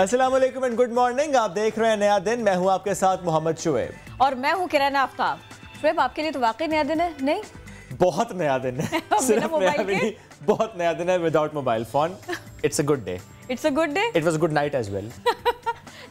अस्सलाम वालेकुम and good morning आप देख रहे हैं नया दिन। मैं हूँ आपके साथ मोहम्मद शुएब। और मैं हूँ किरण आफ्ताब। शुएब आपके लिए तो वाकई नया दिन है नहीं? बहुत नया दिन है। सिर्फ़ नया दिन नहीं बहुत नया दिन है without mobile phone it's a good day it's a good day it was good night as well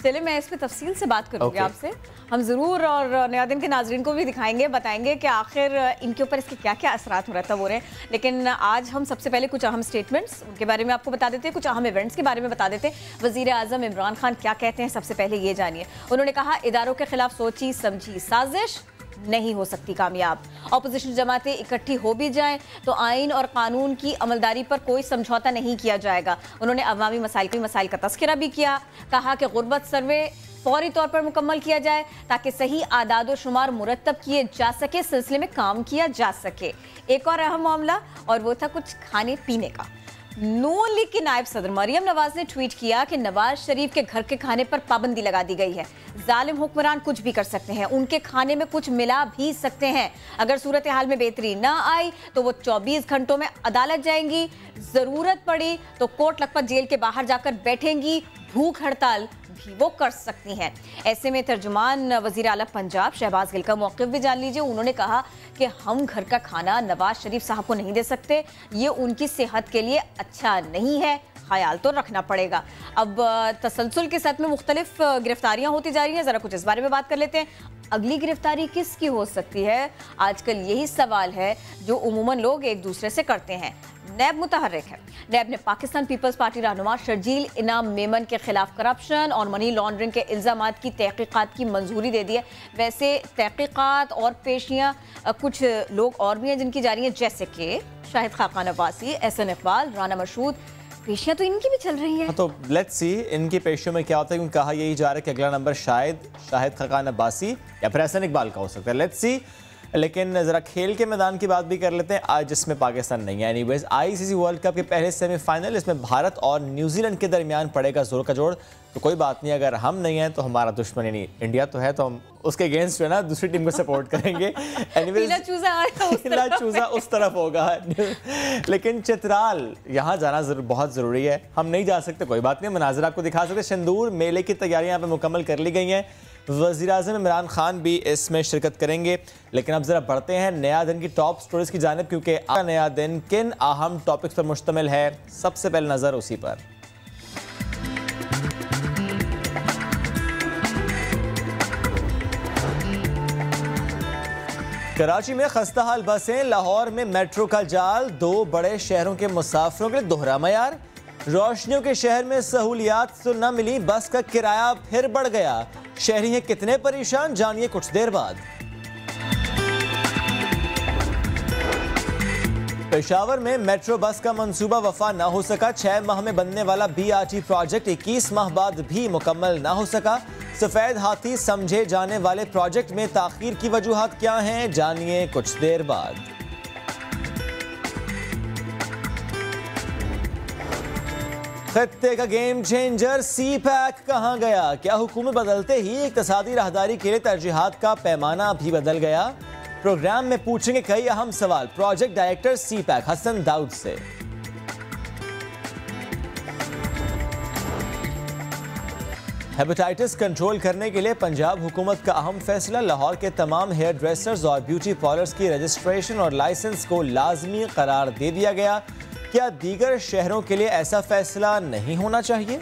चलिए मैं इस पर तफसील से बात करूँगी Okay. आपसे। हम ज़रूर और नया दिन के नाजरन को भी दिखाएँगे बताएँगे कि आखिर इनके ऊपर इसके क्या क्या असरा मुरतब हो रहे हैं। लेकिन आज हम सबसे पहले कुछ अहम स्टेटमेंट्स उनके बारे में आपको बता देते हैं कुछ अहम इवेंट्स के बारे में बता देते हैं। वज़ीर अजम इमरान खान क्या कहते हैं सबसे पहले ये जानिए। उन्होंने कहा इदारों के खिलाफ सोची समझी साजिश। नहीं हो सकती कामयाब। अपोजिशन जमातें इकट्ठी हो भी जाएँ तो आइन और कानून की अमलदारी पर कोई समझौता नहीं किया जाएगा। उन्होंने अवामी मसाइल के मसाइल का तस्करा भी किया, कहा कि गुर्बत सर्वे फौरी तौर पर मुकम्मल किया जाए, ताकि सही आदाद शुमार मुरतब किए जा सके, सिलसिले में काम किया जा सके। एक और अहम मामला, और वो था कुछ खाने पीने का। नून लीग की नायब सदर मरियम नवाज़ ने ट्वीट किया कि नवाज़ शरीफ के घर के खाने पर पाबंदी लगा दी गई है। जालिम हुक्मरान कुछ भी कर सकते हैं। उनके खाने में कुछ मिला भी सकते हैं। अगर सूरत हाल में बेहतरी ना आई तो वो 24 घंटों में अदालत जाएँगी। ज़रूरत पड़ी तो कोर्ट लखपत जेल के बाहर जाकर बैठेंगी। भूख हड़ताल भी वो कर सकती हैं। ऐसे में तर्जुमान वज़ीर आला पंजाब शहबाज गिल का मौक़ भी जान लीजिए। उन्होंने कहा कि हम घर का खाना नवाज़ शरीफ साहब को नहीं दे सकते। ये उनकी सेहत के लिए अच्छा नहीं है। ख्याल तो रखना पड़ेगा। अब तसलसल के साथ में मुख्तलिफ़ गिरफ्तारियाँ होती जा रही हैं। ज़रा कुछ इस बारे में बात कर लेते हैं। अगली गिरफ्तारी किसकी हो सकती है? आजकल यही सवाल है जो उमूमन लोग एक दूसरे से करते हैं। नैब मुतहरक है। नैब ने पाकिस्तान पीपल्स पार्टी रहनुमा शर्जील इनाम मेमन के खिलाफ करप्शन और मनी लॉन्ड्रिंग के इल्ज़ाम की तहकीक़ात की मंजूरी दे दी है। वैसे तहकीक़ात और पेशियाँ कुछ लोग और भी हैं जिनकी जा रही हैं, जैसे कि शाहिद खाकान अब्बासी एहसन इकबाल, राना मशहूद पेशियाँ तो इनकी भी चल रही हैं। हाँ तो लेट्स सी इनकी पेशियों में क्या होता है, क्योंकि कहा यही जा रहा है कि अगला नंबर शायद, शाहिद खकान अब्बासी या फिर हसन इकबाल का हो सकता है। लेट्स सी लेकिन ज़रा खेल के मैदान की बात भी कर लेते हैं। आज जिसमें पाकिस्तान नहीं है। Any anyways ICC world cup के पहले सेमीफाइनल इसमें भारत और न्यूजीलैंड के दरमियान पड़ेगा ज़ोर का जोड़ तो कोई बात नहीं अगर हम नहीं हैं तो हमारा दुश्मन यानी इंडिया तो है तो हम उसके अगेंस्ट जो है ना दूसरी टीम को सपोर्ट करेंगे। पीला। चूजा उस तरफ़। होगा। लेकिन चित्राल यहाँ जाना ज़रूर बहुत ज़रूरी है। हम नहीं जा सकते कोई बात नहीं मनाजर आपको दिखा सकते सिंदूर मेले की तैयारियाँ यहाँ पर मुकम्मल कर ली गई हैं। वज़ीर अजम इमरान खान भी इसमें शिरकत करेंगे। लेकिन अब ज़रा बढ़ते हैं नया दिन की टॉप स्टोरीज की जानब, क्योंकि नया दिन किन अहम टॉपिक्स पर मुश्तमिल है? सबसे पहले नज़र उसी पर। कराची में खस्ता हाल बसें, लाहौर में मेट्रो का जाल, दो बड़े शहरों के मुसाफिरों के लिए दोहरा मैार। रोशनियों के शहर में सहूलियात तो न मिली, बस का किराया फिर बढ़ गया। शहरी हैं कितने परेशान, जानिए कुछ देर बाद। पेशावर में मेट्रो बस का मंसूबा वफा न हो सका, छह माह में बनने वाला बीआरटी प्रोजेक्ट 21 माह बाद भी मुकम्मल ना हो सका। सफ़ेद हाथी समझे जाने वाले प्रोजेक्ट में ताखीर की वजूहत क्या हैं, जानिए कुछ देर बाद। खत्ते का गेम चेंजर सी पैक कहाँ गया? क्या हुकूमत बदलते ही इकतसादी राहदारी के लिए तरजीहात का पैमाना भी बदल गया? प्रोग्राम में पूछेंगे कई अहम सवाल, project director CPEC Hasan Dawood से। हेपेटाइटिस कंट्रोल करने के लिए पंजाब हुकूमत का अहम फैसला, लाहौर के तमाम हेयर ड्रेसर्स और ब्यूटी पार्लर्स की रजिस्ट्रेशन और लाइसेंस को लाजमी करार दे दिया गया। क्या दीगर शहरों के लिए ऐसा फैसला नहीं होना चाहिए?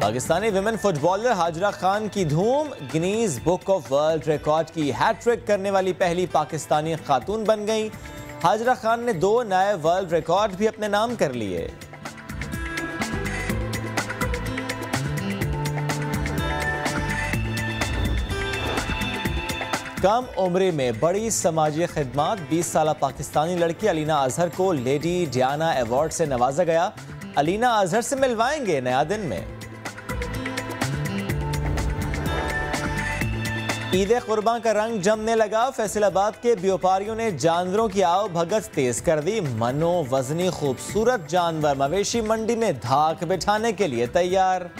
पाकिस्तानी विमेन फुटबॉलर हाजरा खान की धूम Guinness book of world record की हैट्रिक करने वाली पहली पाकिस्तानी खातून बन गई। हाजरा खान ने दो नए वर्ल्ड रिकॉर्ड भी अपने नाम कर लिए। कम उम्र में बड़ी समाजी खदमात। 20 साल पाकिस्तानी लड़की अलीना अजहर को लेडी डियाना अवार्ड से नवाजा गया। अलीना अजहर से मिलवाएँगे नया दिन में। ईद कुर्बान का रंग जमने लगा। फैसलाबाद के व्यापारियों ने जानवरों की आओ भगत तेज कर दी। मनो वजनी खूबसूरत जानवर मवेशी मंडी में धाक बिठाने के लिए तैयार।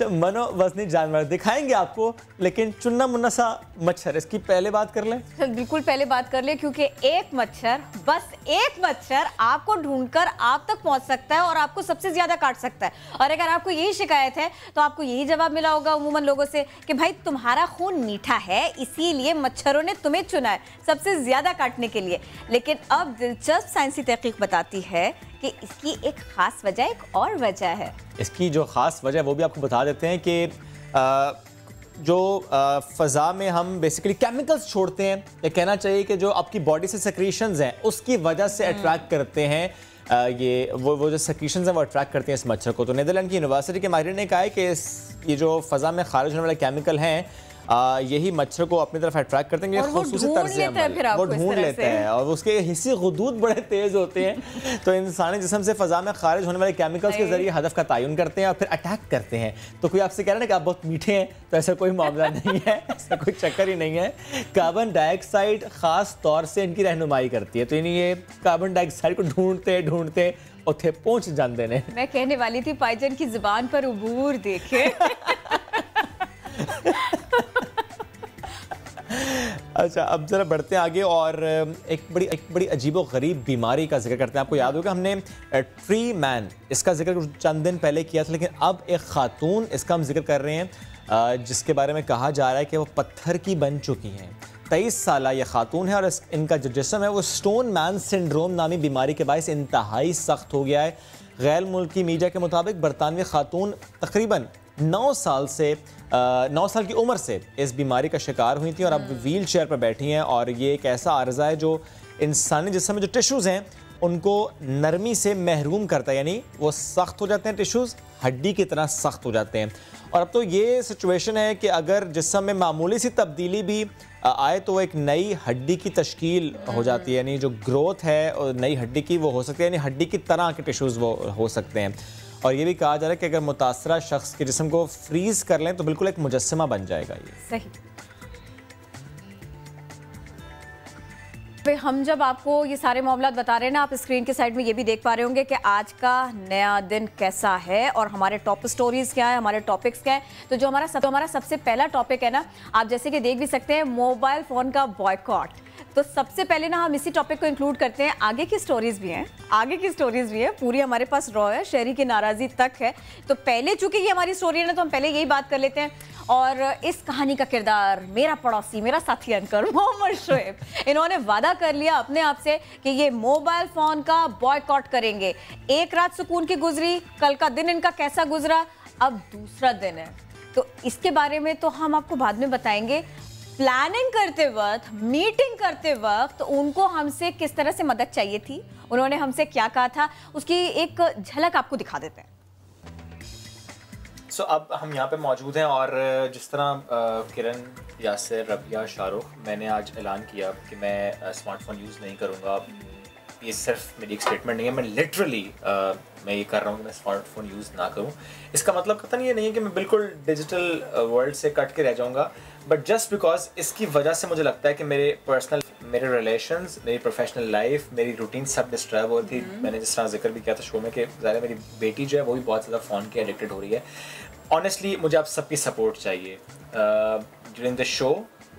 अच्छा मनो वजनी जानवर दिखाएँगे आपको, लेकिन चुन्ना मुन्ना सा मच्छर, इसकी पहले बात कर लें? बिल्कुल पहले बात कर ले, क्योंकि एक मच्छर, बस एक मच्छर आपको ढूंढकर आप तक पहुँच सकता है और आपको सबसे ज़्यादा काट सकता है। और अगर आपको यही शिकायत है तो आपको यही जवाब मिला होगा उमूमन लोगों से कि भाई, तुम्हारा खून मीठा है, इसीलिए मच्छरों ने तुम्हें चुना है सबसे ज़्यादा काटने के लिए। लेकिन अब दिलचस्प साइंसी तहकीक बताती है कि इसकी एक खास वजह एक और वजह है। इसकी जो ख़ास वजह वो भी आपको बता देते हैं कि आ, जो फ़ज़ा में हम बेसिकली केमिकल्स छोड़ते हैं। या कहना चाहिए कि जो आपकी बॉडी से सक्रीशंस हैं उसकी वजह से अट्रैक्ट हम्म। करते हैं आ, ये वो वो जो सक्रीशन हैं वो अट्रैक्ट करते हैं इस मच्छर को। तो नीदरलैंड की यूनिवर्सिटी के माहिर ने कहा है कि इस ये जो फ़ज़ा में खारिज होने वाले केमिकल हैं यही मच्छर को अपनी तरफ़ अट्रैक्ट करते हैं खसूस तर्ज वो ढूंढ लेते हैं और उसके हिस्से खदूद बड़े तेज होते हैं। तो इंसानी जिसम से फ़जा में खारिज होने वाले केमिकल्स के ज़रिए हदफ का तयन करते हैं और फिर अटैक करते हैं। तो कोई आपसे कह रहा है कि आप बहुत मीठे हैं तो ऐसा कोई मामला नहीं है ऐसा कोई चक्कर ही नहीं है। कार्बन डाइऑक्साइड ख़ास तौर से इनकी रहनुमाई करती है। तो यानी ये कार्बन डाइऑक्साइड को ढूंढते ढूंढते उथे पहुँच जाते हैं। मैं कहने वाली थी पाइजन की ज़ुबान पर उबूर देखे। अच्छा अब ज़रा बढ़ते हैं आगे और एक बड़ी एक बड़ी अजीब व गरीब बीमारी का ज़िक्र करते हैं। आपको याद होगा, हमने ट्री मैन इसका ज़िक्र कुछ चंद दिन पहले किया था, लेकिन अब एक खातून इसका हम ज़िक्र कर रहे हैं जिसके बारे में कहा जा रहा है कि वो पत्थर की बन चुकी हैं। तेईस साल ये खातून है और इनका जो जिसम है, वो स्टोन मैन सिंड्रोम नामी बीमारी के बायस इंतहाई सख्त हो गया है। गैर मुल्की मीडिया के मुताबिक, बरतानवी खातून तकरीबन नौ साल से नौ साल की उम्र से इस बीमारी का शिकार हुई थी और अब व्हील चेयर पर बैठी हैं और ये एक ऐसा अर्जा है जो इंसानी जिसम में जो टिश्यूज़ हैं उनको नरमी से महरूम करता है यानी वो सख्त हो जाते हैं टिश्यूज़ हड्डी की तरह सख्त हो जाते हैं। और अब तो ये सिचुएशन है कि अगर जिसम में मामूली सी तब्दीली भी आए तो एक नई हड्डी की तश्कील हो जाती है यानी जो ग्रोथ है और नई हड्डी की वो हो सकती है यानी हड्डी की तरह के टिश्यूज़ वो हो सकते हैं। और ये भी कहा जा रहा है कि अगर मुतासरा शख्स के जिसम को फ्रीज कर लें तो बिल्कुल एक मुजस्मा बन जाएगा ये। सही। हम जब आपको ये सारे मामला बता रहे हैं ना आप स्क्रीन के साइड में ये भी देख पा रहे होंगे कि आज का नया दिन कैसा है और हमारे टॉप स्टोरीज क्या है हमारे टॉपिक्स क्या है। तो जो हमारा सब, तो हमारा सबसे पहला टॉपिक है ना आप जैसे कि देख भी सकते हैं मोबाइल फ़ोन का बॉयकॉट। तो सबसे पहले ना हम इसी टॉपिक को इंक्लूड करते हैं। आगे की स्टोरीज भी हैं। आगे की स्टोरीज भी है। पूरी हमारे पास रॉ है। शहरी की नाराज़गी तक है। तो पहले चूँकि ये हमारी स्टोरी है ना तो हम पहले यही बात कर लेते हैं। और इस कहानी का किरदार, मेरा पड़ोसी, मेरा साथी अनकर मोहम्मद शोएब, इन्होंने वादा कर लिया अपने आप से कि ये मोबाइल फ़ोन का बॉयकॉट करेंगे। एक रात सुकून की गुजरी, कल का दिन इनका कैसा गुजरा, अब दूसरा दिन है। तो इसके बारे में तो हम आपको बाद में बताएँगे। प्लानिंग करते वक्त मीटिंग करते वक्त उनको हमसे किस तरह से मदद चाहिए थी? उन्होंने हमसे क्या कहा था? उसकी एक झलक आपको दिखा देते हैं। सो so, अब हम यहाँ पे मौजूद हैं और जिस तरह किरण यासिर रबिया शाहरुख मैंने आज ऐलान किया कि मैं स्मार्टफ़ोन यूज़ नहीं करूँगा। ये सिर्फ़ मेरी एक स्टेटमेंट नहीं है मैं लिटरली मैं ये कर रहा हूँ कि मैं स्मार्टफ़ोन यूज़ ना करूँ। इसका मतलब कतन ये नहीं है कि मैं बिल्कुल डिजिटल वर्ल्ड से कट के रह जाऊँगा बट जस्ट बिकॉज़ इसकी वजह से मुझे लगता है कि मेरे पर्सनल मेरे रिलेशन मेरी प्रोफेशनल लाइफ मेरी रूटीन सब डिस्टर्ब हो थी। mm-hmm. मैंने जिस तरह ज़िक्र भी किया था शो में कि ज़्यादा मेरी बेटी जो है वो भी बहुत ज़्यादा फ़ोन की एडिक्टेड हो रही है। ऑनेस्टली मुझे आप सबकी सपोर्ट चाहिए। During the show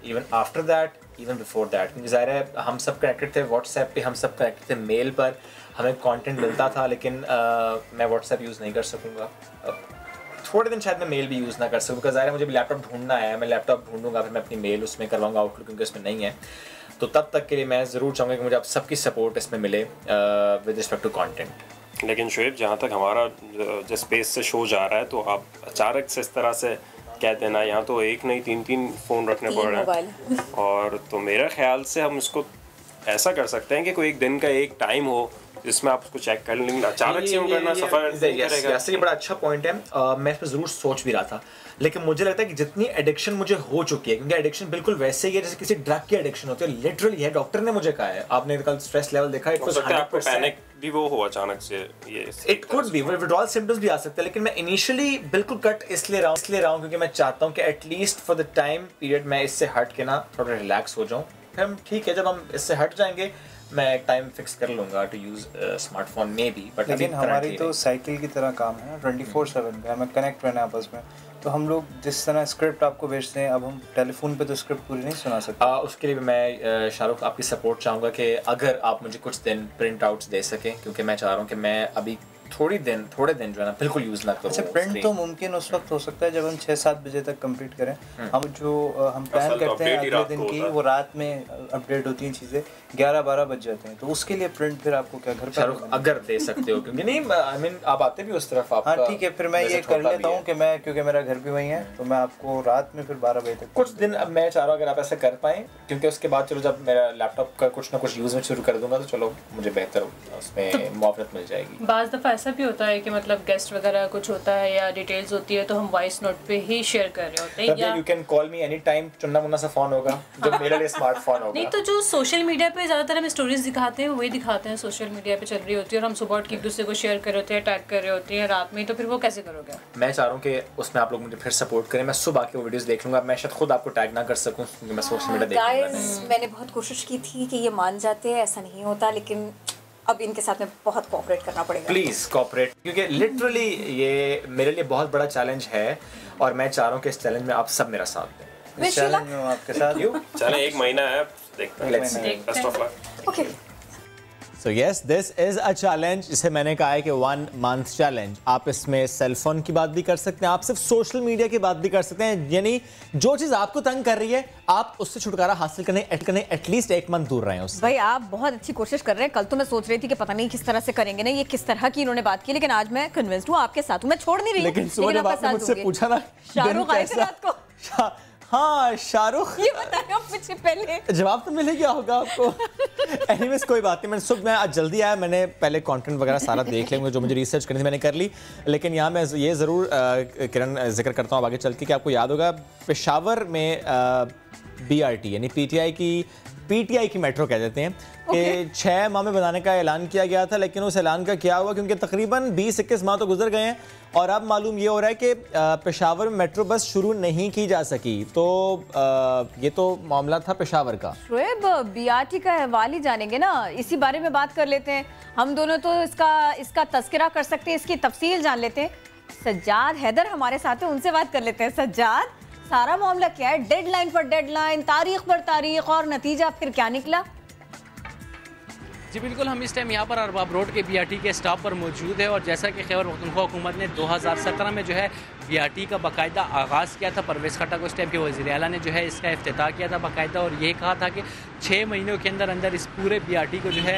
even after that even before that क्योंकि ज़ाहिर है हम सब कनेक्टेड थे व्हाट्सएप पे हम सब कनेक्टेड थे मेल पर। हमें कंटेंट मिलता था लेकिन uh, मैं व्हाट्सएप यूज़ नहीं कर सकूँगा। थोड़े दिन शायद मैं मेल भी यूज़ ना कर सकूँ बिकॉज़ ज़ाहिर है मुझे लैपटॉप ढूंढना है मैं लैपटॉप ढूंढूँगा फिर मैं अपनी मेल उसमें करवाऊँगा आउटलुक क्योंकि उसमें नहीं है। तो तब तक के लिए मैं ज़रूर चाहूँगा कि मुझे आप सबकी सपोर्ट इसमें मिले विद रिस्पेक्ट टू कॉन्टेंट लेकिन शुएब जहाँ तक हमारा जो स्पेस से शो जा रहा है तो आप अचानक से इस तरह से कह देना यहाँ तो एक नहीं तीन तीन फ़ोन रखने पड़ रहे हैं। और तो मेरे ख्याल से हम इसको ऐसा कर सकते हैं कि कोई एक दिन का एक टाइम हो जिसमें आप उसको चेक कर लेंगे अचानक से करना सफ़र ये बड़ा अच्छा पॉइंट है। मैं इस पर ज़रूर सोच भी रहा था। लेकिन मुझे लगता है कि जितनी एडिक्शन मुझे हो चुकी है क्योंकि एडिक्शन बिल्कुल वैसे ही है जैसे किसी ड्रग की एडिक्शन होती है लिटरली है। डॉक्टर ने मुझे कहा है। आपने कल स्ट्रेस लेवल देखा इट 100% पैनिक भी वो हो अचानक से ये it could be withdrawal symptoms भी आ सकते हैं लेकिन मैं इनिशियली बिल्कुल कट इसलिए रहा हूँ इसलिए रहा हूँ क्योंकि मैं चाहता हूँ कि at least for the time period मैं इससे हट के ना थोड़ा रिलैक्स हो जाऊँ। फिर हम ठीक है जब हम इससे हट जाएँगे मैं एक टाइम फिक्स कर लूँगा टू यूज़ स्मार्टफ़ोन में भी बट लेकिन हमारी तो साइकिल की तरह काम है ट्वेंटी फोर सेवन पे हमें कनेक्ट रहना है आपस में। तो हम लोग जिस तरह स्क्रिप्ट आपको भेजते हैं अब हम टेलीफोन पे तो स्क्रिप्ट पूरी नहीं सुना सकते। आ, उसके लिए भी मैं शाहरुख आपकी सपोर्ट चाहूँगा कि अगर आप मुझे कुछ दिन प्रिंट आउट्स दे सकें क्योंकि मैं चाह रहा हूँ कि मैं अभी थोड़ी दिन थोड़े दिन जो है ना बिल्कुल यूज़ ना करो अच्छा प्रिंट तो मुमकिन उस वक्त हो सकता है जब हम छः सात बजे तक कंप्लीट करें। हम्म। हम जो हम प्लान करते हैं अगले दिन की वो रात में अपडेट होती हैं चीज़ें। ग्यारह बारह बज जाते हैं। तो उसके लिए प्रिंट फिर आपको क्या घर पर अगर दे सकते हो क्योंकि नहीं आई मीन आप आते भी उस तरफ़ आप हाँ ठीक है फिर मैं ये कर लेता हूँ कि मैं क्योंकि मेरा घर भी वही है तो मैं आपको रात में फिर बारह बजे तक कुछ दिन अब मैं चाह रहा हूँ अगर आप ऐसा कर पाए क्योंकि उसके बाद चलो जब मेरा लैपटॉप का कुछ ना कुछ यूज़ में शुरू कर दूँगा तो चलो मुझे बेहतर उसमें तो मुआवनत मिल जाएगी। बाज़ दफ़ा ऐसा भी होता है कि मतलब गेस्ट वगैरह कुछ होता है या डिटेल्स होती है तो हम वॉइस नोट पे ही शेयर कर रहे होते हैं you can call me any time चुनना मुन्ना सा फ़ोन होगा जो मेरे लिए स्मार्टफ़ोन होगा। नहीं तो जो सोशल मीडिया पे ज़्यादातर हमें स्टोरीज दिखाते हैं वही दिखाते हैं सोशल मीडिया पे चल रही होती है और हम सुबह उठ के एक दूसरे को शेयर कर रहे होते हैं टैग कर रहे होते हैं रात में तो फिर वो कैसे करोगे मैं चाह रहा हूँ कि उसमें आप लोग मुझे फिर सपोर्ट करें। मैं सुबह के वीडियोस देख लूँगा। मैं शायद खुद आपको टैग ना कर सकूँ क्योंकि मैं सोशल मीडिया देख मैंने बहुत कोशिश की थी कि ये मान जाते हैं ऐसा नहीं होता लेकिन अब इनके साथ में बहुत कॉपरेट करना पड़ेगा। प्लीज़ कॉपरेट क्योंकि लिटरली ये मेरे लिए बहुत बड़ा चैलेंज है और मैं चाह रहा हूँ कि इस चैलेंज में आप सब मेरा साथ दें। चैलेंज में आपके साथ। चले एक महीना है। देखते हैं। Best of luck okay so yes this is a challenge जिसे मैंने कहा है कि वन मंथ चैलेंज आप इसमें सेल फ़ोन की बात भी कर सकते हैं आप सिर्फ़ सोशल मीडिया की बात भी कर सकते हैं यानी जो चीज़ आपको तंग कर रही है आप उससे छुटकारा हासिल करने करने एटलीस्ट एक मंथ दूर रहे हैं उससे। भाई आप बहुत अच्छी कोशिश कर रहे हैं। कल तो मैं सोच रही थी कि पता नहीं किस तरह से करेंगे ना ये किस तरह की इन्होंने बात की लेकिन आज मैं कन्विंस हूँ आपके साथ हूँ। मैं छोड़ नहीं रही लेकिन सुबह मुझसे पूछा ना शाहरुख आए थे रात को। हाँ शाहरुख। ये बताया मुझे पहले। जवाब तो मिले क्या होगा आपको। एनीवेज कोई बात नहीं मैंने सुबह मैं आज जल्दी आया मैंने पहले कंटेंट वगैरह सारा देख लेंगे जो मुझे रिसर्च करनी थी मैंने कर ली। लेकिन यहाँ मैं ये ज़रूर किरण ज़िक्र करता हूँ आगे चल के कि आपको याद होगा पेशावर में बी आर टी यानी पी टी आई की पीटीआई की मेट्रो कह देते हैं कि छः माह में बनाने का ऐलान किया गया था लेकिन उस ऐलान का क्या हुआ? क्योंकि तकरीबन बीस इक्कीस माह तो गुजर गए हैं और अब मालूम ये हो रहा है कि पेशावर में मेट्रो बस शुरू नहीं की जा सकी। तो ये तो मामला था पेशावर का। शुएब बीआरटी का अहवाल ही जानेंगे ना। इसी बारे में बात कर लेते हैं। हम दोनों तो इसका इसका तस्करा कर सकते हैं इसकी तफसील जान लेते हैं। सज्जाद हैदर हमारे साथ हैं उनसे बात कर लेते हैं। सज्जाद सारा मामला क्या है? डेडलाइन पर डेडलाइन तारीख पर तारीख और नतीजा फिर क्या निकला? जी, बिल्कुल, हम इस टाइम यहाँ पर अरबाब रोड के बीआरटी के स्टॉप पर मौजूद है और जैसा कि खैबर पख्तनख्वा हुकूमत ने 2017 में जो है बीआरटी का बाकायदा आगाज़ किया था, परवेज़ खट्टा को उस टाइम के वजी अला ने जो है इसका अफ्ताह किया था बाकायदा और ये कहा था कि छः महीनों के अंदर अंदर इस पूरे बीआरटी को जो है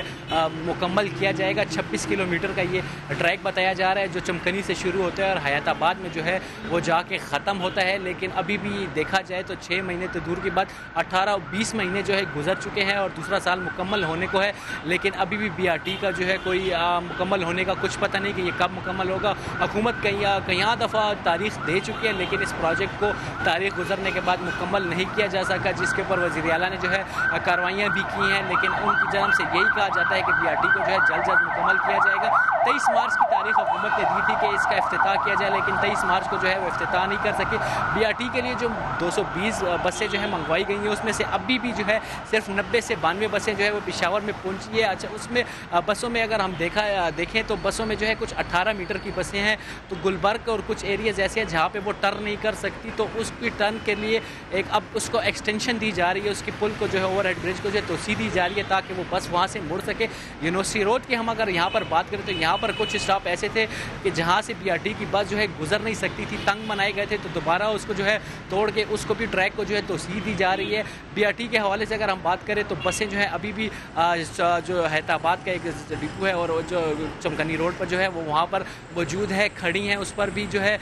मुकम्मल किया जाएगा। छब्बीस किलोमीटर का ये ट्रैक बताया जा रहा है, जो चमकनी से शुरू होता है और हयाताबाद में जो है, वो जाके ख़त्म होता है। लेकिन अभी भी देखा जाए तो छः महीने तो दूर की बात अट्ठारह बीस महीने जो है गुजर चुके हैं और दूसरा साल मुकम्मल होने को है। लेकिन अभी भी बीआरटी का जो है कोई मुकम्मल होने का कुछ पता नहीं कि ये कब मुकम्मल होगा। हुकूमत कहीं कहीं दफ़ा तारीख दे चुकी है, लेकिन इस प्रोजेक्ट को तारीख गुजरने के बाद मुकम्मल नहीं किया जा सका, जिसके ऊपर वजी अला ने जो है कार्रवाइयाँ भी की हैं। लेकिन उनकी जन्म से यही कहा जाता है कि बीआरटी को जो है, जल्द जल्द मुकम्मल किया जाएगा। तेईस मार्च की तारीख हुकूमत ने दी थी कि इसका अफ्ताह किया जाए, लेकिन तेईस मार्च को जो है, वो अफ्ताह नहीं कर सके। बी के लिए जो 220 बसें जो है, मंगवाई गई हैं, उसमें से अभी भी जो है, सिर्फ़ नब्बे से बानवे बसें जो है, वो पिशावर में पहुँची है। अच्छा उसमें बसों में अगर हम देखा देखें तो बसों में जो है, कुछ अट्ठारह मीटर की बसें हैं। तो गुलबर्ग और कुछ एरियाज़ हैं जहाँ पे वो टर्न नहीं कर सकती तो उसकी टर्न के लिए एक अब उसको एक्सटेंशन दी जा रही है, उसकी पुल को जो है ओवर ब्रिज को जो है तो दी जा रही है ताकि वो बस वहाँ से मुड़ सके। यूनिवर्सिटी रोड की हम अगर यहाँ पर बात करें तो यहाँ पर कुछ स्टॉप ऐसे थे कि जहाँ से बीआरटी की बस जो है गुजर नहीं सकती थी, तंग बनाए गए थे तो दोबारा उसको जो है तोड़ के उसको भी ट्रैक को जो है तो दी जा रही है। बीआरटी के हवाले से अगर हम बात करें तो बसें जो है अभी भी जो हैदराबाद का एक डिपो है और जो चमकनी रोड पर जो है वो वहाँ पर मौजूद है, खड़ी हैं, उस पर भी जो है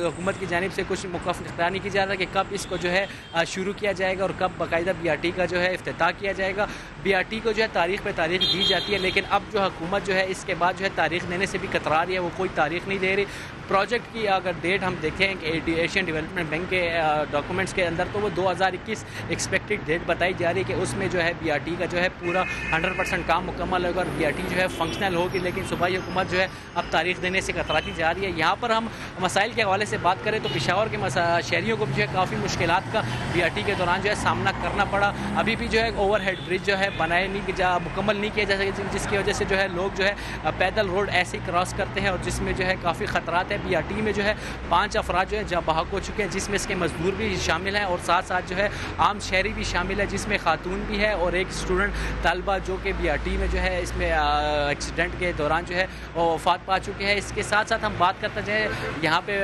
हुकूमत की जानब से कुछ मुकफ़ा नहीं किया जा रहा कि कब इसको जो है शुरू किया जाएगा और कब बाकायदा बी आर टी का जो है अफ्ताह किया जाएगा। बी आर टी को जो है तारीख पर तारीख दी जाती है, लेकिन अब जो हुकूमत जो है, इसके बाद जो है तारीख देने से भी कतरा रही है, वो कोई तारीख नहीं दे रही। प्रोजेक्ट की अगर डेट हम देखें एशियन डेवलपमेंट बैंक के डॉक्यूमेंट्स के अंदर तो वो 2021 एक्सपेक्टेड डेट बताई जा रही है कि उसमें जो है बीआरटी का जो है पूरा 100 परसेंट काम मुकम्मल होगा और बीआरटी जो है फंक्शनल होगी लेकिन सूबाई हुकूमत जो है अब तारीख देने से कतराती जा रही है यहाँ पर हम मसाइल के हवाले से बात करें तो पिशावर के शहरीों को भी जो है काफ़ी मुश्किल का बी के दौरान जो है सामना करना पड़ा अभी भी जो है ओवर ब्रिज जो है बनाए नहीं जा मुकम्मल नहीं किया जा सके जिसकी वजह से जो है लोग जो है पैदल रोड ऐसे ही क्रॉस करते हैं और जिसमें जो है काफ़ी ख़तरात हैं हैं टी में जो है पाँच अफराज जो है जब बहक हो चुके हैं जिसमें इसके मजदूर भी शामिल हैं और साथ साथ जो है आम शहरी भी शामिल है जिसमें खातून भी है और एक स्टूडेंट तलबा जो कि बी आर टी में जो है इसमें एक्सीडेंट के दौरान जो है वफात पा चुके हैं इसके साथ साथ हम बात करते जाए यहाँ पे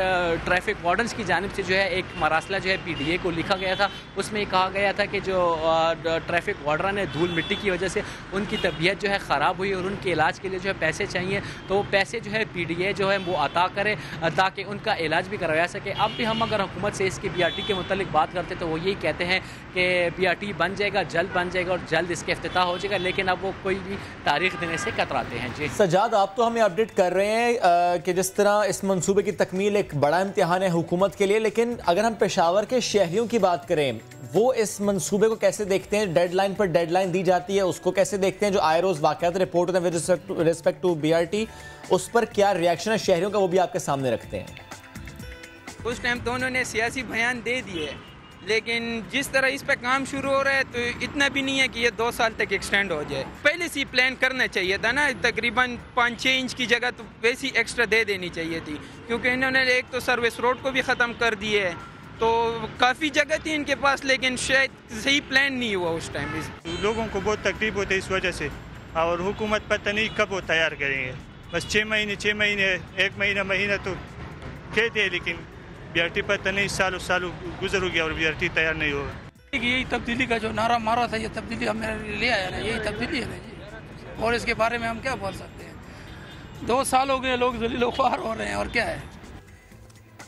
ट्रैफ़िक वार्डन की जानब से जो है एक मरासला जो है पी को लिखा गया था उसमें कहा गया था कि जो ट्रैफ़िक वार्डन है धूल मिट्टी की वजह से उनकी तबीयत जो है ख़राब हुई और उनके इलाज के लिए जो है पैसे चाहिए तो पैसे जो है पी जो है वो अता करे ताकि उनका इलाज भी करवाया सके। अब भी हम अगर हुकूमत से इसकी बी आर टी के मतलब बात करते तो वो यही कहते हैं कि बी आर टी बन जाएगा, जल्द बन जाएगा और जल्द इसके अफ्ताह हो जाएगा, लेकिन अब वो कोई भी तारीख देने से कतराते हैं। जी। सजाद आप तो हमें अपडेट कर रहे हैं कि जिस तरह इस मनसूबे की तकमील एक बड़ा इम्तहान है हुकूमत के लिए, लेकिन अगर हम पेशावर के शहरीों की बात करें, वो इस मनसूबे को कैसे देखते हैं? डेडलाइन पर डेडलाइन दी जाती है, उसको कैसे देखते हैं? जो आए रोज़ वाकत रिपोर्ट होते हैं with respect to B R T उस पर क्या रिएक्शन है? शहरियों का वो भी आपके सामने रखते हैं। उस टाइम तो उन्होंने सियासी बयान दे दिए। लेकिन जिस तरह इस पर काम शुरू हो रहा है तो इतना भी नहीं है कि ये दो साल तक एक्सटेंड हो जाए। पहले से प्लान करना चाहिए था ना तकरीबन पाँच छः इंच की जगह तो वैसी एक्स्ट्रा दे देनी चाहिए थी। क्योंकि इन्होंने एक तो सर्विस रोड को भी ख़त्म कर दिए है। तो काफ़ी जगह थी इनके पास लेकिन शायद सही प्लान नहीं हुआ उस टाइम लोगों को बहुत तकलीफ़ होती है इस वजह से। और हुकूमत पता नहीं कब वो तैयार करेंगे। बस छः महीने छः महीने, एक महीना महीना तो कहते हैं लेकिन बी आर टी पता नहीं सालों सालों गुजर हो गया और बी आर टी तैयार नहीं होगा यही तब्दीली का जो नारा मारा था, ये तब्दीली हमने ले आया ना, यही तब्दीली है ना जी। और इसके बारे में हम क्या बोल सकते हैं? दो साल हो गए, लोग जलीलो ख्वार हो रहे हैं, और क्या है?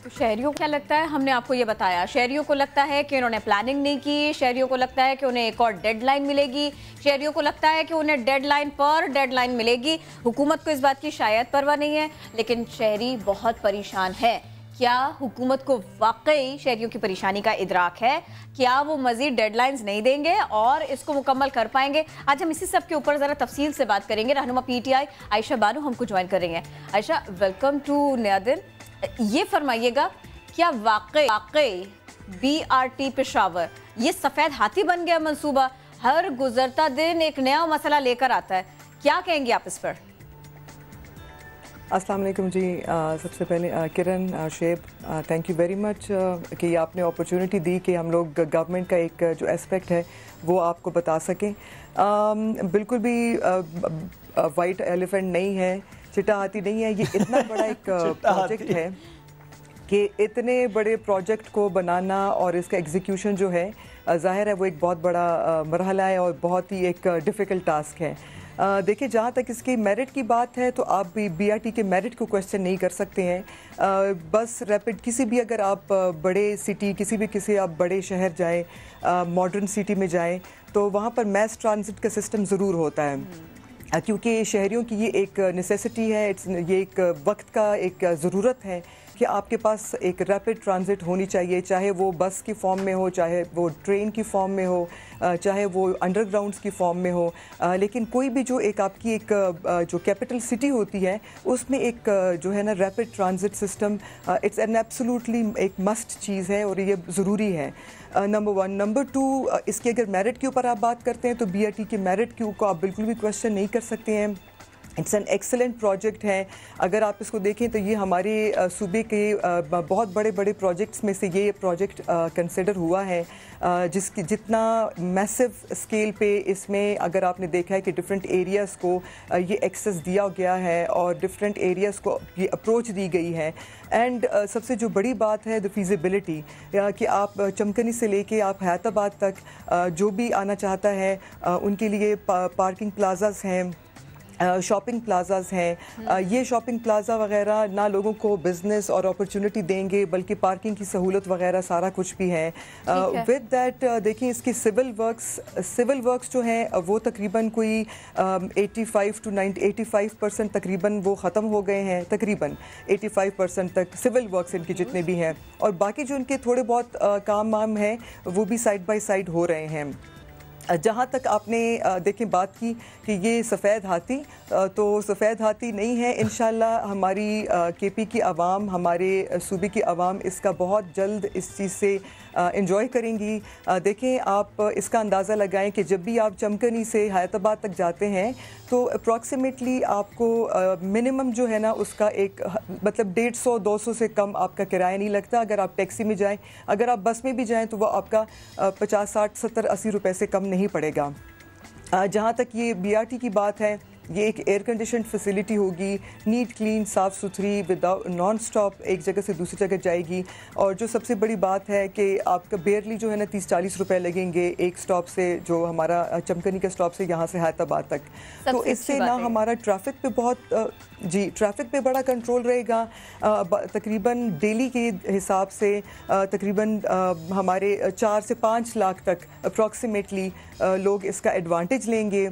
शहरियों को क्या लगता है? हमने आपको ये बताया। शहरियों को लगता है कि उन्होंने प्लानिंग नहीं की। शहरियों को लगता है कि उन्हें एक और डेडलाइन मिलेगी। शहरियों को लगता है कि उन्हें डेडलाइन पर डेडलाइन मिलेगी। हुकूमत को इस बात की शायद परवाह नहीं है, लेकिन शहरी बहुत परेशान है। क्या हुकूमत को वाकई शहरियों की परेशानी का इदराक है? क्या वो मजीद डेडलाइंस नहीं देंगे और इसको मुकम्मल कर पाएँगे? आज हम इसी सब के ऊपर ज़रा तफसील से बात करेंगे। रहनुमा पीटीआई आयशा बानू हमको ज्वाइन करेंगे आयशा वेलकम टू नया दिन। ये फरमाइएगा क्या वाकई वाकई बी आर टी पेशावर ये सफ़ेद हाथी बन गया मनसूबा। हर गुजरता दिन एक नया मसला लेकर आता है। क्या कहेंगे आप इस पर? अस्सलाम वालेकुम जी। आ, सबसे पहले किरण शेब थैंक यू वेरी मच कि आपने अपॉर्चुनिटी दी कि हम लोग गवर्नमेंट का एक जो एस्पेक्ट है वो आपको बता सकें। बिल्कुल भी वाइट एलिफेंट नहीं है। चिट्टा हाथी नहीं है ये इतना बड़ा एक प्रोजेक्ट है कि इतने बड़े प्रोजेक्ट को बनाना और इसका एग्जीक्यूशन जो है ज़ाहिर है वो एक बहुत बड़ा मरहला है और बहुत ही एक डिफ़िकल्ट टास्क है। देखिए जहाँ तक इसकी मेरिट की बात है तो आप भी बीआरटी के मेरिट को क्वेश्चन नहीं कर सकते हैं। आ, बस रैपिड किसी भी अगर आप बड़े सिटी किसी भी किसी आप बड़े शहर जाएँ मॉडर्न सिटी में जाएँ तो वहाँ पर मैस ट्रांजिट का सिस्टम ज़रूर होता है। क्योंकि शहरियों की ये एक नेसेसिटी है इट्स ये एक वक्त का एक ज़रूरत है कि आपके पास एक रैपिड ट्रांजिट होनी चाहिए, चाहे वो बस की फॉर्म में हो, चाहे वो ट्रेन की फॉर्म में हो चाहे वो अंडरग्राउंड्स की फॉर्म में हो लेकिन कोई भी जो एक आपकी एक जो कैपिटल सिटी होती है, उसमें एक जो है ना rapid transit system it's an absolutely एक मस्ट चीज़ है और ये ज़रूरी है। नंबर वन नंबर टू इसके अगर मेरिट के ऊपर आप बात करते हैं तो बी के मेरिट के को आप बिल्कुल भी क्वेश्चन नहीं कर सकते हैं। इट्स एन एक्सेलेंट प्रोजेक्ट है। अगर आप इसको देखें तो ये हमारे सूबे के बहुत बड़े बड़े प्रोजेक्ट्स में से ये प्रोजेक्ट कंसिडर हुआ है। जिसकी, जितना मैसिव स्केल पे इसमें अगर आपने देखा है कि डिफरेंट एरियाज़ को ये एक्सेस दिया गया है और डिफरेंट एरियाज़ को ये अप्रोच दी गई है। एंड सबसे जो बड़ी बात है द फिजिबिलिटी कि आप चमकनी से लेके आप हैदराबाद तक जो भी आना चाहता है उनके लिए पार्किंग प्लाजास हैं। शॉपिंग प्लाजाज हैं। ये शॉपिंग प्लाजा वगैरह ना लोगों को बिज़नेस और अपॉर्चुनिटी देंगे बल्कि पार्किंग की सहूलत वगैरह सारा कुछ भी है। विद दैट देखिए इसकी सिविल वर्क्स सिविल वर्क्स जो हैं वो तकरीबन कोई eighty five to ninety eighty five percent तकरीबन वो ख़त्म हो गए हैं तकरीबन एटी फाइव परसेंट तक सिविल वर्क्स इनके जितने भी हैं। और बाकी जो इनके थोड़े बहुत काम वाम हैं वो भी साइड बाई साइड हो रहे हैं। जहाँ तक आपने देखें बात की कि ये सफ़ेद हाथी तो सफ़ेद हाथी नहीं है। इन हमारी के पी की आवाम, हमारे सूबे की आवाम इसका बहुत जल्द इस चीज़ से इन्जॉय करेंगी। देखें, आप इसका अंदाज़ा लगाएँ कि जब भी आप चमकनी से हैदराबाद तक जाते हैं तो अप्रॉक्सीमेटली आपको मिनिमम जो है ना, उसका एक मतलब डेढ़ सौ, दो सौ से कम आपका किराया नहीं लगता। अगर आप टैक्सी में जाएँ, अगर आप बस में भी जाएँ तो वो आपका पचास, साठ, सत्तर, अस्सी रुपए से कम नहीं पड़ेगा। जहाँ तक ये बीआरटी की बात है ये एक एयर कंडीशन फैसिलिटी होगी नीट क्लीन साफ़ सुथरी विदाउट नॉन स्टॉप एक जगह से दूसरी जगह जाएगी। और जो सबसे बड़ी बात है कि आपका बेयरली जो है ना तीस चालीस रुपए लगेंगे एक स्टॉप से जो हमारा चमकनी के स्टॉप से यहाँ से हैदराबाद तक। तो इससे ना हमारा ट्रैफ़िक पे बहुत जी ट्रैफ़िक पे बड़ा कंट्रोल रहेगा। तकरीबन डेली के हिसाब से तकरीबन हमारे चार से पाँच लाख तक अप्रॉक्सीमेटली लोग इसका एडवांटेज लेंगे।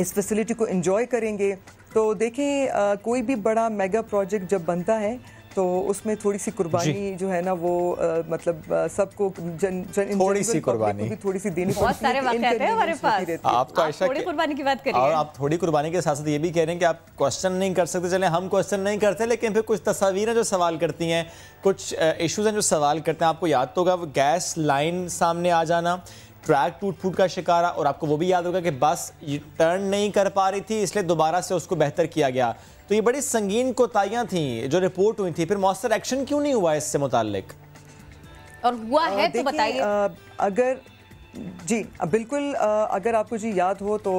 इस फैसिलिटी को इन्जॉय करेंगे। तो देखें कोई भी बड़ा मेगा प्रोजेक्ट जब बनता है तो उसमें थोड़ी सी कुर्बानी जो। है ना वो आ, मतलब सबको जन जन थोड़ी सी कुर्बानी। भी थोड़ी सी देनी बहुत सारे वाकयात हैं हमारे पास। आप तो ऐसा थोड़ी कुर्बानी की बात करिए। और आप थोड़ी कुर्बानी के साथ साथ ये भी कह रहे हैं कि आप क्वेश्चन नहीं कर सकते चले हम क्वेश्चन नहीं करते लेकिन फिर कुछ तस्वीरें जो सवाल करती हैं कुछ इश्यूज़ हैं जो सवाल करते हैं आपको याद तो होगा गैस लाइन सामने आ जाना ट्रैक टूट फूट का शिकार है और आपको वो भी याद होगा कि बस टर्न नहीं कर पा रही थी इसलिए दोबारा से उसको बेहतर किया गया। तो ये बड़ी संगीन कोताहियाँ थी जो रिपोर्ट हुई थी। फिर मौसर एक्शन क्यों नहीं हुआ इससे मुतालिक? और हुआ है तो बताइए। अगर जी बिल्कुल अगर आपको जी याद हो तो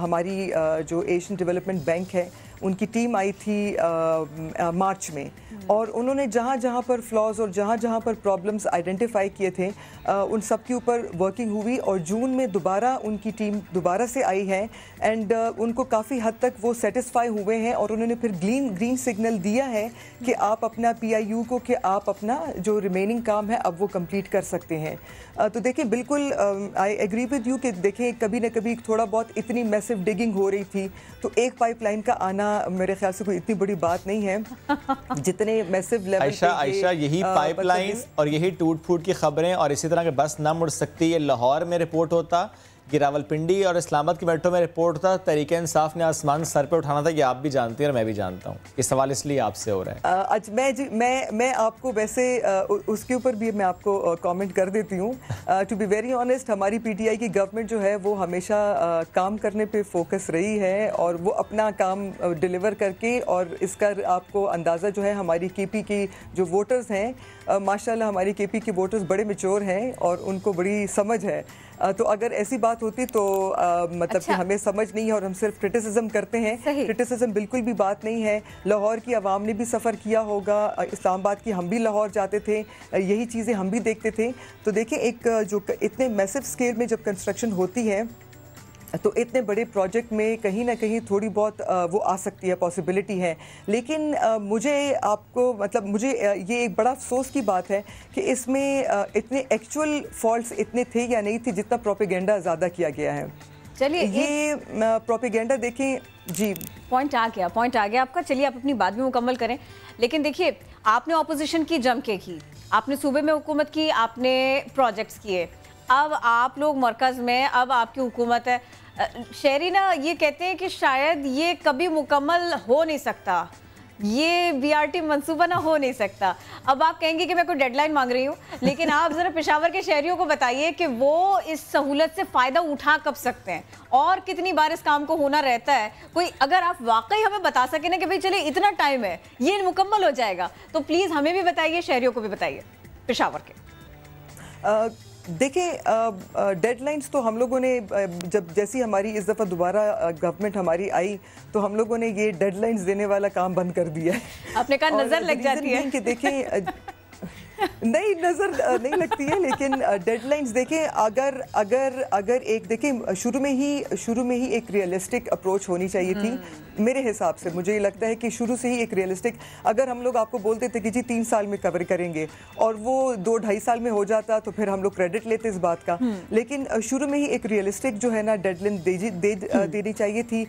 हमारी जो एशियन डेवलपमेंट बैंक है उनकी टीम आई थी आ, आ, मार्च में। और उन्होंने जहाँ जहाँ पर फ्लॉज और जहाँ जहाँ पर प्रॉब्लम्स आइडेंटिफाई किए थे आ, उन सब के ऊपर वर्किंग हुई और जून में दोबारा उनकी टीम दोबारा से आई है। एंड उनको काफ़ी हद तक वो सेटिस्फाई हुए हैं और उन्होंने फिर ग्रीन ग्रीन सिग्नल दिया है कि आप अपना पीआईयू को कि आप अपना जो रिमेनिंग काम है अब वो कंप्लीट कर सकते हैं। तो देखिए बिल्कुल आई एग्री विद यू कि देखें कभी ना कभी थोड़ा बहुत इतनी मैसिव डिगिंग हो रही थी। तो एक पाइपलाइन का आना मेरे ख्याल से कोई इतनी बड़ी बात नहीं है। जितने मैसिव लेवल आयशा आयशा यही पाइपलाइंस और यही टूट फूट की खबरें और इसी तरह के बस ना मुड़ सकती है लाहौर में रिपोर्ट होता कि रावलपिंडी और इस्लामाबाद की मेट्रो में रिपोर्ट था तरीके इंसाफ ने आसमान सर पे उठाना था कि आप भी जानते हैं और मैं भी जानता हूँ। ये सवाल इसलिए आपसे हो रहा है। अच्छा मैं जी मैं मैं आपको वैसे उसके ऊपर भी मैं आपको कमेंट कर देती हूँ। टू बी वेरी ऑनेस्ट हमारी पीटीआई की गवर्नमेंट जो है वो हमेशा आ, काम करने पर फोकस रही है और वो अपना काम डिलीवर करके और इसका आपको अंदाज़ा जो है हमारी के की जो वोटर्स हैं माशाल्लाह हमारी के के वोटर्स बड़े मेच्योर हैं और उनको बड़ी समझ है। तो अगर ऐसी बात होती तो आ, मतलब अच्छा। कि हमें समझ नहीं है और हम सिर्फ़ क्रिटिसिज्म करते हैं। क्रिटिसिज्म बिल्कुल भी बात नहीं है। लाहौर की आवाम ने भी सफ़र किया होगा इस्लामाबाद की हम भी लाहौर जाते थे यही चीज़ें हम भी देखते थे। तो देखिए एक जो इतने मैसिव स्केल में जब कंस्ट्रक्शन होती है तो इतने बड़े प्रोजेक्ट में कहीं ना कहीं थोड़ी बहुत वो आ सकती है पॉसिबिलिटी है। लेकिन मुझे आपको मतलब मुझे ये एक बड़ा अफसोस की बात है कि इसमें इतने एक्चुअल फॉल्ट्स इतने थे या नहीं थे जितना प्रोपेगेंडा ज़्यादा किया गया है। चलिए ये प्रोपेगेंडा देखें। जी। पॉइंट आ गया पॉइंट आ गया आपका। चलिए आप अपनी बात भी मुकम्मल करें। लेकिन देखिए आपने ऑपोजिशन की जम के की। आपने सूबे में हुकूमत की आपने प्रोजेक्ट्स किए। अब आप लोग मरकज़ में अब आपकी हुकूमत है। शहरी ना ये कहते हैं कि शायद ये कभी मुकम्मल हो नहीं सकता। ये बीआरटी मंसूबा ना हो नहीं सकता। अब आप कहेंगे कि मैं कोई डेडलाइन मांग रही हूँ, लेकिन आप ज़रा पेशावर के शहरियों को बताइए कि वो इस सहूलत से फ़ायदा उठा कब सकते हैं? और कितनी बार इस काम को होना रहता है? कोई अगर आप वाकई हमें बता सके ना कि भाई चलिए इतना टाइम है, ये मुकम्मल हो जाएगा तो प्लीज़ हमें भी बताइए, शहरियों को भी बताइए, पेशावर के। देखिए डेडलाइंस तो हम लोगों ने जब जैसी हमारी इस दफ़ा दोबारा गवर्नमेंट हमारी आई तो हम लोगों ने ये डेडलाइंस देने वाला काम बंद कर दिया है। आपने कहा नज़र लग जाती है। कि देखें नहीं नज़र नहीं लगती है लेकिन डेडलाइंस देखें अगर अगर अगर एक देखें शुरू में ही शुरू में ही एक रियलिस्टिक अप्रोच होनी चाहिए थी हम्म। मेरे हिसाब से मुझे ये लगता है कि शुरू से ही एक रियलिस्टिक अगर हम लोग आपको बोलते थे कि जी तीन साल में कवर करेंगे और वो दो ढाई साल में हो जाता तो फिर हम लोग क्रेडिट लेते इस बात का हम्म। लेकिन शुरू में ही एक रियलिस्टिक जो है ना डेडलाइन दे, दे, हम्म। देनी चाहिए थी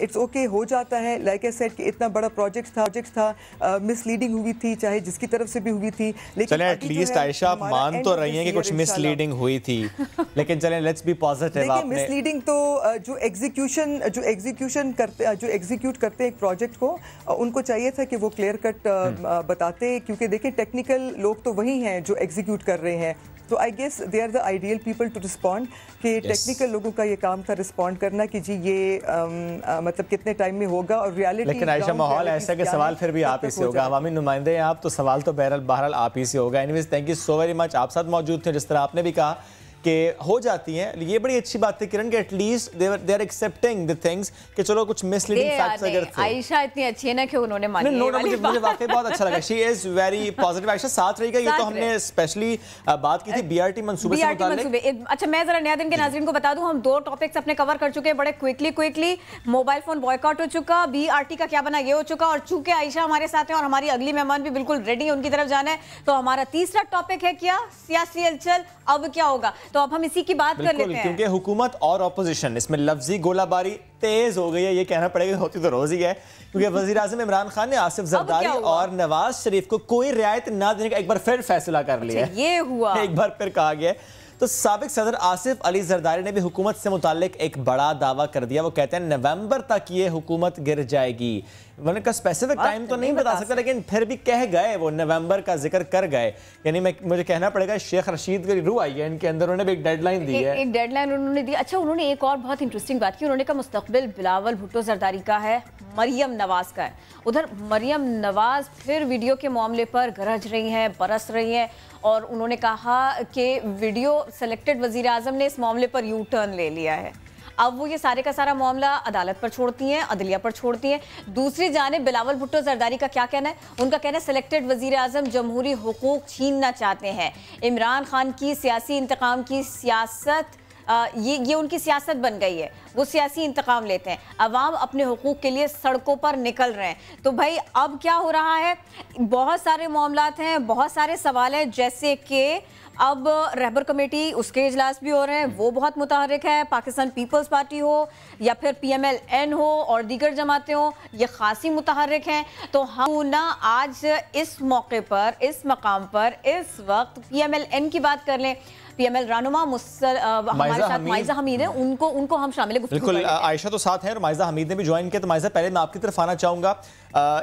इट्स ओके हो जाता है लाइक ए सेट कि इतना बड़ा प्रोजेक्ट था प्रोजेक्ट था मिसलीडिंग हुई थी चाहे जिसकी तरफ़ से भी हुई थी लेकिन चले एटलीस्ट आयशा आप मान तो रही हैं कि कुछ मिसलीडिंग हुई थी। लेकिन चले लेट्स बी पॉजिटिव आपने मिसलीडिंग तो जो एग्जीक्यूशन जो एग्जीक्यूशन करते जो एग्जीक्यूट करते एक प्रोजेक्ट को उनको चाहिए था कि वो क्लियर कट हम्म। बताते क्योंकि देखिए टेक्निकल लोग तो वही हैं जो एग्जीक्यूट कर रहे हैं। तो I guess they are the ideal people to respond कि टेक्निकल yes. लोगों का ये काम था रिस्पॉन्ड करना कि जी ये आम, आ, मतलब कितने टाइम में होगा और रियलिटी लेकिन आयशा माहौल ऐसा कि सवाल फिर भी आप ही से होगा। हमामी नुमाइंदे हैं आप तो सवाल तो बहरहाल बहरहाल आप ही से होगा। Anyways thank you so very much आप साथ मौजूद थे, जिस तरह आपने भी कहा कि हो जाती हैं। ये बड़ी अच्छी बात है किरण कि at least they they are accepting the things कि चलो कुछ मिसलीडिंग फैक्ट्स अगर थे। आयशा इतनी अच्छी है ना कि उन्होंने मानी नो नो मुझे मुझे वाकई बहुत अच्छा लगा। She is very positive Ayesha साथ रहेगा ये तो हमने स्पेशली बात की थी बीआरटी मंसूबे से मुताल्लिक अच्छा मैं जरा नया दिन के नाज़रीन को बता दूँ हम दो टॉपिक्स अपने कवर कर चुके हैं बड़े quickly quickly mobile phone boycott हो चुका बीआरटी का क्या बना ये हो चुका और चूँकि आयशा हमारे साथ है और हमारी अगली मेहमान भी बिल्कुल रेडी है उनकी तरफ़ जाना है तो हमारा तीसरा टॉपिक है क्या? सियासी हलचल अब क्या होगा? तो अब हम इसी की बात कर लेते हैं। क्योंकि हुकूमत और ऑपोजिशन इसमें लफ्जी गोलाबारी तेज हो गई है ये कहना पड़ेगा होती तो रोज ही है क्योंकि वज़ीर आज़म इमरान खान ने आसिफ जरदारी और नवाज़ शरीफ को कोई रियायत ना देने का एक बार फिर फैसला कर लिया अच्छा, ये हुआ। एक बार फिर कहा गया तो सबक सदर आसिफ अली जरदारी ने भी हुकूमत से मुतालिक एक बड़ा दावा कर दिया। वो कहते हैं नवंबर तक ये हुकूमत गिर जाएगी। मैंने का स्पेसिफिक टाइम तो नहीं बता सकता लेकिन फिर भी कह गए वो नवंबर का ज़िक्र कर गए। यानी मैं मुझे कहना पड़ेगा शेख रशीद की रूह आई है इनके अंदर उन्होंने भी एक डेडलाइन दी है। एक डेडलाइन उन्होंने दी। अच्छा उन्होंने एक और बहुत इंटरेस्टिंग बात की। उन्होंने कहा मुस्तकबिल बिलावल भुट्टो जरदारी का है मरियम नवाज़ का है। उधर मरियम नवाज़ फिर वीडियो के मामले पर गरज रही हैं बरस रही हैं और उन्होंने कहा कि वीडियो सेलेक्टेड वज़ीर आज़म ने इस मामले पर यू टर्न ले लिया है। अब वो ये सारे का सारा मामला अदालत पर छोड़ती हैं, अदलिया पर छोड़ती हैं। दूसरी जाने बिलावल भुट्टो जरदारी का क्या कहना है? उनका कहना है सिलेक्टेड वज़ीर अजम जमहूरी हकूक छीनना चाहते हैं। इमरान खान की सियासी इंतकाम की सियासत ये ये उनकी सियासत बन गई है। वो सियासी इंतकाम लेते हैं। अवाम अपने हकूक़ के लिए सड़कों पर निकल रहे हैं। तो भाई, अब क्या हो रहा है? बहुत सारे मामला हैं, बहुत सारे सवाल हैं, जैसे कि अब रहबर कमेटी उसके इजलास भी हो रहे हैं, वो बहुत मुतहरक है। पाकिस्तान पीपल्स पार्टी हो या फिर पी एम एल एन हो और दीगर जमातें हो, ये खासी मुतहरक हैं। तो हम ना आज इस मौके पर, इस मकाम पर, इस वक्त पी एम एल एन की बात कर लें। पीएमएल रानुमा हमारे साथ माइजा हमीद है उनको उनको हम शामिल बिल्कुल आयशा तो साथ है और माइजा हमीद ने भी ज्वाइन किया तो माइजा पहले मैं आपकी तरफ़ आना चाहूँगा।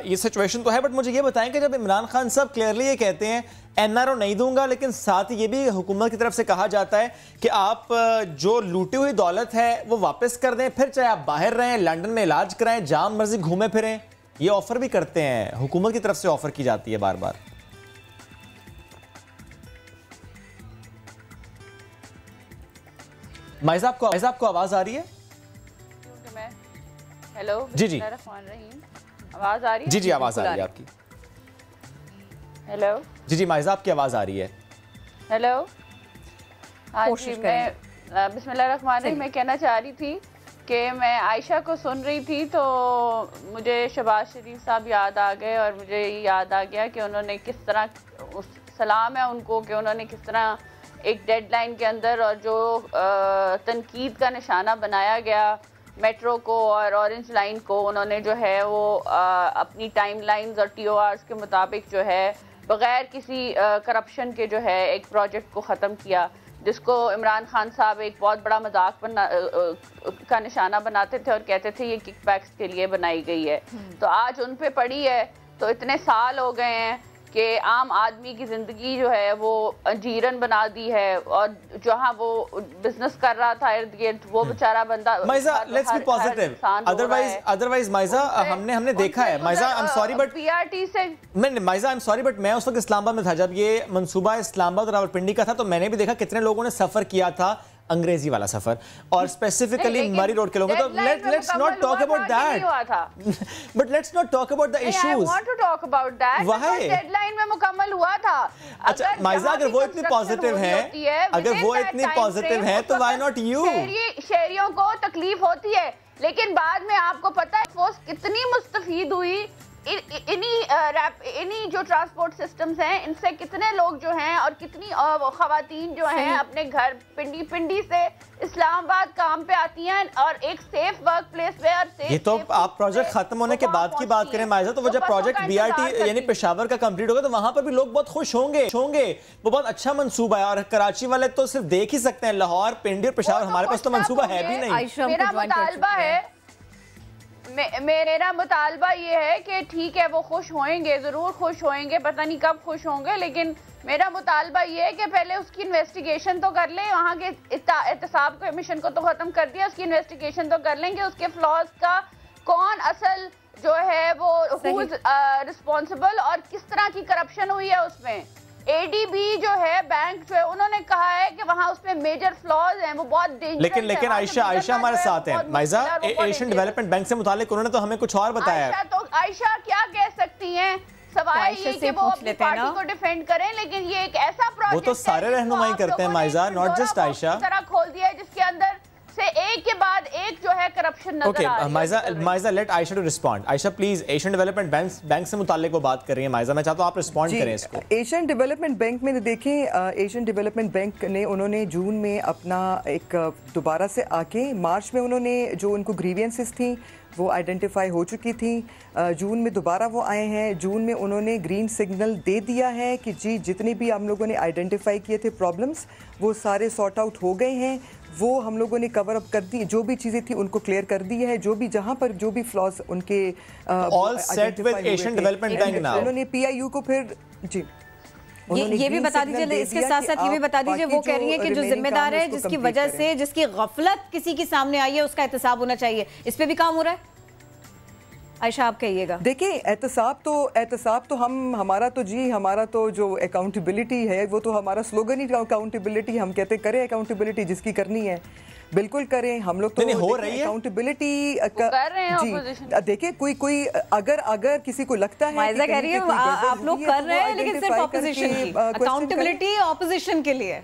ये सिचुएशन तो है बट मुझे ये बताएँ कि जब इमरान खान साहब क्लियरली ये कहते हैं एनआरओ नहीं दूँगा लेकिन साथ ही ये भी हुकूमत की तरफ़ से कहा जाता है कि आप जो लूटी हुई दौलत है वो वापस कर दें फिर चाहे आप बाहर रहें लंदन में इलाज कराएँ जाम मर्ज़ी घूमे फिरें ये ऑफ़र भी करते हैं हुकूमत की तरफ़ से ऑफ़र की जाती है बार बार माइजा आपको माइजा आपको आवाज़ आ रही है? हेलो जी जी। आवाज़ आ रही है? जी जी आवाज़ आ रही है आपकी हेलो। जी जी माइजा आपकी आवाज़ आ रही है। हेलो। हाँ जी मैं बिस्मिल्लाह मैं कहना चाह रही थी कि मैं आयशा को सुन रही थी तो मुझे शबाज शरीफ साहब याद आ गए और मुझे याद आ गया कि उन्होंने किस तरह सलाम है उनको कि उन्होंने किस तरह एक डेडलाइन के अंदर और जो तनकीद का निशाना बनाया गया मेट्रो को और ऑरेंज लाइन को उन्होंने जो है वो आ, अपनी टाइम लाइन्स और टी के मुताबिक जो है बग़ैर किसी करप्शन के जो है एक प्रोजेक्ट को ख़त्म किया जिसको इमरान खान साहब एक बहुत बड़ा मज़ाक बना का निशाना बनाते थे और कहते थे ये किक किकबैक्स के लिए बनाई गई है हम्म। तो आज उन पर पड़ी है तो इतने साल हो गए हैं कि आम आदमी की ज़िंदगी जो है वो जीरन बना दी है और जहाँ वो बिज़नेस कर रहा था इर्द गिर्द वो हम्म। बेचारा बंदा Maiza let's be positive otherwise otherwise Maiza हमने हमने देखा है। Maiza I am sorry but PRT से मैं Maiza I am sorry but मैं उस वक्त इस्लामाबाद में था। जब ये मनसूबा इस्लामाबाद और रावलपिंडी का था तो मैंने भी देखा कितने लोगों ने सफ़र किया था। अंग्रेज़ी वाला सफ़र। और स्पेसिफिकली मरी रोड के लोगों तो let let's not talk about that but let's not talk about the issues I want to talk about that why deadline में मुकम्मल हुआ था। अच्छा माइजा अगर वो इतनी पॉजिटिव है अगर वो इतनी पॉजिटिव है तो व्हाई नॉट यू शहरियों को तकलीफ़ होती है लेकिन बाद में आपको पता है वो कितनी मुस्तफीद हुई इन्हीं इन्हीं जो ट्रांसपोर्ट सिस्टम्स हैं इनसे कितने लोग जो हैं और कितनी खातन जो हैं अपने घर पिंडी पिंडी से इस्लामाबाद काम पे आती हैं और एक सेफ़ वर्क प्लेस पे और सेफ़ ये तो आप प्रोजेक्ट खत्म होने के बाद की बात करें मायजा तो वो जब प्रोजेक्ट बीआरटी यानी पेशावर का कंप्लीट होगा तो वहाँ पर भी लोग बहुत खुश होंगे। होंगे। वो बहुत अच्छा मनसूबा है और कराची वाले तो सिर्फ़ देख ही सकते हैं लाहौर पिंडी और पेशावर तो हमारे पास तो मनसूबा है भी नहीं। मेरा मुतालबा है मेरा मुतालबा ये है कि ठीक है वो खुश होंगे ज़रूर खुश होंगे पता नहीं कब खुश होंगे लेकिन मेरा मुतालबा ये है कि पहले उसकी इन्वेस्टिगेशन तो कर लें वहाँ के एहतसाब कमीशन को तो ख़त्म कर दिया उसकी इन्वेस्टिगेशन तो कर लेंगे उसके फ्लॉज का कौन असल जो है वो रिस्पॉन्सिबल और किस तरह की करप्शन हुई है उसमें? एडीबी जो है बैंक जो है उन्होंने कहा है कि वहाँ उसमें मेजर फ्लॉज हैं वो बहुत डेंजरस लेकिन लेकिन आयशा आयशा हमारे साथ है। माइजा एशियन डेवलपमेंट बैंक से मुतालिक उन्होंने तो हमें कुछ और बताया आयशा तो आयशा क्या कह सकती हैं? सवाल ये कि वो अपनी पार्टी को डिफेंड करें लेकिन ये एक ऐसा प्रोजेक्ट वो तो सारे रहनुमाई करते हैं माइजा नॉट जस्ट आयशा। तरह खोल दिया है जिसके अंदर से एक के बाद एक जो है करप्शन नज़र okay, आ रही Maiza Maiza let Ayesha to respond Ayesha please Asian development bank bank से मुतालिक वो बात कर रही है माइजा मैं चाहता हूँ आप रिस्पोंड करें इसको। एशियन डेवलपमेंट बैंक में देखें एशियन डेवलपमेंट बैंक ने उन्होंने जून में अपना एक दोबारा से आके मार्च में उन्होंने जो उनको ग्रीवियंसेस थी वो आइडेंटिफाई हो चुकी थी। जून में दोबारा वो आए हैं। जून में उन्होंने ग्रीन सिग्नल दे दिया है कि जी जितने भी हम लोगों ने आइडेंटिफाई किए थे प्रॉब्लम्स वो सारे सॉर्ट आउट हो गए हैं। वो हम लोगों ने कवर अप कर दी जो भी चीज़ें थी उनको क्लियर कर दी है जो भी जहाँ पर जो भी फ्लॉज उनके all set with Asian development bank now उन्होंने पीआईयू को फिर जी। ये, ये भी बता दीजिए इसके साथ साथ ये भी बता दीजिए वो कह रही है कि जो जिम्मेदार है जिसकी वजह से जिसकी गफलत किसी के सामने आई है उसका एहतसाब होना चाहिए। इस पर भी काम हो रहा है? आयशा आप कहिएगा। देखिए एहतसाब तो एहतसाब तो हम हमारा तो जी हमारा तो जो अकाउंटेबिलिटी है वो तो हमारा स्लोगन ही अकाउंटेबिलिटी हम कहते करें अकाउंटेबिलिटी जिसकी करनी है। बिल्कुल करें हम लोग तो नहीं, हो रही है। अकाउंटेबिलिटी कर रहे हैं जी देखिए कोई कोई अगर अगर किसी को लगता है कि कह रही है आप लोग कर रहे हैं लेकिन सिर्फ़ ऑपोजिशन अकाउंटेबिलिटी ऑपोजिशन के। लिए।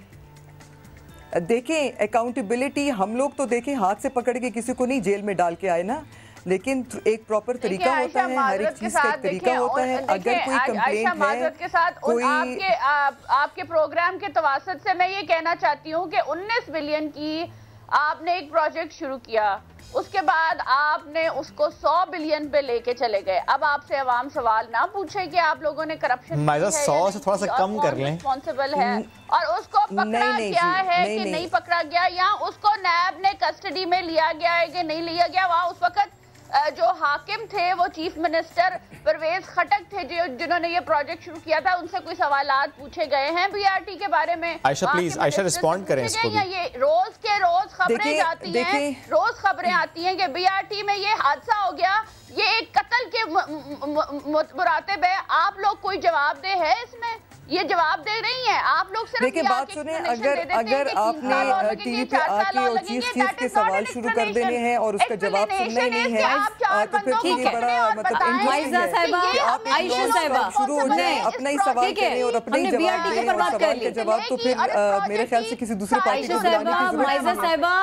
देखें अकाउंटेबिलिटी हम लोग तो देखें हाथ से पकड़ के किसी को नहीं जेल में डाल के आए ना। लेकिन एक प्रॉपर तरीका होता है हर एक चीज़ का एक तरीका होता है। अगर कोई कंप्लेंट है के साथ कोई आपके आप, आपके प्रोग्राम के तवासत से मैं ये कहना चाहती हूँ कि 19 बिलियन की आपने एक प्रोजेक्ट शुरू किया। उसके बाद आपने उसको 100 बिलियन पे लेके चले गए। अब आपसे अवाम सवाल ना पूछे कि आप लोगों ने करप्शन सौ से थोड़ा सा कम कर लें। रिस्पॉन्सिबल है? और उसको पकड़ा नहीं, नहीं, गया है नहीं, कि नहीं, नहीं पकड़ा गया या उसको नैब ने कस्टडी में लिया गया है कि नहीं लिया गया वहाँ उस वक्त जो हाकिम थे वो चीफ मिनिस्टर परवेज खटक थे जो जिन्होंने ये प्रोजेक्ट शुरू किया था उनसे कोई सवाल पूछे गए हैं बीआरटी के बारे में? आयशा प्लीज़ आयशा रिस्पॉन्ड करें इसको भी। ये रोज के रोज खबरें जाती हैं रोज खबरें आती हैं कि बीआरटी में ये हादसा हो गया ये एक कत्ल के मुरातब है आप लोग कोई जवाब दे है इसमें? ये जवाब दे रही हैं। आप लोग सिर्फ़ देखिए बात सुने अगर अगर आपने टीवी पे आके और चीज़ चीज़ के सवाल शुरू कर देने हैं और उसका जवाब सुनना ही नहीं है तो फिर ये बड़ा मतलब आयशा साहिबा शुरू हो। जाए अपना ही सवाल करें और अपने ही जवाब दें और सवाल के जवाब तो फिर मेरे ख्याल से किसी दूसरे पार्टी को बुलाने की ज़रूरत साहिबा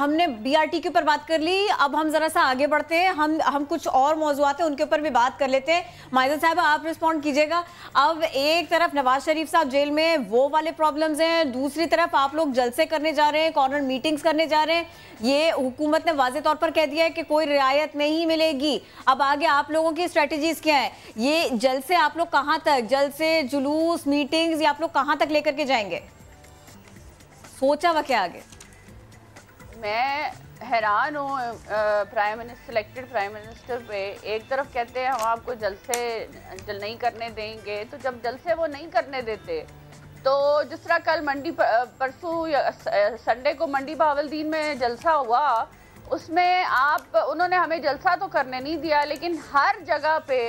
हमने बीआरटी के ऊपर बात कर ली। अब हम जरा सा आगे बढ़ते हैं हम हम कुछ और मौजूद हैं उनके ऊपर भी बात कर लेते हैं माइजा साहबा आप रिस्पॉन्ड कीजिएगा अब एक तरफ़ नवाज़ नवाज़ शरीफ साहब, जेल में वो वाले प्रॉब्लम्स हैं। दूसरी तरफ़ आप लोग जलसे करने जा रहे हैं कॉर्नर मीटिंग्स करने जा रहे हैं। ये हुकूमत ने वाजे तौर पर कह दिया है कि कोई रियायत नहीं मिलेगी। अब आगे आप लोगों की स्ट्रेटजीज क्या है? ये जल से आप लोग कहाँ तक? जल से जुलूस मीटिंग्स ये आप लोग कहाँ तक लेकर के जाएँगे? सोचा वह क्या आगे? मैं हैरान हूँ prime minister selected prime minister पे। एक तरफ़ कहते हैं, हम आपको जलसे जल नहीं करने देंगे। तो जब जलसे वो नहीं करने देते तो जिस तरह कल मंडी परसों संडे को मंडी बावलदीन में जलसा हुआ, उसमें आप, उन्होंने हमें जलसा तो करने नहीं दिया, लेकिन हर जगह पे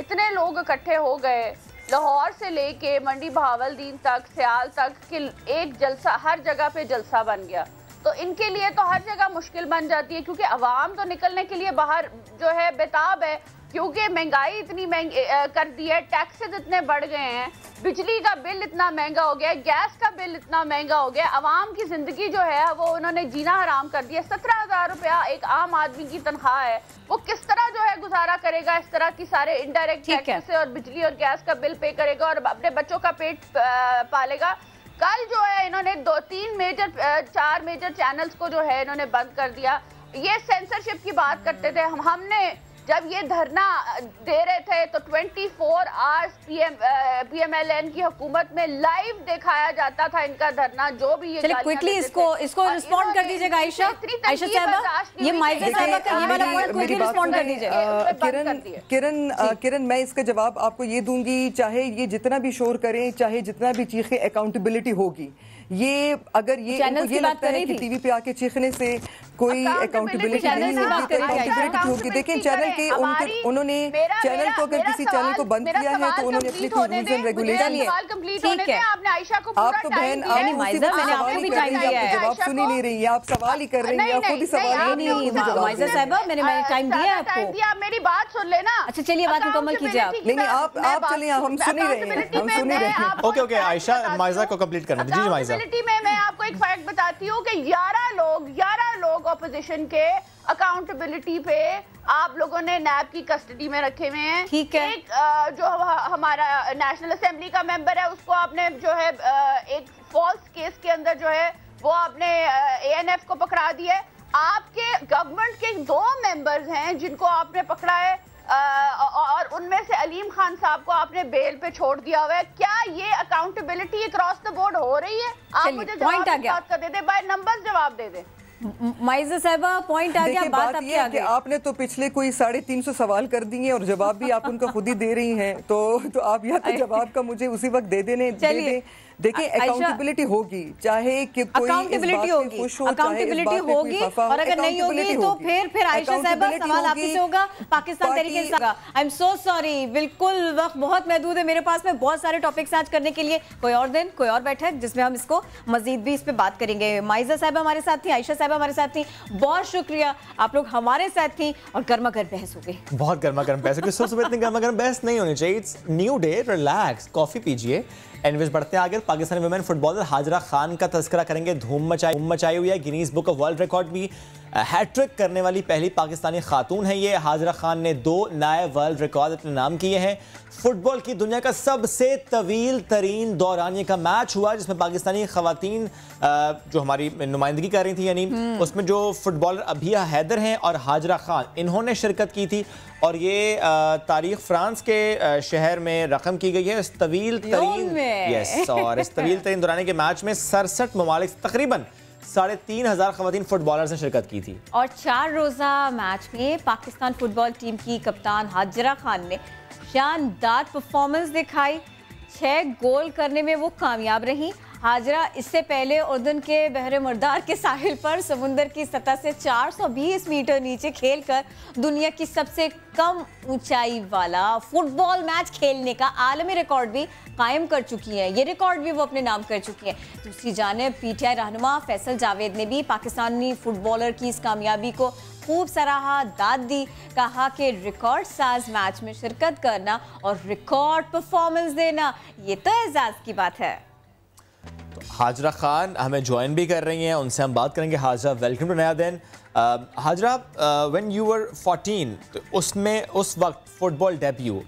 इतने लोग इकट्ठे हो गए, लाहौर से लेके मंडी बहावलदीन तक, सियाल तक, कि एक जलसा, हर जगह पे जलसा बन गया। तो इनके लिए तो हर जगह मुश्किल बन जाती है क्योंकि अवाम तो निकलने के लिए बाहर जो है बेताब है क्योंकि महँगाई इतनी महँगी कर दी है टैक्सेस इतने बढ़ गए हैं बिजली का बिल इतना महँगा हो गया गैस का बिल इतना महँगा हो गया आवाम की ज़िंदगी जो है वो उन्होंने जीना हराम कर दिया। सत्रह हज़ार रुपया एक आम आदमी की तनख्वाह है वो किस तरह जो है गुजारा करेगा इस तरह की सारे इनडायरेक्ट टैक्स से और बिजली और गैस का बिल पे करेगा और अपने बच्चों का पेट पालेगा। कल जो है इन्होंने दो, तीन मेजर चार मेजर चैनल्स को जो है इन्होंने बंद कर दिया। ये सेंसरशिप की बात करते थे। हम, हमने जब ये धरना दे रहे थे तो 24 फोर आवर्स पीएम पीएमएलएन की हुकूमत में लाइव दिखाया जाता था इनका धरना जो भी ये क्विकली इसको इसको रिस्पॉन्ड कर दीजिएगा आयशा। आयशा साहबा ये माइजा साहबा का ये वाला पॉइंट क्विकली रिस्पॉन्ड कर दीजिए। किरण किरण किरण मैं इसका जवाब आपको ये दूँगी चाहे ये जितना भी शोर करें चाहे जितना भी चीखे अकाउंटेबिलिटी होगी। ये अगर ये ये लगता है कि टीवी पे आके चीखने से कोई अकाउंटेबिलिटी नहीं होगी तो अकाउंटेबिलिटी होगी देखिए चैनल के उनके उन्होंने चैनल को अगर किसी चैनल को बंद किया है तो उन्होंने अपने कोई रूल्स एंड रेगुलेशन ठीक है। आप तो बहन आप जवाब सुन ही नहीं रही है। आप सवाल ही कर रही है। खुद ही सवाल मैंने टाइम दिया आपको। मेरी बात सुन लेना। अच्छा चलिए बात मुकम्मल कीजिए आप। नहीं नहीं आप आप चलिए हम सुन ही रहे हैं। हम सुन ही रहे हैं। ओके ओके आयशा माइजा को कंप्लीट करना। दीजिए माइजा। में मैं आपको एक फैक्ट बताती हूँ कि 11 लोग 11 लोग ऑपोजिशन के अकाउंटेबिलिटी पे आप लोगों ने नैब की कस्टडी में रखे हुए हैं। ठीक है। एक जो हमारा नेशनल असेंबली का मेंबर है उसको आपने जो है एक फॉल्स केस के अंदर जो है वो आपने एएनएफ को पकड़ा दिया है। आपके गवर्नमेंट के दो मेंबर्स हैं जिनको आपने पकड़ा है और उनमें से अलीम खान साहब को आपने बेल पे छोड़ दिया हुआ है। क्या ये अकाउंटेबिलिटी क्रॉस द बोर्ड हो रही है? आप मुझे जवाब दे दे बाय नंबर्स जवाब दे दे। माइजा साहबा पॉइंट आ गया बात, बात ये कि आपने तो पिछले कोई साढ़े तीन सौ सवाल कर दिए और जवाब भी आप उनका खुद ही दे रही हैं तो तो आप या तो जवाब का मुझे उसी वक्त दे देने दे दे। देखिए अकाउंटेबिलिटी होगी चाहे कि कोई अकाउंटेबिलिटी होगी। अकाउंटेबिलिटी होगी और अगर नहीं होगी तो फिर फिर आयशा साहबा सवाल आप से होगा पाकिस्तान तरीके से आई एम सो सॉरी बिल्कुल वक्त बहुत महदूद है मेरे पास में बहुत सारे टॉपिक्स आज करने के लिए। कोई और दिन कोई और बैठक जिसमें हम इसको मजीद भी इस पर बात करेंगे। माइजा साहब हमारे साथ थी आयशा साहब हमारे साथ थी। बहुत शुक्रिया आप लोग हमारे साथ थी और गर्मा गर्म बहस हो गई। बहुत गर्मा गर्म बहस सुबह सुबह इतनी गर्मा गर्म बहस नहीं होनी चाहिए। It's new day relax coffee पीजिए। एनवेज बढ़ते हैं आगे। पाकिस्तानी वुमेन फुटबॉलर हाजरा खान का तस्करा करेंगे। धूम मचाई धूम मचाई हुई है। Guinness book of world record भी हैट्रिक करने वाली पहली पाकिस्तानी खातून है ये। हाजरा खान ने दो नए वर्ल्ड रिकॉर्ड अपने नाम किए हैं। फुटबॉल की दुनिया का सबसे तवील तरीन दौरानिए का मैच हुआ जिसमें पाकिस्तानी खातन जो हमारी नुमाइंदगी कर रही थी यानी हम्म। उसमें जो फुटबॉलर अभिया हैदर हैं और हाजरा खान इन्होंने शिरकत की थी और ये तारीख फ्रांस के शहर में रकम की गई है। इस तवील तरीन यस और इस तवील तरीन दौरानिए के मैच में सड़सठ ममालिक तकरीबन साढ़े तीन हज़ार खातन फुटबॉलर ने शिरकत की थी। और चार रोजा मैच में पाकिस्तान फुटबॉल टीम की कप्तान हाजरा खान ने शानदार परफॉर्मेंस दिखाई। छह गोल करने में वो कामयाब रही। हाजरा इससे पहले उर्दन के बहर मरदार के साहिल पर समुंदर की सतह से 420 मीटर नीचे खेलकर दुनिया की सबसे कम ऊंचाई वाला फुटबॉल मैच खेलने का आलमी रिकॉर्ड भी कायम कर चुकी हैं। ये रिकॉर्ड भी वो अपने नाम कर चुकी हैं। दूसरी जानब, पीटीआई रहनुमा फैसल जावेद ने भी पाकिस्तानी फुटबॉलर की इस कामयाबी को खूब सराहा, दाद दी, कहा कि रिकॉर्ड साज मैच में शिरकत करना और रिकॉर्ड परफॉर्मेंस देना, ये तो एजाज की बात है। तो हाजरा खान हमें ज्वाइन भी कर रही हैं, उनसे हम बात करेंगे। हाजरा वेलकम टू नया दिन। हाजरा व्हेन यू वर 14 तो उसमें, उस वक्त फुटबॉल डेब्यू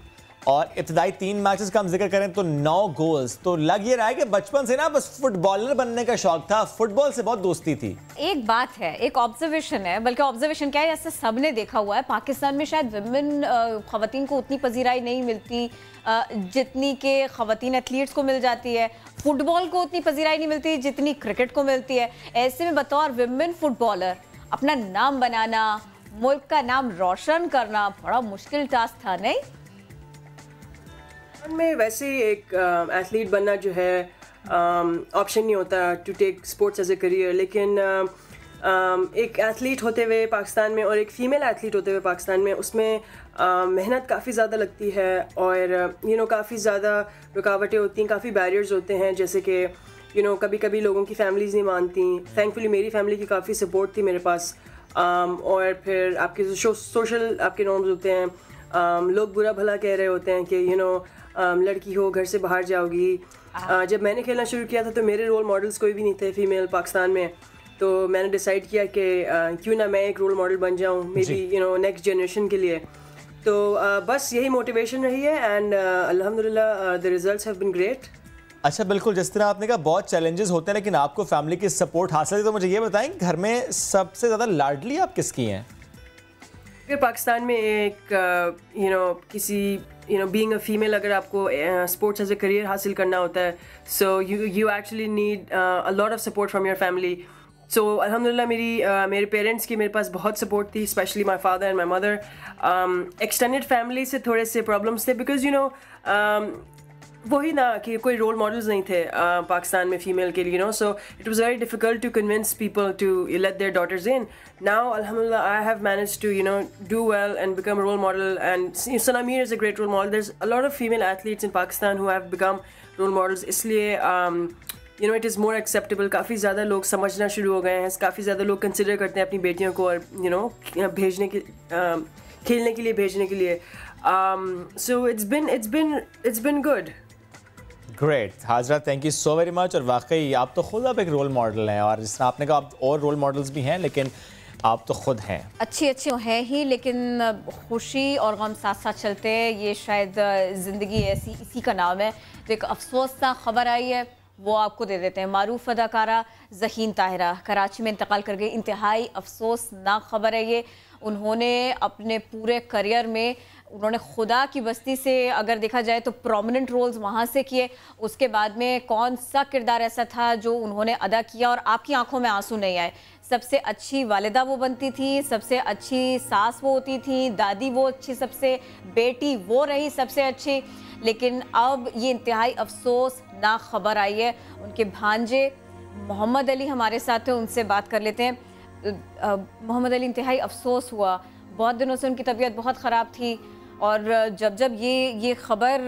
और इब्तदाई तीन मैचेस का हम ज़िक्र करें तो नौ गोल्स। तो लग ये रहा है कि बचपन से ना बस फुटबॉलर बनने का शौक था। फुटबॉल से बहुत दोस्ती थी। एक बात है, एक ऑब्जर्वेशन है, बल्कि ऑब्जर्वेशन क्या है? ऐसे सबने देखा हुआ है। पाकिस्तान में शायद विमेन खातन को उतनी पजीराई नहीं मिलती। जितनी के खातन एथलीट्स को मिल जाती है। फुटबॉल को उतनी पजीराई नहीं मिलती, जितनी क्रिकेट को मिलती है। ऐसे में बतौर विमेन फुटबॉलर अपना नाम बनाना, मुल्क का नाम रोशन करना, बड़ा मुश्किल टास्क था, नहीं? में वैसे एक एथलीट बनना जो है ऑप्शन नहीं होता to take sports as a career लेकिन एक एथलीट होते हुए पाकिस्तान में और एक फ़ीमेल एथलीट होते हुए पाकिस्तान में उसमें मेहनत काफ़ी ज़्यादा लगती है और यू नो काफ़ी ज़्यादा रुकावटें होती हैं काफ़ी बैरियर्स होते हैं जैसे कि यू नो कभी कभी लोगों की फैमिलीज़ नहीं मानती। थैंकफुली मेरी फैमिली की काफ़ी सपोर्ट थी मेरे पास। um, और फिर आपके सोशल आपके नॉर्म्स होते हैं um, लोग बुरा भला कह रहे होते हैं कि you you know know, um, लड़की हो घर से बाहर जाओगी। जब मैंने खेलना शुरू किया था तो मेरे रोल मॉडल्स कोई भी नहीं थे फीमेल पाकिस्तान में। तो मैंने डिसाइड किया कि क्यों ना मैं एक रोल मॉडल बन जाऊँ maybe you know next generation के लिए। तो बस यही मोटिवेशन रही है एंड अल्हम्दुलिल्लाह the results have been great अच्छा बिल्कुल जिस तरह आपने कहा बहुत चैलेंजेस होते हैं लेकिन आपको फैमिली की सपोर्ट हासिल है तो मुझे ये बताएँ घर में सबसे ज़्यादा लाडली आप किसकी हैं? अगर पाकिस्तान में एक यू uh, नो किसी you know being a female अगर आपको स्पोर्ट्स एज ए करियर हासिल करना होता है so you you actually need a lot of support from your family so अलहमदिल्ला मेरी uh, मेरे पेरेंट्स की मेरे पास बहुत सपोर्ट थी specially my father and my mother extended family से थोड़े से प्रॉब्लम्स थे बिकॉज़ यू नो वही ना कि कोई रोल मॉडल्स नहीं थे पाकिस्तान में फीमेल के लिए no so it was very difficult to convince people to let their daughters in now अल्हम्दुलिल्लाह I have manage to you know do well and become role model and Sana Mir is a great role model there is a lot of female athletes in Pakistan who have become role models इसलिए you know it is more acceptable काफ़ी ज़्यादा लोग समझना शुरू हो गए हैं काफ़ी ज़्यादा लोग कंसिडर करते हैं अपनी बेटियों को और यू नो भेजने के खेलने के लिए भेजने के लिए so it's been it's been it's been good great Hajra thank you so very much और वाकई आप तो खुद आप एक रोल मॉडल हैं और जिस तरह आपने कहा आप और रोल मॉडल्स भी हैं, लेकिन आप तो खुद हैं। अच्छी अच्छी हैं ही, लेकिन खुशी और गम साथ साथ चलते हैं। ये शायद ज़िंदगी ऐसी, इसी का नाम है। तो एक अफसोस सा खबर आई है, वो आपको दे देते हैं। मारूफ अदाकारा, जहीन ताहिरा, कराची में इंतकाल कर गई इंतहाई अफसोसनाक खबर है ये। उन्होंने अपने पूरे करियर में उन्होंने खुदा की बस्ती से अगर देखा जाए तो प्रोमिनेंट रोल्स वहाँ से किए। उसके बाद में कौन सा किरदार ऐसा था जो उन्होंने अदा किया और आपकी आँखों में आँसू नहीं आए? सबसे अच्छी वालदा वो बनती थी, सबसे अच्छी सास वो होती थी, दादी वो अच्छी, सबसे बेटी वो रही सबसे अच्छी। लेकिन अब ये इंतहाई अफसोस ना खबर आई है। उनके भांजे मोहम्मद अली हमारे साथ हैं, उनसे बात कर लेते हैं। मोहम्मद अली, इंतहाई अफसोस हुआ। बहुत दिनों से उनकी तबीयत बहुत ख़राब थी। और जब जब ये ये ख़बर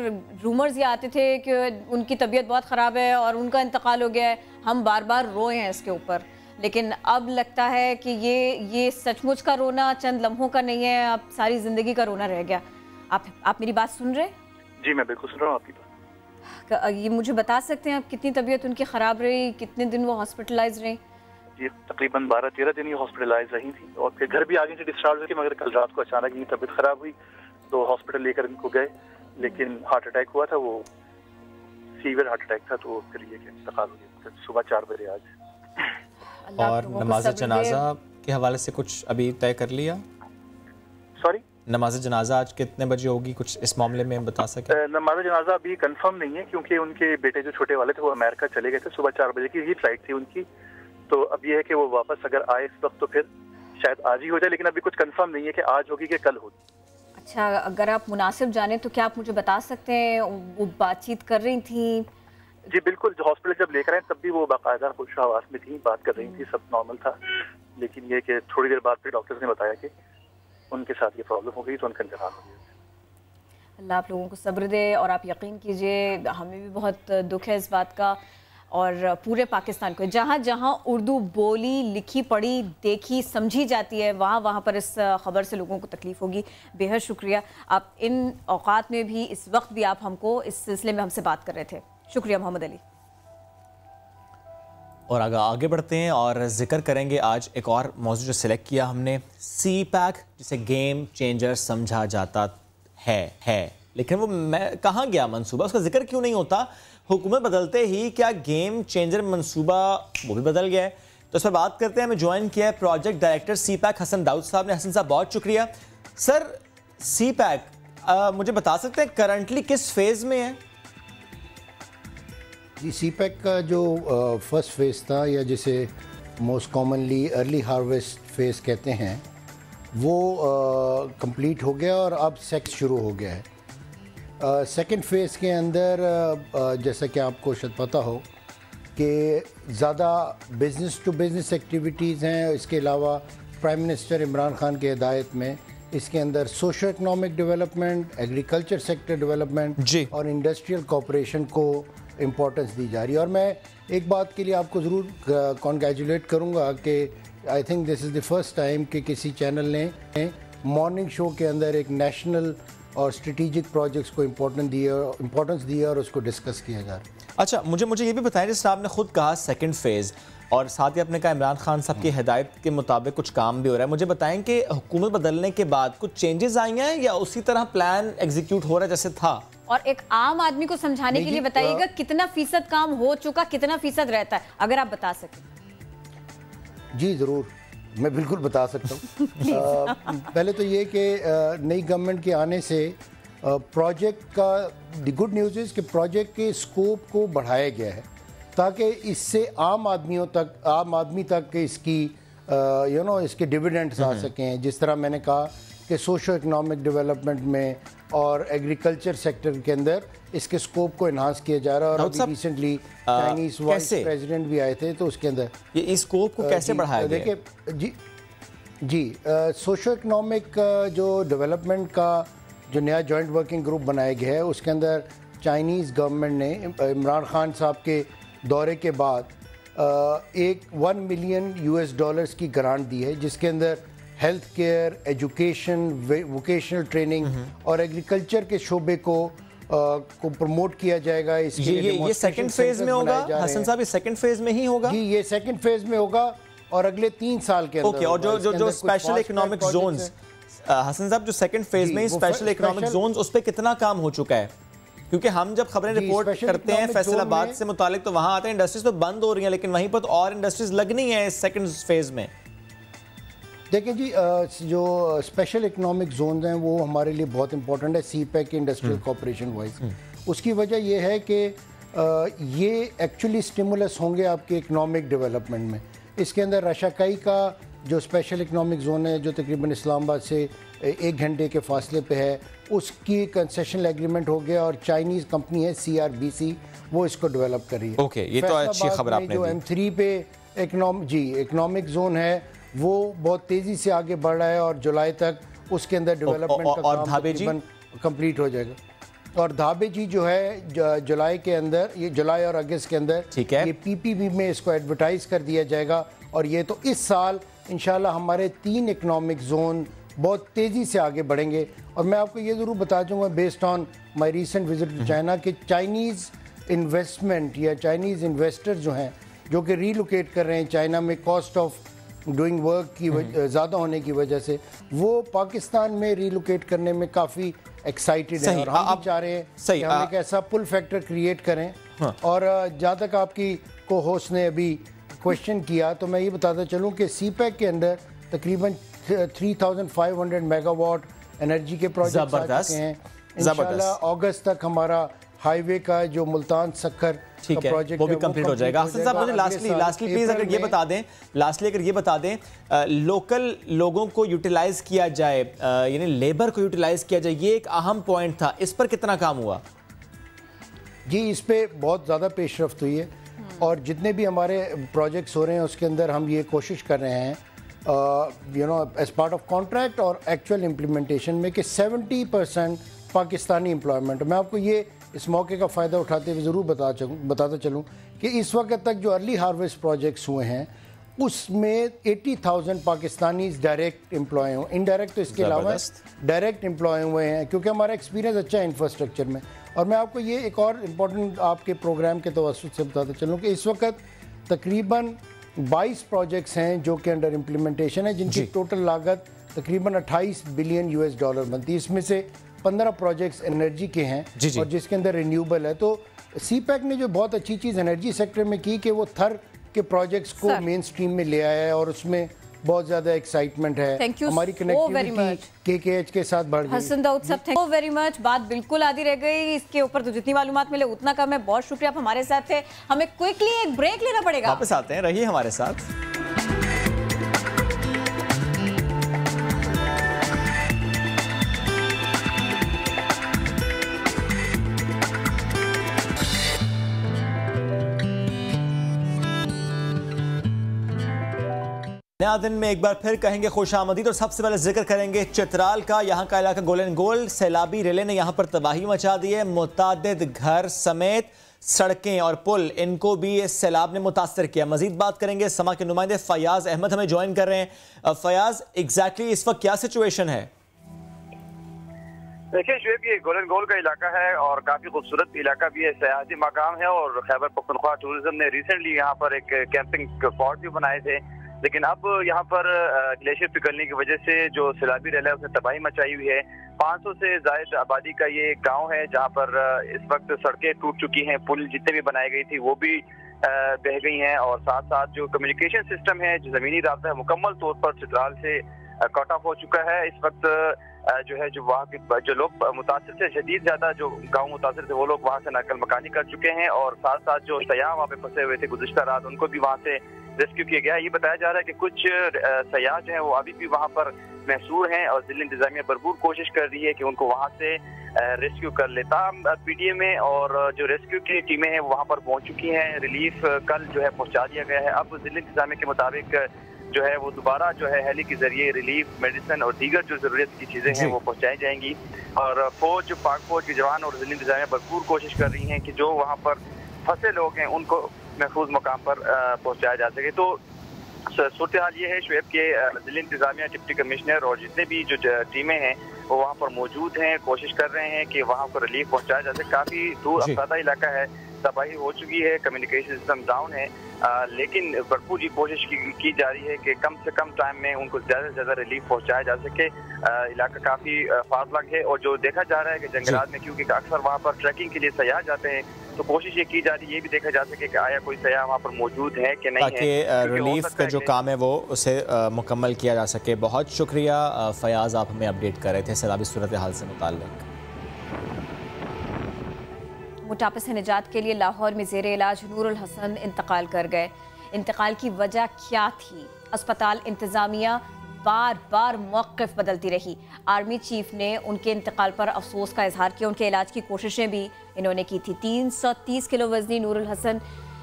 रूमर्स ये आते थे कि उनकी तबीयत बहुत ख़राब है और उनका इंतकाल हो गया है हम बार बार रोए हैं इसके ऊपर। लेकिन अब लगता है कि ये ये सचमुच का रोना चंद लम्हों का नहीं है अब सारी ज़िंदगी का रोना रह गया। आप आप मेरी बात सुन रहे हैं? जी मैं बिल्कुल सुन रहा हूँ आपकी बात। ये मुझे बता सकते हैं आप कितनी तबीयत उनकी ख़राब रही कितने दिन वो हॉस्पिटलाइज रही? जी तकरीबन बारह तेरह दिन ही हॉस्पिटलाइज रही थी और फिर घर भी आगे से डिस्चार्ज हुई मगर कल रात को अचानक इनकी तबीयत ख़राब हुई। तो हॉस्पिटल लेकर इनको गए लेकिन हार्ट अटैक हुआ था वो सीवियर हार्ट अटैक था तो फिर ये इंतकाल हो गया। सुबह चार बजे आज। और नमाज़ जनाजा के हवाले से कुछ अभी तय कर लिया? सॉरी नमाज़ जनाजा आज कितने बजे होगी? कुछ इस मामले में बता सके? नमाज़ जनाजा अभी कंफर्म नहीं है क्योंकि उनके बेटे जो छोटे वाले थे वो अमेरिका चले गए थे सुबह चार बजे की ही फ़्लाइट थी उनकी। तो अब ये है कि वो वापस अगर आए इस वक्त तो फिर शायद आज ही हो जाए लेकिन अभी कुछ कंफर्म नहीं है कि आज होगी कि कल होगी। अच्छा अगर आप मुनासिब जाने तो क्या आप मुझे बता सकते हैं? वो बातचीत कर रही थी। जी बिल्कुल हॉस्पिटल जब लेकर आए तब भी वो बाकायदा खुश आवाज़ में थी बात कर रही थी सब नॉर्मल था। लेकिन ये कि थोड़ी देर बाद फिर डॉक्टर्स ने बताया कि उनके साथ ये प्रॉब्लम हो गई तो उनका इंतकाल हो गया। अल्लाह आप लोगों को सब्र दे और आप यकीन कीजिए हमें भी बहुत दुख है इस बात का। और पूरे पाकिस्तान को। जहाँ जहाँ उर्दू बोली, लिखी, पढ़ी, देखी, समझी जाती है, वहाँ वहाँ पर इस ख़बर से लोगों को तकलीफ़ होगी। बेहद शुक्रिया। आप इन अवकात में भी, इस वक्त भी आप हमको, इस सिलसिले में हमसे बात कर रहे थे। शुक्रिया, मोहम्मद अली। और आगे आगे बढ़ते हैं और ज़िक्र करेंगे आज एक और मौजूद जो सिलेक्ट किया हमने सी पैक जिसे गेम चेंजर समझा जाता है है। लेकिन वो मैं कहाँ गया, मनसूबा? उसका ज़िक्र क्यों नहीं होता? हुकूमत बदलते ही क्या गेम चेंजर मनसूबा वो भी बदल गया है। तो इस पर बात करते हैं। हमें ज्वाइन किया है project director CPEC Hasan Dawood साहब ने। हसन साहब, बहुत शुक्रिया। सर सी पैक मुझे बता सकते हैं करंटली किस फ़ेज़ में है? जी सी पैक का जो फ़र्स्ट फ़ेज़ था या जिसे most commonly early harvest phase कहते हैं, वो कंप्लीट हो गया और अब सेक्स शुरू हो गया है। सेकेंड uh, फ़ेज़ के अंदर uh, uh, जैसा कि आपको शायद पता हो कि ज़्यादा बिज़नेस टू बिज़नेस एक्टिविटीज़ हैं इसके अलावा प्राइम मिनिस्टर इमरान खान की हिदायत में इसके अंदर socio economic development agriculture sector development और इंडस्ट्रियल कॉपरेशन को इम्पोर्टेंस दी जा रही है। और मैं एक बात के लिए आपको ज़रूर कॉन्ग्रेचुलेट करूँगा कि I think this is the first time कि किसी चैनल ने मॉर्निंग शो के अंदर एक नेशनल और स्ट्रेटिजिक प्रोजेक्ट्स को इम्पोर्टेंस दिया इम्पोर्टेंस दिया और उसको डिस्कस किया जा रहा है। अच्छा मुझे मुझे ये भी बताएँ जैसे आपने खुद कहा सेकंड फ़ेज़ और साथ ही आपने कहा इमरान खान साहब की हिदायत के मुताबिक कुछ काम भी हो रहा है। मुझे बताएँ कि हुकूमत बदलने के बाद कुछ चेंजेस आई हैं या उसी तरह प्लान एग्जीक्यूट हो रहा है जैसे था? और एक आम आदमी को समझाने के लिए बताइएगा कितना फ़ीसद काम हो चुका कितना फ़ीसद रहता है अगर आप बता सकें। जी ज़रूर। मैं बिल्कुल बता सकता हूँ। पहले तो ये कि नई गवर्नमेंट के आने से प्रोजेक्ट का द गुड न्यूज़ इज़ कि प्रोजेक्ट के स्कोप को बढ़ाया गया है ताकि इससे आम आदमियों तक आम आदमी तक इसकी यू नो इसके डिविडेंट्स आ। सकें। जिस तरह मैंने कहा कि सोशो इकोनॉमिक डेवलपमेंट में और एग्रीकल्चर सेक्टर के अंदर इसके स्कोप को इन्हांस किया जा रहा है। और अभी रिसेंटली चाइनीज़ वाइस प्रेसिडेंट भी आए थे तो उसके अंदर ये इस स्कोप को कैसे बढ़ाया देखिए जी जी सोशो इकोनॉमिक जो डेवलपमेंट का जो नया जॉइंट वर्किंग ग्रुप बनाया गया है उसके अंदर चाइनीज़ गवर्नमेंट ने इमरान खान साहब के दौरे के बाद एक वन मिलियन यूएस डॉलर्स की ग्रांट दी है जिसके अंदर health care education vocational training और एग्रीकल्चर के शोबे को को प्रमोट किया जाएगा इसके ये, ये, ये सेकंड फ़ेज़ में होगा? हसन साहब ये सेकंड फ़ेज़ में ही होगा? जी ये सेकंड फ़ेज़ में होगा और अगले तीन साल के अंदर ओके और जो जो जो स्पेशल इकोनॉमिक जोन्स हसन साहब जो सेकंड फ़ेज़ में स्पेशल इकोनॉमिक जोन्स उस पर कितना काम हो चुका है? क्योंकि हम जब खबरें रिपोर्ट करते हैं फैसलाबाद से मुतालिक तो वहाँ आते हैं इंडस्ट्रीज़ तो बंद हो रही हैं लेकिन वहीं पर तो और इंडस्ट्रीज़ लगनी है इस सेकंड फ़ेज़ में। देखिए जी जो स्पेशल इकोनॉमिक जोन हैं वो हमारे लिए बहुत इंपॉर्टेंट है CPEC industrial cooperation wise उसकी वजह यह है कि ये एक्चुअली स्टिमुलस होंगे आपके इकोनॉमिक डेवलपमेंट में। इसके अंदर रशाकई का जो स्पेशल इकोनॉमिक जोन है जो तकरीबन इस्लामाबाद से एक घंटे के फासले पे है उसकी कंसेशन एग्रीमेंट हो गया और चाइनीज़ कंपनी है सी आर बी सी वो इसको डेवलप कर रही है। ओके ये तो अच्छी खबर आपने जो एम थ्री पे इकोनॉम जी इकोनॉमिक जोन है वो बहुत तेज़ी से आगे बढ़ रहा है और जुलाई तक उसके अंदर डेवलपमेंट का और धाबे जी? कंप्लीट हो जाएगा। और धाबे जी जो है जुलाई के अंदर ये जुलाई और अगस्त के अंदर ठीक है। ये पीपीबी में इसको एडवर्टाइज कर दिया जाएगा। और ये तो इस साल इंशाल्लाह हमारे तीन इकोनॉमिक जोन बहुत तेज़ी से आगे बढ़ेंगे। और मैं आपको ये ज़रूर बता दूँगा based on my recent visit to China कि चाइनीज़ इन्वेस्टमेंट या चाइनीज़ इन्वेस्टर जो हैं जो कि रीलोकेट कर रहे हैं चाइना में कॉस्ट ऑफ़ डूइंग वर्क की हम्म। ज़्यादा होने की वजह से वो पाकिस्तान में रीलोकेट करने में काफ़ी एक्साइटेड है और हम आप चाह रहे हैं सही कि हम एक ऐसा पुल फैक्टर क्रिएट करें हाँ। और जहाँ तक आपकी को होस्ट ने अभी क्वेश्चन किया तो मैं ये बताता चलूँ कि सी पैक के अंदर तकरीबन 3500 मेगावाट एनर्जी के प्रोजेक्ट आ चुके हैं इंशाल्लाह अगस्त तक हमारा हाईवे का जो मुल्तान सखर ठीक है वो भी कंप्लीट हो जाएगा। हसन साहब मुझे लास्टली लास्टली प्लीज़ अगर ये बता दें लास्टली अगर ये बता दें लोकल लोगों को यूटिलाइज किया जाए यानी लेबर को यूटिलाइज किया जाए ये एक अहम पॉइंट था। इस पर कितना काम हुआ? जी इस पर बहुत ज़्यादा पेशरफ हुई है और जितने भी हमारे प्रोजेक्ट्स हो रहे हैं उसके अंदर हम ये कोशिश कर रहे हैं you know as part of contract और एक्चुअल इम्प्लीमेंटेशन में कि 70 परसेंट पाकिस्तानी एम्प्लॉयमेंट मैं आपको ये इस मौके का फ़ायदा उठाते हुए ज़रूर बता चलूँ बताता चलूँ कि इस वक्त तक जो अर्ली हार्वेस्ट प्रोजेक्ट्स हुए हैं उसमें 80,000 पाकिस्तानी डायरेक्ट एम्प्लॉय हुए इनडायरेक्ट तो इसके अलावा डायरेक्ट एम्प्लॉय हुए हैं क्योंकि हमारा एक्सपीरियंस अच्छा है इंफ्रास्ट्रक्चर में। और मैं आपको ये एक और इम्पोर्टेंट आपके प्रोग्राम के तवसत से बताता चलूँ कि इस वक्त तकरीबन 22 प्रोजेक्ट्स हैं जो कि अंडर इम्प्लीमेंटेशन है जिनकी टोटल लागत तकरीबन 28 बिलियन यूएस डॉलर बनती है। इसमें से 15 प्रोजेक्ट्स एनर्जी के हैं जी जी। और जिसके अंदर रिन्यूएबल है। तो सी ने जो बहुत अच्छी चीज़ एनर्जी सेक्टर में की कि वो थर के प्रोजेक्ट्स को मेन स्ट्रीम में ले आया है और उसमें बहुत ज़्यादा एक्साइटमेंट है। थैंक यू हमारी कनेक्टिविटी के के एच के साथ बढ़ गई। हसन दाऊद साहब थैंक यू वेरी मच बात बिल्कुल आधी रह गई। इसके ऊपर तो जितनी मालूम मिले उतना कम है। बहुत शुक्रिया आप हमारे साथ थे। हमें क्विकली एक ब्रेक लेना पड़ेगा। वापस आते हैं। रहिए हमारे साथ। नया दिन में एक बार फिर कहेंगे खुश आमदी तो सबसे पहले ज़िक्र करेंगे चित्राल का। यहाँ का इलाका गोल्डन गोल्ड, सैलाबी रेले ने यहाँ पर तबाही मचा दी है। मुतद घर समेत सड़कें और पुल, इनको भी इस सैलाब ने मुतासर किया। मजीद बात करेंगे समा के नुमाइंदे फयाज अहमद हमें ज्वाइन कर रहे हैं। फयाज एग्जैक्टली इस वक्त क्या सिचुएशन है? देखिए शुएब, ये गोलन गोल का इलाका है और काफ़ी खूबसूरत इलाका भी है सयाहती मकाम है और खैबर पख्तनख्वा टूरिज़्म ने रिसेंटली यहाँ पर एक कैंपिंग स्पॉट भी बनाए थे। लेकिन अब यहाँ पर ग्लेशियर पिघलने की वजह से जो सैलाबी रेल है, उसने तबाही मचाई हुई है। 500 से जायद आबादी का ये गाँव है, जहाँ पर इस वक्त सड़कें टूट चुकी हैं। पुल जितने भी बनाई गई थी, वो भी बह गई हैं और साथ साथ जो कम्युनिकेशन सिस्टम है, जो जमीनी रबता है, मुकम्मल तौर पर चित्राल से कट ऑफ़ हो चुका है। इस वक्त जो है, जो वहाँ के जो लोग मुतासर से शदीद ज़्यादा जो गाँव मुतासर थे, वो लोग वहाँ से नकल मकानी कर चुके हैं और साथ साथ जो सयाह वहाँ पे फंसे हुए थे, गुजशत रात, उनको भी वहाँ से रेस्क्यू किया गया। ये बताया जा रहा है कि कुछ सयाह जो है वो अभी भी वहाँ पर महसूर हैं और ज़िले इंतजामिया भरपूर कोशिश कर रही है कि उनको वहाँ से रेस्क्यू कर लेता पीडीए में और जो रेस्क्यू की टीमें हैं वहाँ पर पहुँच चुकी हैं। रिलीफ कल जो है पहुँचा दिया गया है। अब ज़िले इंतजामिया के मुताबिक जो है वो दोबारा जो है हेली के ज़रिए रिलीफ मेडिसिन और दीगर जो ज़रूरत की चीज़ें हैं वो पहुंचाई जाएँगी। और फौज पाक फौज के जवान और ज़िले इंतजामिया भरपूर कोशिश कर रही हैं कि जो वहाँ पर फंसे लोग हैं उनको महफूज मकाम पर पहुँचाया जा सके। तो सूरत हाल ये है शुएब के ज़िले इंतजामिया डिप्टी कमिश्नर और जितने भी जो टीमें हैं वो वहाँ पर मौजूद हैं कोशिश कर रहे हैं कि वहाँ पर रिलीफ पहुँचाया जा सके। काफ़ी दूर अफसादा इलाका है तबाही हो चुकी है कम्युनिकेशन सिस्टम डाउन है आ, लेकिन भरपूर ये कोशिश की, की जा रही है कि कम से कम टाइम में उनको ज़्यादा से ज़्यादा रिलीफ पहुँचाया जा सके। इलाका काफ़ी फासलग है और जो देखा जा रहा है कि जंगलात में क्योंकि अक्सर वहाँ पर ट्रैकिंग के लिए सयाह जाते हैं तो कोशिश ये की जा रही है ये भी देखा जा सके कि आया कोई सयाह वहाँ पर मौजूद है कि नहीं ताकि रिलीफ का जो काम है वो उसे मुकम्मल किया जा सके। बहुत शुक्रिया फयाज आप हमें अपडेट कर रहे थे। सैलाबी सूरत हाल से मुतक मोटापे से निजात के लिए लाहौर में जेर इलाज नूरुल हसन इंतकाल कर गए। इंतकाल की वजह क्या थी? अस्पताल इंतज़ामिया बार बार मौक़ बदलती रही। आर्मी चीफ ने उनके इंतकाल पर अफसोस का इजहार किया। उनके इलाज की कोशिशें भी इन्होंने की थी तीन सौ तीस किलो वजनी नूरुल हसन।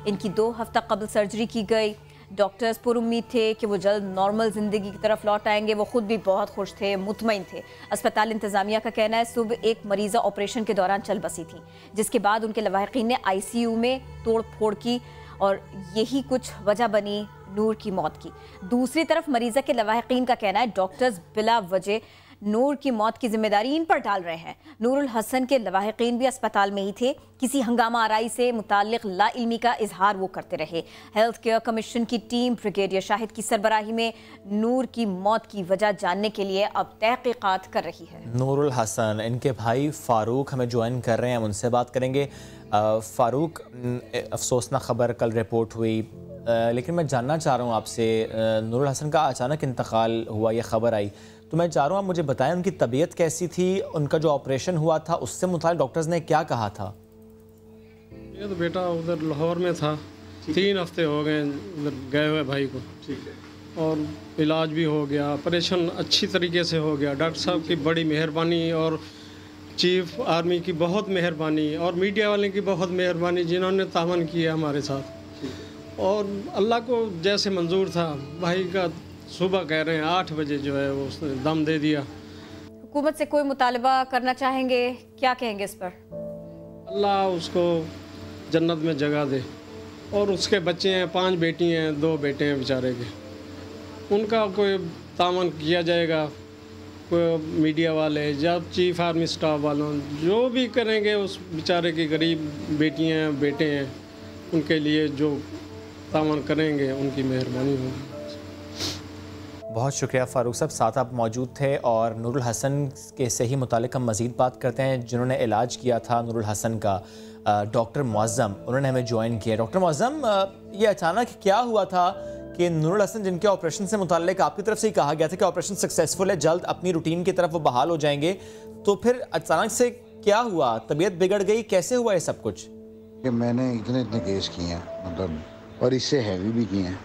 इनकी दो हफ़्ता कबल सर्जरी की गई। डॉक्टर्स पुरुद थे कि वो जल्द नॉर्मल ज़िंदगी की तरफ़ लौट आएँगे। वो खुद भी बहुत खुश थे मुतमिन थे। अस्पताल इंतज़ामिया का कहना है, सुबह एक मरीज़ा ऑपरेशन के दौरान चल बसी थी, जिसके बाद उनके लवाकिन ने आईसीयू में तोड़ फोड़ की और यही कुछ वजह बनी नूर की मौत की। दूसरी तरफ़ मरीज़ा के लवाकिन का कहना है, डॉक्टर्स बिला वजह नूर की मौत की ज़िम्मेदारी इन पर डाल रहे हैं। नूरुल हसन के लवाहिकीन भी अस्पताल में ही थे। किसी हंगामा आरई से मुतक लाइलमी का इजहार वो करते रहे। हेल्थ केयर कमीशन की टीम ब्रिगेडियर शाहिद की सरबराही में नूर की मौत की वजह जानने के लिए अब तहकीक़ात कर रही है। नूरुल हसन, इनके भाई फारूक हमें ज्वाइन कर रहे हैं। उनसे बात करेंगे। फ़ारूक अफसोसना खबर कल रिपोर्ट हुई। लेकिन मैं जानना चाह रहा हूँ आपसे नूरुल हसन का अचानक इंतकाल हुआ यह खबर आई। तो मैं चाह रहा हूँ आप मुझे बताएँ उनकी तबीयत कैसी थी उनका जो ऑपरेशन हुआ था उससे मुताल डॉक्टर्स ने क्या कहा था? ये तो बेटा उधर लाहौर में था। तीन हफ़्ते हो गए उधर गए हुए भाई को। ठीक है। और इलाज भी हो गया ऑपरेशन अच्छी तरीके से हो गया। डॉक्टर साहब की बड़ी मेहरबानी और चीफ आर्मी की बहुत मेहरबानी और मीडिया वाले की बहुत मेहरबानी जिन्होंने तावन किया हमारे साथ। और अल्लाह को जैसे मंजूर था भाई का सुबह कह रहे हैं आठ बजे जो है वो उसने दम दे दिया। हुकूमत से कोई मुतालबा करना चाहेंगे? क्या कहेंगे इस पर? अल्लाह उसको जन्नत में जगह दे। और उसके बच्चे हैं पाँच बेटी हैं दो बेटे हैं बेचारे के। उनका कोई तामन किया जाएगा कोई मीडिया वाले या चीफ आर्मी स्टाफ वालों जो भी करेंगे उस बेचारे की गरीब बेटियाँ बेटे हैं उनके लिए जो तामन करेंगे उनकी मेहरबानी होगी। बहुत शुक्रिया फ़ारूक साहब। साथ आप मौजूद थे और नूरुल हसन के से ही मुतालिक हम मज़ीद बात करते हैं, जिन्होंने इलाज किया था नूरुल हसन का डॉक्टर मौज़म उन्होंने हमें ज्वाइन किया। डॉक्टर मौज़म ये अचानक क्या हुआ था कि नूरुल हसन, जिनके ऑपरेशन से मुतक आपकी तरफ़ से ही कहा गया था कि ऑपरेशन सक्सेसफुल है, जल्द अपनी रूटीन की तरफ़ वो बहाल हो जाएँगे तो फिर अचानक से क्या हुआ? तबीयत बिगड़ गई, कैसे हुआ ये सब कुछ? कि मैंने इतने इतने केस किए हैं मतलब और इससे हैवी भी किए हैं।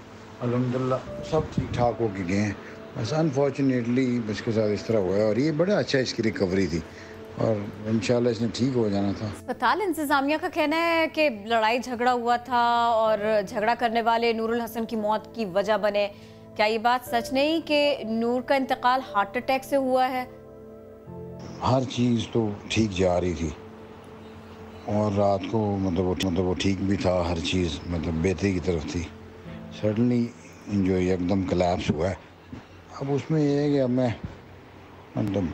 अलहमदिल्ला सब ठीक ठाक हो गए हैं बस अनफॉर्चुनेटली इसके साथ इस तरह हुआ है और ये बड़ा अच्छा इसकी रिकवरी थी। और इंशाल्लाह इसने ठीक हो जाना था। अस्पताल इंतजामिया का कहना है कि लड़ाई झगड़ा हुआ था और झगड़ा करने वाले नूरुल हसन की मौत की वजह बने। क्या ये बात सच नहीं कि नूर का इंतकाल हार्ट अटैक से हुआ है? हर चीज़ तो ठीक जा रही थी। और रात को मतलब मतलब वो ठीक भी था हर चीज़ मतलब बेहतरी की तरफ़ थी। सडनली जो एकदम कलेप्स हुआ है। अब उसमें यह है कि अब मैं मतलब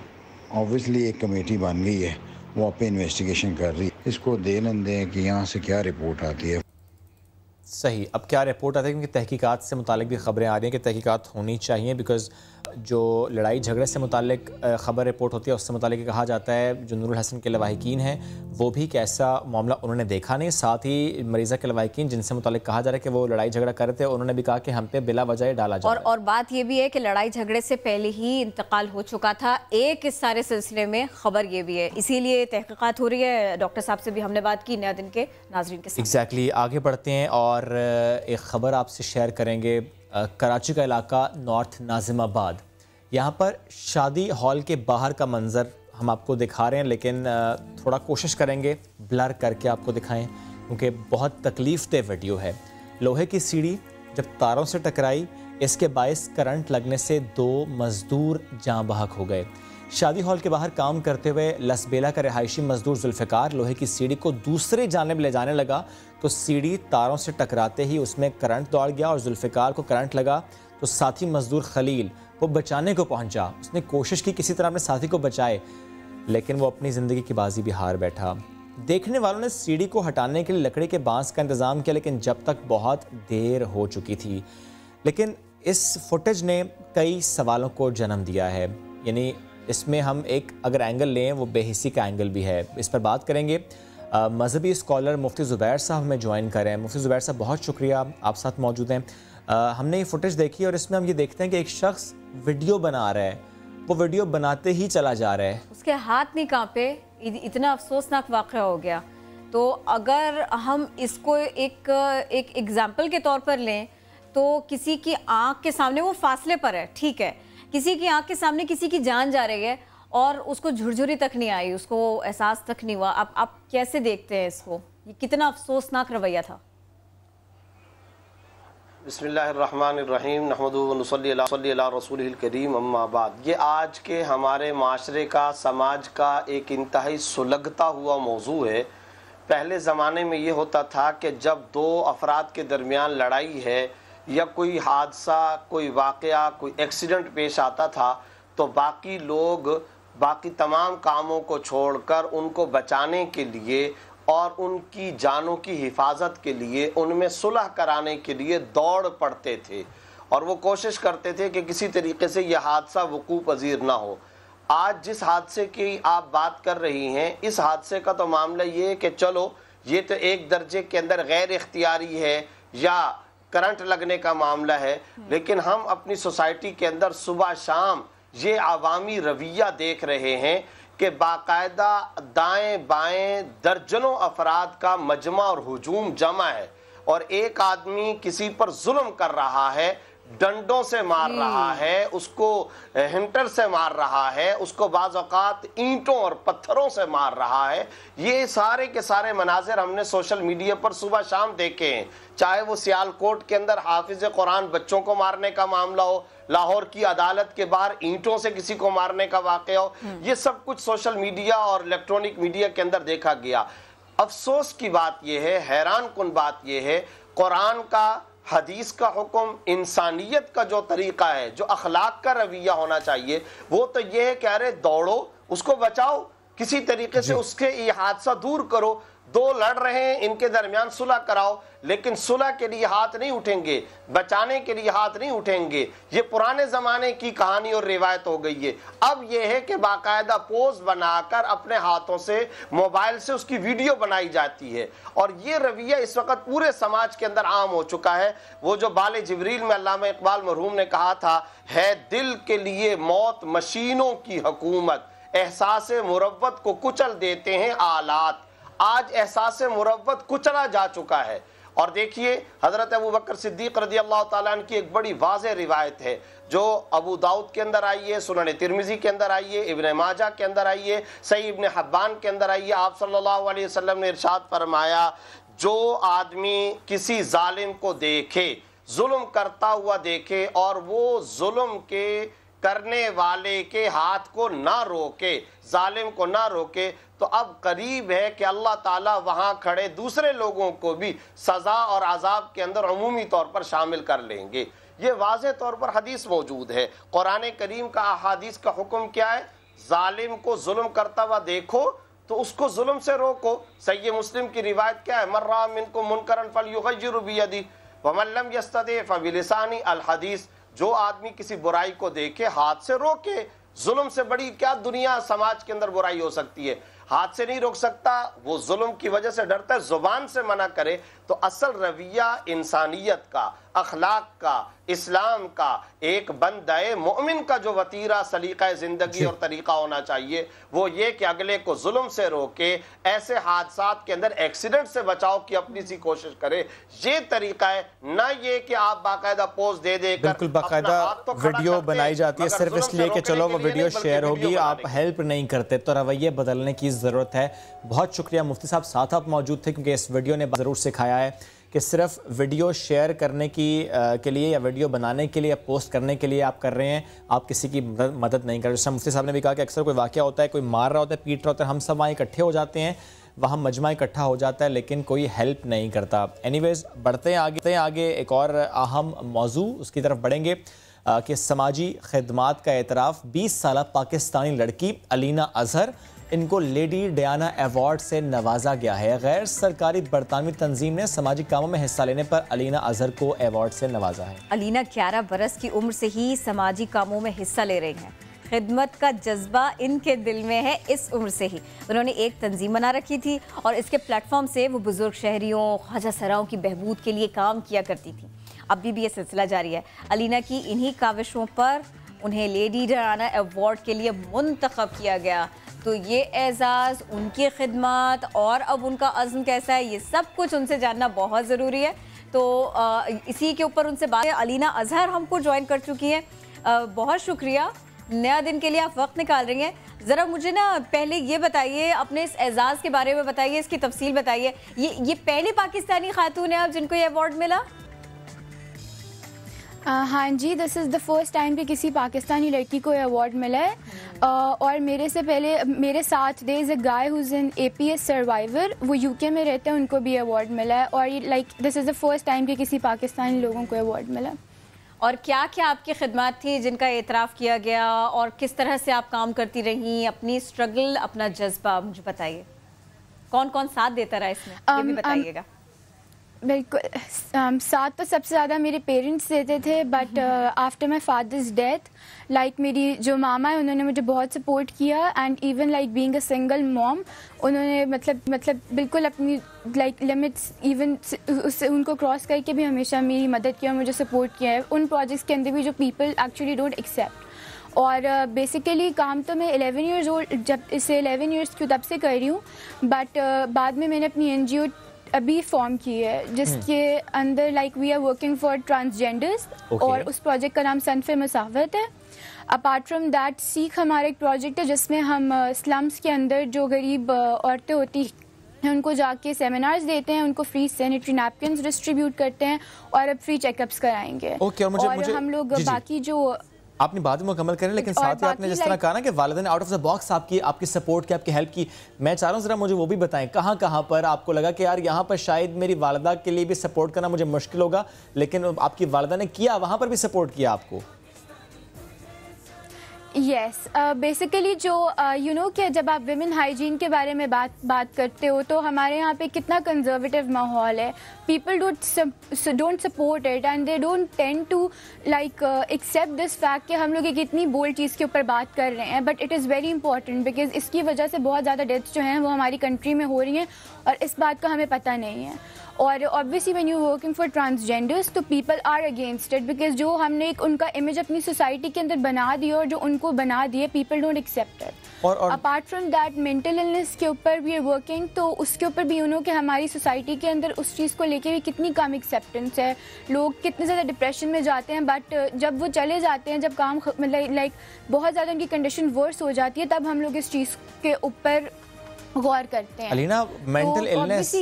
ऑब्वियसली एक कमेटी बन गई है, वो आप इन्वेस्टिगेशन कर रही है। इसको दे न दें कि यहाँ से क्या रिपोर्ट आती है। सही, अब क्या रिपोर्ट आती है? क्योंकि तहकीकात से मुतालिक भी खबरें आ रही हैं कि तहकीकात होनी चाहिए बिकॉज़ जो लड़ाई झगड़े से मुतालिक ख़बर रिपोर्ट होती है उससे मुतालिक कहा जाता है जो नूरुल हसन के लवाहिकीन हैं वो भी कैसा मामला उन्होंने देखा नहीं साथ ही मरीज़ा के लवाहिकीन जिनसे मुतालिक कहा जा रहा है कि वो लड़ाई झगड़ा कर रहे थे उन्होंने भी कहा कि हम पे बिला वजह डाला जाए और, और बात ये भी है कि लड़ाई झगड़े से पहले ही इंतकाल हो चुका था एक इस सारे सिलसिले में खबर ये भी है। इसीलिए तहकीकत हो रही है डॉक्टर साहब से भी हमने बात की नया दिन के नाजरीन के साथ। एग्जैक्टली आगे बढ़ते हैं और एक ख़बर आपसे शेयर करेंगे। कराची का इलाका नॉर्थ नाजिमाबाद। यहाँ पर शादी हॉल के बाहर का मंज़र हम आपको दिखा रहे हैं, लेकिन थोड़ा कोशिश करेंगे ब्लर करके आपको दिखाएँ। क्योंकि बहुत तकलीफ़ दह वीडियो है। लोहे की सीढ़ी जब तारों से टकराई, इसके बायस करंट लगने से दो मज़दूर जाँ बहक हो गए। शादी हॉल के बाहर काम करते हुए लसबेला का रिहायशी मजदूर जुल्फ़िकार लोहे की सीढ़ी को दूसरे जानब ले जाने लगा तो सीढ़ी तारों से टकराते ही उसमें करंट दौड़ गया और जुल्फ़िकार को करंट लगा तो साथी मजदूर खलील वो बचाने को पहुँचा। उसने कोशिश की, किसी तरह अपने साथी को बचाए, लेकिन वो अपनी ज़िंदगी की बाजी भी हार बैठा। देखने वालों ने सीढ़ी को हटाने के लिए लकड़ी के बाँस का इंतज़ाम किया, लेकिन जब तक बहुत देर हो चुकी थी। लेकिन इस फुटेज ने कई सवालों को जन्म दिया है, यानी इसमें हम एक अगर एंगल लें, वो बेहिसी का एंगल भी है। इस पर बात करेंगे। मजहबी स्कॉलर मुफ्ती ज़ुबैर साहब हमें ज्वाइन करें। मुफ्ती ज़ुबैर साहब, बहुत शुक्रिया। आप साथ मौजूद हैं। हमने ये फुटेज देखी और इसमें हम ये देखते हैं कि एक शख्स वीडियो बना रहा है। वो वीडियो बनाते ही चला जा रहा है। उसके हाथ नहीं कांपे। इतना अफसोसनाक वाक़ हो गया। तो अगर हम इसको एक एक एग्ज़ाम्पल के तौर पर लें तो किसी की आँख के सामने वो फासले पर है। ठीक है। किसी की आँख के सामने किसी की जान जा रही है और उसको झुरझुरी तक नहीं आई, उसको एहसास तक नहीं हुआ। आप आप कैसे देखते हैं इसको? ये कितना अफसोसनाक रवैया था। बसमीम रसूल करीम अम्माबाद ये आज के हमारे माशरे का, समाज का एक इंतहाई सुलगता हुआ मौजू है। पहले ज़माने में ये होता था कि जब दो अफराद के दरमियान लड़ाई है या कोई हादसा, कोई वाक़ कोई एक्सीडेंट पेश आता था तो बाकी लोग, बाकी तमाम कामों को छोड़कर उनको बचाने के लिए और उनकी जानों की हिफाजत के लिए, उनमें सुलह कराने के लिए दौड़ पड़ते थे। और वो कोशिश करते थे कि किसी तरीके से यह हादसा वकू पजीर ना हो। आज जिस हादसे की आप बात कर रही हैं, इस हादसे का तो मामला ये है कि चलो, ये तो एक दर्जे के अंदर गैर इख्तियारी है, या करंट लगने का मामला है लेकिन हम अपनी सोसाइटी के अंदर सुबह शाम ये आवामी रवैया देख रहे हैं कि बाकायदा दाएँ बाएँ दर्जनों अफराद का मजमा और हजूम जमा है और एक आदमी किसी पर जुल्म कर रहा है डंडों से मार। रहा है उसको हिंटर से मार रहा है उसको बाज़ात ईंटों और पत्थरों से मार रहा है ये सारे के सारे मनाजिर हमने सोशल मीडिया पर सुबह शाम देखे हैं चाहे वो सियालकोट के अंदर हाफिज कुरान बच्चों को मारने का मामला हो लाहौर की अदालत के बाहर ईंटों से किसी को मारने का वाक़ हो हम्म। ये सब कुछ सोशल मीडिया और इलेक्ट्रॉनिक मीडिया के अंदर देखा गया अफसोस की बात यह है हैरान कन बात यह है कुरान का हदीस का हुक्म इंसानियत का जो तरीका है जो अखलाक का रवैया होना चाहिए वो तो ये है कह रहे दौड़ो उसको बचाओ किसी तरीके से उसके ये हादसा दूर करो दो लड़ रहे हैं, इनके दरमियान सुलह कराओ, लेकिन सुलह के लिए हाथ नहीं उठेंगे, बचाने के लिए हाथ नहीं उठेंगे। ये पुराने जमाने की कहानी और रिवायत हो गई है। अब यह है कि बाकायदा पोज बनाकर अपने हाथों से, मोबाइल से उसकी वीडियो बनाई जाती है। और ये रवैया इस वक्त पूरे समाज के अंदर आम हो चुका है। वो जो बाल जबरील में अल्लाह इकबाल मरहूम ने कहा था, है दिल के लिए मौत मशीनों की हकूमत। एहसास मुरवत को कुचल देते हैं आलात। आज एहसास मुरवत कुचला जा चुका है। और देखिए, हज़रत अबू बकर सिद्दीक रदी अल्लाह तन की एक बड़ी वाज रिवायत है, जो अबू दाऊद के अंदर आई है, सुनन तिरमिजी के अंदर आई है, इबन माजा के अंदर आई है, सही इबन हब्बान के अंदर आई है। आप सल्लल्लाहु अलैहि वसल्लम ने इरशाद फरमाया, जो आदमी किसी जालिम को देखे, जुल्म करता हुआ देखे, और वो जुल्म के करने वाले के हाथ को ना रोके, जालिम को ना रोके तो अब करीब है कि अल्लाह ताला वहाँ खड़े दूसरे लोगों को भी सजा और अजाब के अंदर अमूमी तौर पर शामिल कर लेंगे। ये वाज तौर पर हदीस मौजूद है। कुरान करीम का अहादीस का हुक्म क्या है? जालिम को जुल्म करता हुआ देखो तो उसको जुल्म से रोको। सही मुस्लिम की रिवायत क्या है? मर्रा इनको मुनकरन फल युगयदी वमल्लम यस्तदे फबिलिसानी अल जो आदमी किसी बुराई को देखे, हाथ से रोके। जुल्म से बड़ी क्या दुनिया समाज के अंदर बुराई हो सकती है? हाथ से नहीं रोक सकता, वो जुल्म की वजह से डरता है, ज़ुबान से मना करे तो असल रवैया इंसानियत का अखलाक का इस्लाम का एक बंदे मोमिन का जो वतीरा सलीका ज़िंदगी और तरीका होना चाहिए वो ये कि अगले को जुल्म से रोके ऐसे हादसा के अंदर एक्सीडेंट से बचाव की अपनी सी कोशिश करे। ये तरीका है ना ये कि आप बाकायदा पोस्ट दे दे बिल्कुल बाकायदा तो वीडियो बनाई जाती है सिर्फ़ इसलिए कि चलो वो वीडियो शेयर होगी आप हेल्प नहीं करते तो रवैये बदलने की ज़रूरत है। बहुत शुक्रिया मुफ्ती साहब साथ आप मौजूद थे क्योंकि इस वीडियो ने ज़रूर सिखाया है कि सिर्फ़ वीडियो शेयर करने की आ, के लिए या वीडियो बनाने के लिए या पोस्ट करने के लिए आप कर रहे हैं आप किसी की मदद मदद नहीं कर रहे। जैसे मुफ्ती साहब ने भी कहा कि अक्सर कोई वाक़ होता है कोई मार रहा होता है पीट रहा होता है हम सब वहाँ इकट्ठे हो जाते हैं वहाँ मजमा इकट्ठा हो जाता है लेकिन कोई हेल्प नहीं करता। एनीवेज बढ़ते आगे आगे एक और अहम मौजू उसकी तरफ़ बढ़ेंगे। कि समाजी खदमात का एतराफ़ 20 साल पाकिस्तानी लड़की अलीना अजहर इनको लेडी डयाना अवार्ड से नवाजा गया है। गैर सरकारी बरतानवी तंजीम ने समाजी कामों में हिस्सा लेने पर अलीना अजहर को अवार्ड से नवाजा है। अलीना ग्यारह बरस की उम्र से ही समाजी कामों में हिस्सा ले रही हैं। खिदमत का जज्बा इनके दिल में है इस उम्र से ही। उन्होंने एक तंजीम बना रखी थी और इसके प्लेटफॉर्म से वो बुज़ुर्ग शहरियों, ख्वाजा सराओं की बहबूद के लिए काम किया करती थी। अभी भी ये सिलसिला जारी है। अलीना की इन्हीं काविशों पर उन्हें लेडी डराना अवार्ड के लिए मुंतखब किया गया। तो ये एजाज़ उनकी खिदमत और अब उनका अज़म कैसा है ये सब कुछ उनसे जानना बहुत ज़रूरी है। तो आ, इसी के ऊपर उनसे बात अलीना अजहर हमको ज्वाइन कर चुकी हैं। बहुत शुक्रिया। नया दिन के लिए आप वक्त निकाल रही हैं। ज़रा मुझे ना पहले ये बताइए अपने इस एजाज़ के बारे में बताइए इसकी तफसील बताइए। ये ये पहली पाकिस्तानी खातून है आप जिनको ये अवार्ड मिला? हाँ जी this is the first time कि किसी पाकिस्तानी लड़की को अवार्ड मिला है। uh, और मेरे से पहले मेरे साथ there is a guy who's in A P S survivor वो यूके में रहते हैं उनको भी अवार्ड मिला है। और like this is the first time कि किसी पाकिस्तानी लोगों को अवार्ड मिला। और क्या क्या आपकी खदमात थी जिनका एतराफ़ किया गया? और किस तरह से आप काम करती रहीं? अपनी स्ट्रगल अपना जज्बा मुझे बताइए। कौन कौन साथ देता रहा इसमें? um, ये भी um, बताइएगा। um, बिल्कुल um, साथ तो सबसे ज़्यादा मेरे पेरेंट्स देते थे but after my father's death like मेरी जो मामा है उन्होंने मुझे बहुत सपोर्ट किया and even like being a single mom उन्होंने मतलब मतलब बिल्कुल अपनी लाइक लिमिट्स इवन उससे उनको क्रॉस करके भी हमेशा मेरी मदद किया मुझे सपोर्ट किया है। उन प्रोजेक्ट्स के अंदर भी जो पीपल एक्चुअली डोंट एक्सेप्ट और बेसिकली uh, काम तो मैं 11 इयर्स ओल्ड जब इसे 11 इयर्स की तब से कर रही हूँ बट uh, बाद में मैंने अपनी एनजीओ अभी फॉर्म की है जिसके हम्म। अंदर like we are working for transgenders और उस प्रोजेक्ट का नाम सनफे मसावत है। अपार्ट फ्रॉम दैट सीख हमारा एक प्रोजेक्ट है जिसमें हम स्लम्स uh, के अंदर जो गरीब uh, औरतें होती हैं उनको जाके सेमिनार्स देते हैं उनको फ्री सैनिटरी नैपकिन डिस्ट्रीब्यूट करते हैं और अब फ्री चेकअप्स कराएँगे। Okay, और, मुझे, और मुझे, हम लोग बाकी जो आपने बाद में मुकम्मल करें लेकिन साथ ही आपने जिस तरह कहा ना कि वालदे ने आउट ऑफ़ द बॉक्स आपकी आपकी सपोर्ट की आपकी हेल्प की मैं चाह रहा हूँ ज़रा मुझे वो भी बताएँ कहाँ कहाँ पर आपको लगा कि यार यहाँ पर शायद मेरी वालदा के लिए भी सपोर्ट करना मुझे मुश्किल होगा लेकिन आपकी वालदा ने किया वहाँ पर भी सपोर्ट किया आपको? यस बेसिकली uh, जो यू uh, नो कि जब आप विमेन हाइजीन के बारे में बात बात करते हो तो हमारे यहाँ पे कितना कंजर्वेटिव माहौल है। People don't don't support it and they don't tend to like accept this fact कि हम लोग एक इतनी बोल्ड चीज़ के ऊपर बात कर रहे हैं but it is very important because इसकी वजह से बहुत ज़्यादा डेथ्स जो हैं वो हमारी कंट्री में हो रही हैं और इस बात का हमें पता नहीं है। और obviously when you working for transgenders तो people are against it because जो हमने एक उनका इमेज अपनी सोसाइटी के अंदर बना दिया और जो उनको बना दिए पीपल डोंट एक्सेप्ट इट और apart from that mental illness के ऊपर वी आर वर्किंग तो उसके ऊपर भी यू नो कि हमारी सोसाइटी के अंदर उस चीज़ को लेके भी कितनी कम एक्सेप्टेंस है। लोग कितने ज़्यादा डिप्रेशन में जाते हैं बट जब वो चले जाते हैं जब काम मतलब लाइक बहुत ज़्यादा उनकी कंडीशन वर्स हो जाती है तब हम लोग इस चीज़ के ऊपर गौर करते हैं। Alina mental illness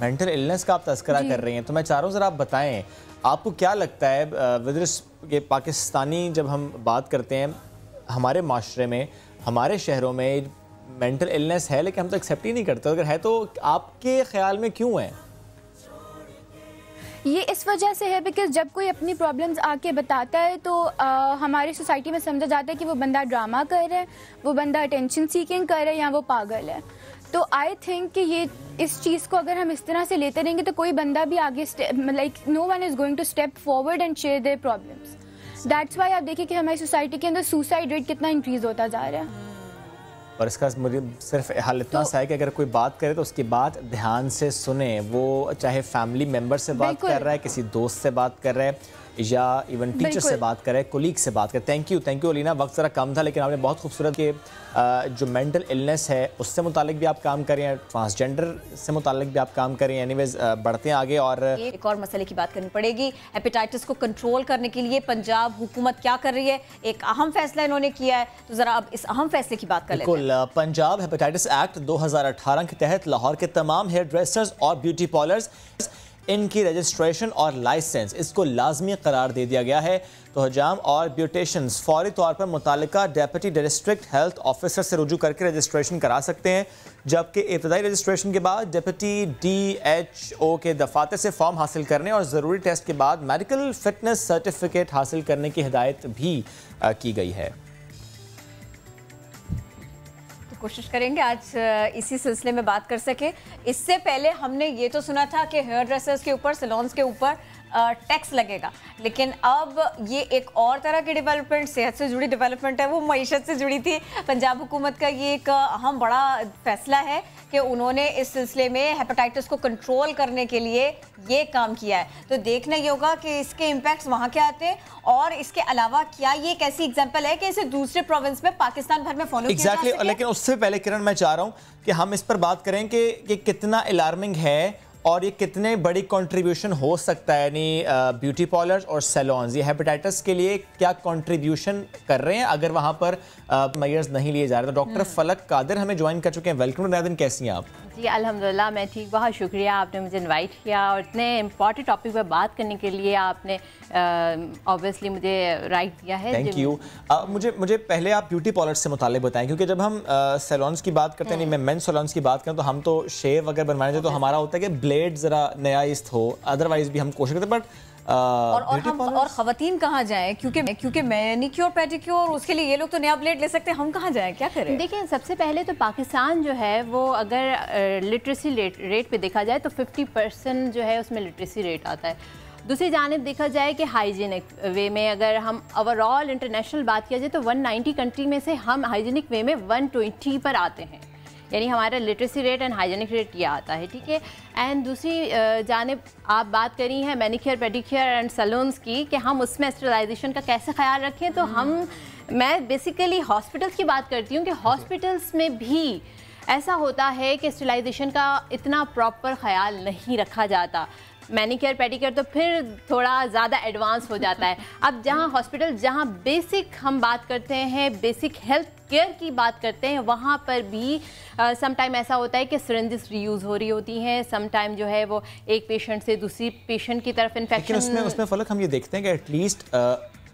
mental illness का आप तस्करा कर रही हैं तो मैं चाह रहा हूँ ज़रा आप बताएँ आपको क्या लगता है विद कि पाकिस्तानी जब हम बात करते हैं हमारे माशरे में हमारे शहरों में मेंटल इलनेस है लेकिन हम तो एक्सेप्ट ही नहीं करते अगर है तो आपके ख्याल में क्यों है? ये इस वजह से है बिकॉज़ जब कोई अपनी प्रॉब्लम्स आके बताता है तो आ, हमारी सोसाइटी में समझा जाता है कि वो बंदा ड्रामा कर रहा है वो बंदा अटेंशन सीकिंग कर रहा है या वो पागल है। तो आई थिंक कि ये इस चीज़ को अगर हम इस तरह से लेते रहेंगे तो कोई बंदा भी आगे like no one is going to step forward and share their problems that's why आप देखिए कि हमारी सोसाइटी के अंदर सुसाइड रेट कितना इंक्रीज होता जा रहा है। और इसका मुझे सिर्फ़ हाल इतना तो, सा है कि अगर कोई बात करे तो उसकी बात ध्यान से सुने। वो चाहे फैमिली मेंबर से बात कर रहा है किसी दोस्त से बात कर रहा है या इवन टीचर से बात करें कोलीग से बात करें। Thank you thank you Alina वक्त ज़रा कम था लेकिन आपने बहुत खूबसूरत के जो मेंटल इलनेस है उससे मुतालिक भी आप काम करें ट्रांसजेंडर से मुतालिक भी आप काम करें एनीवेज बढ़ते हैं आगे और एक और मसले की बात करनी पड़ेगी। हेपेटाइटिस को कंट्रोल करने के लिए पंजाब हुकूमत क्या कर रही है? एक अहम फैसला इन्होंने किया है। तो ज़रा अब इस अहम फैसले की बात कर बिल्कुल पंजाब हेपेटाइटिस एक्ट दो हज़ार अठारह के तहत लाहौर के तमाम हेयर ड्रेसर्स और ब्यूटी पार्लर्स इनकी रजिस्ट्रेशन और लाइसेंस, इसको लाजमी करार दे दिया गया है। तो हजाम और ब्यूटेशंस फौरी तौर पर मुतल डेप्टी डिस्ट्रिक्ट हेल्थ ऑफिसर से रुजू करके रजिस्ट्रेशन करा सकते हैं, जबकि इब्तदाई रजिस्ट्रेशन के बाद डिप्टी डी एच ओ के दफातर से फॉर्म हासिल करने और ज़रूरी टेस्ट के बाद मेडिकल फिटनेस सर्टिफिकेट हासिल करने की हिदायत भी की गई है। कोशिश करेंगे, आज इसी सिलसिले में बात कर सके। इससे पहले हमने ये तो सुना था कि हेयर ड्रेसर्स के ऊपर, सलोन्स के ऊपर टैक्स लगेगा। लेकिन अब ये एक और तरह की डेवलपमेंट सेहत से जुड़ी डेवलपमेंट है वो मीशत से जुड़ी थी। पंजाब हुकूमत का ये एक अहम बड़ा फैसला है कि उन्होंने इस सिलसिले में हेपेटाइटिस को कंट्रोल करने के लिए ये काम किया है। तो देखना ये होगा कि इसके इम्पैक्ट्स वहाँ क्या आते हैं और इसके अलावा क्या ये एक ऐसी एग्ज़ाम्पल है कि इसे दूसरे प्रोविंस में पाकिस्तान भर में फॉलो एग्जैक्टली exactly, लेकिन उससे पहले किरण मैं चाह रहा हूँ कि हम इस पर बात करें कि, कि कितना अलार्मिंग है और ये कितने बड़ी कंट्रीब्यूशन हो सकता है? यानी ब्यूटी पार्लर्स और सैलॉन्स ये हेपेटाइटिस के लिए क्या कंट्रीब्यूशन कर रहे हैं? अगर वहाँ पर मयर्स नहीं लिए जा रहे तो डॉक्टर हम्म। फलक कादिर हमें ज्वाइन कर चुके हैं। वेलकम टू कैसी हैं आप? जी अल्हम्दुलिल्लाह मैं ठीक बहुत शुक्रिया आपने मुझे इनवाइट किया और इतने इंपॉर्टेंट टॉपिक पर बात करने के लिए आपने ऑब्वियसली मुझे राइट दिया है थैंक यू मुझे मुझे पहले आप ब्यूटी पार्लर से मुतालिक बताएँ क्योंकि जब हम सैलॉन्स की बात करते हैं मैं मेन सैलॉन्स की बात करें तो हम तो शेव अगर बनवाने चाहिए तो हमारा होता है कि ब्लेड ज़रा नया इस्त हो अदरवाइज़ भी हम कोशिश करते हैं बट और और हम और ख़वातीन कहाँ जाएँ? क्योंकि क्योंकि मैनिक्योर पेडिक्योर उसके लिए ये लोग तो नया ब्लेड ले सकते हैं। हम कहाँ जाएँ? क्या करें? देखिए सबसे पहले तो पाकिस्तान जो है वो अगर लिटरेसी रेट रेट पे देखा जाए तो 50 परसेंट जो है उसमें लिटरेसी रेट आता है। दूसरी जानब देखा जाए कि हाइजीनिक वे में अगर हम ओवरऑल इंटरनेशनल बात किया जाए तो 190 कंट्री में से हम हाइजीनिक वे में 120 पर आते हैं। यानी हमारा literacy rate and hygienic rate ये आता है, ठीक है? एंड दूसरी जानब आप बात करी हैं मैनिक्योर पेडिक्योर एंड सलून्स की कि हम उसमें स्टरलाइजेशन का कैसे ख्याल रखें तो हम, मैं बेसिकली हॉस्पिटल्स की बात करती हूँ कि हॉस्पिटल्स में भी ऐसा होता है कि स्टरलाइजेशन का इतना प्रॉपर ख्याल नहीं रखा जाता। मैनिकेयर पेडिकेयर तो फिर थोड़ा ज़्यादा एडवांस हो जाता है। अब जहाँ हॉस्पिटल जहाँ बेसिक हम बात करते हैं बेसिक हेल्थ केयर की बात करते हैं वहाँ पर भी सम टाइम ऐसा होता है कि सिरेंजेस रीयूज़ हो रही होती हैं। सम टाइम जो है वो एक पेशेंट से दूसरी पेशेंट की तरफ़ इन्फेक्शन उसमें उसमें फलक हम ये देखते हैं कि एटलीस्ट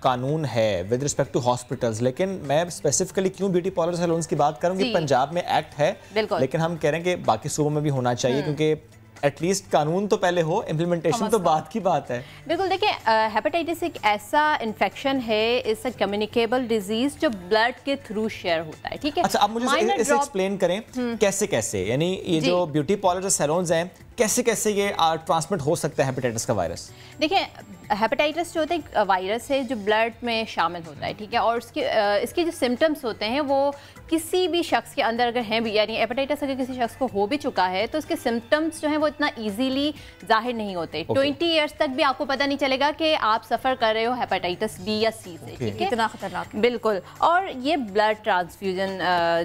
कानून है विद रिस्पेक्ट टू हॉस्पिटल्स लेकिन मैं स्पेसिफिकली क्यों ब्यूटी पार्लर सैलून्स की बात करूँगी? पंजाब में एक्ट है। लेकिन हम कह रहे हैं कि बाकी सूबों में भी होना चाहिए हम्म। क्योंकि एटलीस्ट कानून तो पहले हो इम्प्लीमेंटेशन तो बात की बात है। बिल्कुल देखिए हेपेटाइटिस एक ऐसा इन्फेक्शन है इस कम्युनिकेबल डिज़ीज़ जो ब्लड के थ्रू शेयर होता है ठीक है? अच्छा आप मुझे इसे एक्सप्लेन करें हम्म। कैसे कैसे? यानी ये जो। ब्यूटी पार्लर सैलून हैं कैसे कैसे ये ट्रांसमिट हो सकता है हेपेटाइटिस का वायरस देखिए हेपेटाइटिस जो होता है वायरस है जो ब्लड में शामिल होता है ठीक है? और उसके इसके जो सिम्टम्स होते हैं वो किसी भी शख्स के अंदर अगर हैं भी यानी हेपेटाइटिस अगर किसी शख्स को हो भी चुका है तो उसके सिम्टम्स जो हैं वो इतना इजीली ज़ाहिर नहीं होते। Twenty okay. ईयर्स तक भी आपको पता नहीं चलेगा कि आप सफ़र कर रहे हो हेपेटाइटिस बी या सी से ठीक है? इतना खतरनाक बिल्कुल। और ये ब्लड ट्रांसफ्यूजन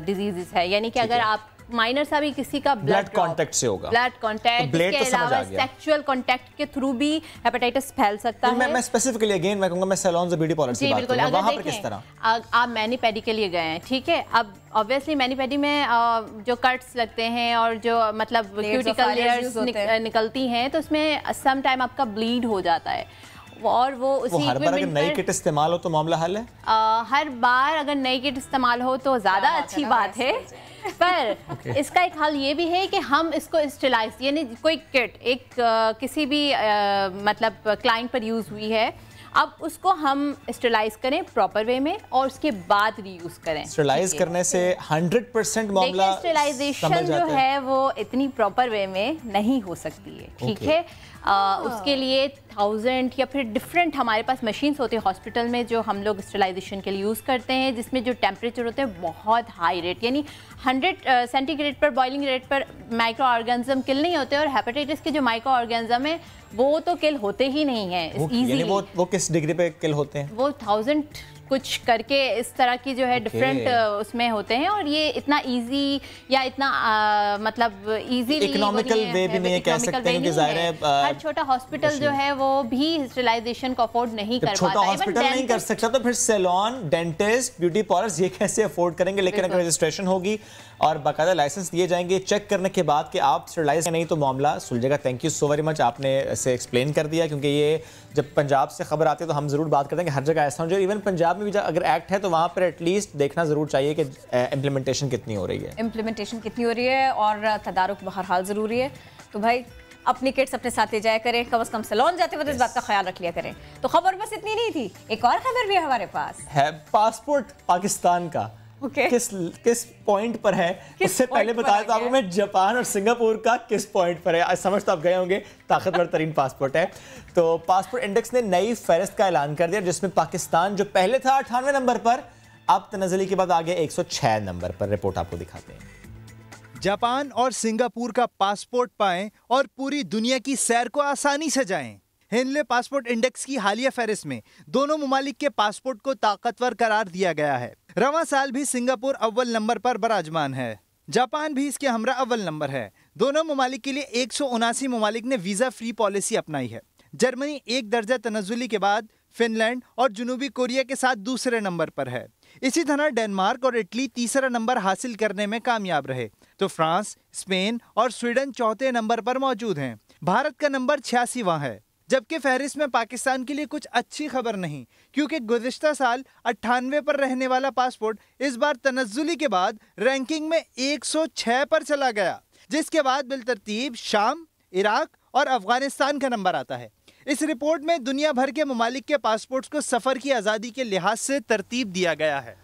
डिज़ीज़ है यानी कि अगर आप माइनर सा भी किसी का ब्लड कांटेक्ट से होगा। ब्लड कांटेक्ट ब्लड तो आ गया। सेक्सुअल कांटेक्ट के थ्रू भी हेपेटाइटिस फैल सकता है मैं मैं स्पेसिफिकली अगेन मैं कहूँगा मैं सैलून्स और ब्यूटी पार्लर की बात करूँगा। वहाँ पर किस तरह? आप मैनी पेडी के लिए गए हैं ठीक है? अब ऑब्वियसली मैनी पेडी में जो कट्स लगते हैं और जो मतलब क्यूटिकल लेयर्स निकलती हैं तो उसमें सम टाइम आपका ब्लीड हो जाता है। और वो उसी वो हर बार अगर नई किट इस्तेमाल हो तो मामला हल है? आ, हर बार अगर नई किट इस्तेमाल हो तो ज़्यादा अच्छी बात है। पर okay. इसका एक हल ये भी है कि हम इसको स्टिलाइज यानी कोई किट एक आ, किसी भी आ, मतलब क्लाइंट पर यूज़ हुई है अब उसको हम स्टरलाइज करें प्रॉपर वे में और उसके बाद रीयूज करें। स्टरलाइज करने से 100 परसेंट मामला स्टरलाइजेशन जो है। वो इतनी प्रॉपर वे में नहीं हो सकती है। ठीक okay. है? आ, उसके लिए थाउज़ेंड या फिर डिफरेंट हमारे पास मशीन्स होते हैं हॉस्पिटल में जो हम लोग स्टरलाइजेशन के लिए यूज़ करते हैं जिसमें जो टेम्परेचर होते हैं बहुत हाई रेट यानी 100 सेंटीग्रेड पर बॉइलिंग रेट पर माइक्रो ऑर्गेनिज्म किल नहीं होते और हेपेटाइटिस के जो माइक्रो ऑर्गेनिज्म है वो तो किल होते ही नहीं है वो, वो, वो किस डिग्री पे किल होते हैं? वो थाउज़ेंड कुछ करके इस तरह की जो है डिफरेंट okay. उसमें होते हैं और ये इतना इजी या इतना आ, मतलब इजी इकोनॉमिकल वे भी नहीं कह सकते हैं कि ज़ाहिर है। हर छोटा हॉस्पिटल जो है वो भी स्टरलाइजेशन को अफोर्ड नहीं कर छोटा हॉस्पिटल नहीं कर सकता तो फिर सैलॉन डेंटिस्ट ब्यूटी पार्लर्स ये कैसे अफोर्ड करेंगे? लेकिन अगर रजिस्ट्रेशन होगी और बाकायदा लाइसेंस दिए जाएँगे चेक करने के बाद कि आप स्टरलाइज नहीं तो मामला सुलझेगा। Thank you so very much आपने इसे एक्सप्लेन कर दिया क्योंकि ये जब पंजाब से खबर आती है तो हम ज़रूर बात करते हैं कि हर जगह ऐसा हो जाए इवन पंजाब में भी अगर एक्ट है तो वहाँ पर एटलीस्ट देखना ज़रूर चाहिए कि इम्प्लीमेंटेशन कितनी हो रही है। इम्प्लीमेंटेशन कितनी हो रही है और तदारुक बहरहाल ज़रूरी है। तो भाई अपनी किट्स अपने साथ ले जाया करें। कम अज़ कम सलोन जाते वक्त इस बात का ख्याल रख लिया करें। तो खबर बस इतनी नहीं थी। एक और खबर भी है हमारे पास। है पासपोर्ट पाकिस्तान का। Okay. किस किस पॉइंट पर है? उससे पहले बताया था आपको मैं जापान और सिंगापुर का किस पॉइंट पर है? आज समझ तो आप गए होंगे ताकतवर तरीन पासपोर्ट है। तो पासपोर्ट इंडेक्स ने नई फहरिस्त का ऐलान कर दिया जिसमें पाकिस्तान जो पहले था अठानवे नंबर पर अब तनजली के बाद आगे 106 नंबर पर रिपोर्ट आपको दिखाते हैं। जापान और सिंगापुर का पासपोर्ट पाएँ और पूरी दुनिया की सैर को आसानी से जाएँ। हिंदले पासपोर्ट इंडेक्स की हालिया फहरिस्त में दोनों ममालिक के पासपोर्ट को ताकतवर करार दिया गया है। रवा साल भी सिंगापुर अव्वल नंबर पर बराजमान है। जापान भी इसके हमरा अव्वल नंबर है। दोनों ममालिक के लिए एक सौ उनासी ममालिक ने वीज़ा फ्री पॉलिसी अपनाई है। जर्मनी एक दर्जा तनजुली के बाद फिनलैंड और जनूबी कोरिया के साथ दूसरे नंबर पर है। इसी तरह डेनमार्क और इटली तीसरा नंबर हासिल करने में कामयाब रहे। तो फ्रांस, स्पेन और स्वीडन चौथे नंबर पर मौजूद हैं। भारत का नंबर छियासीवा है। जबकि फहरिस्त में पाकिस्तान के लिए कुछ अच्छी खबर नहीं क्योंकि गुजशत साल अट्ठानवे पर रहने वाला पासपोर्ट इस बार तनजुली के बाद रैंकिंग में 106 पर चला गया जिसके बाद बिलतरतीब शाम इराक और अफ़गानिस्तान का नंबर आता है। इस रिपोर्ट में दुनिया भर के ममालिक के पासपोर्ट्स को सफ़र की आज़ादी के लिहाज से तरतीब दिया गया है।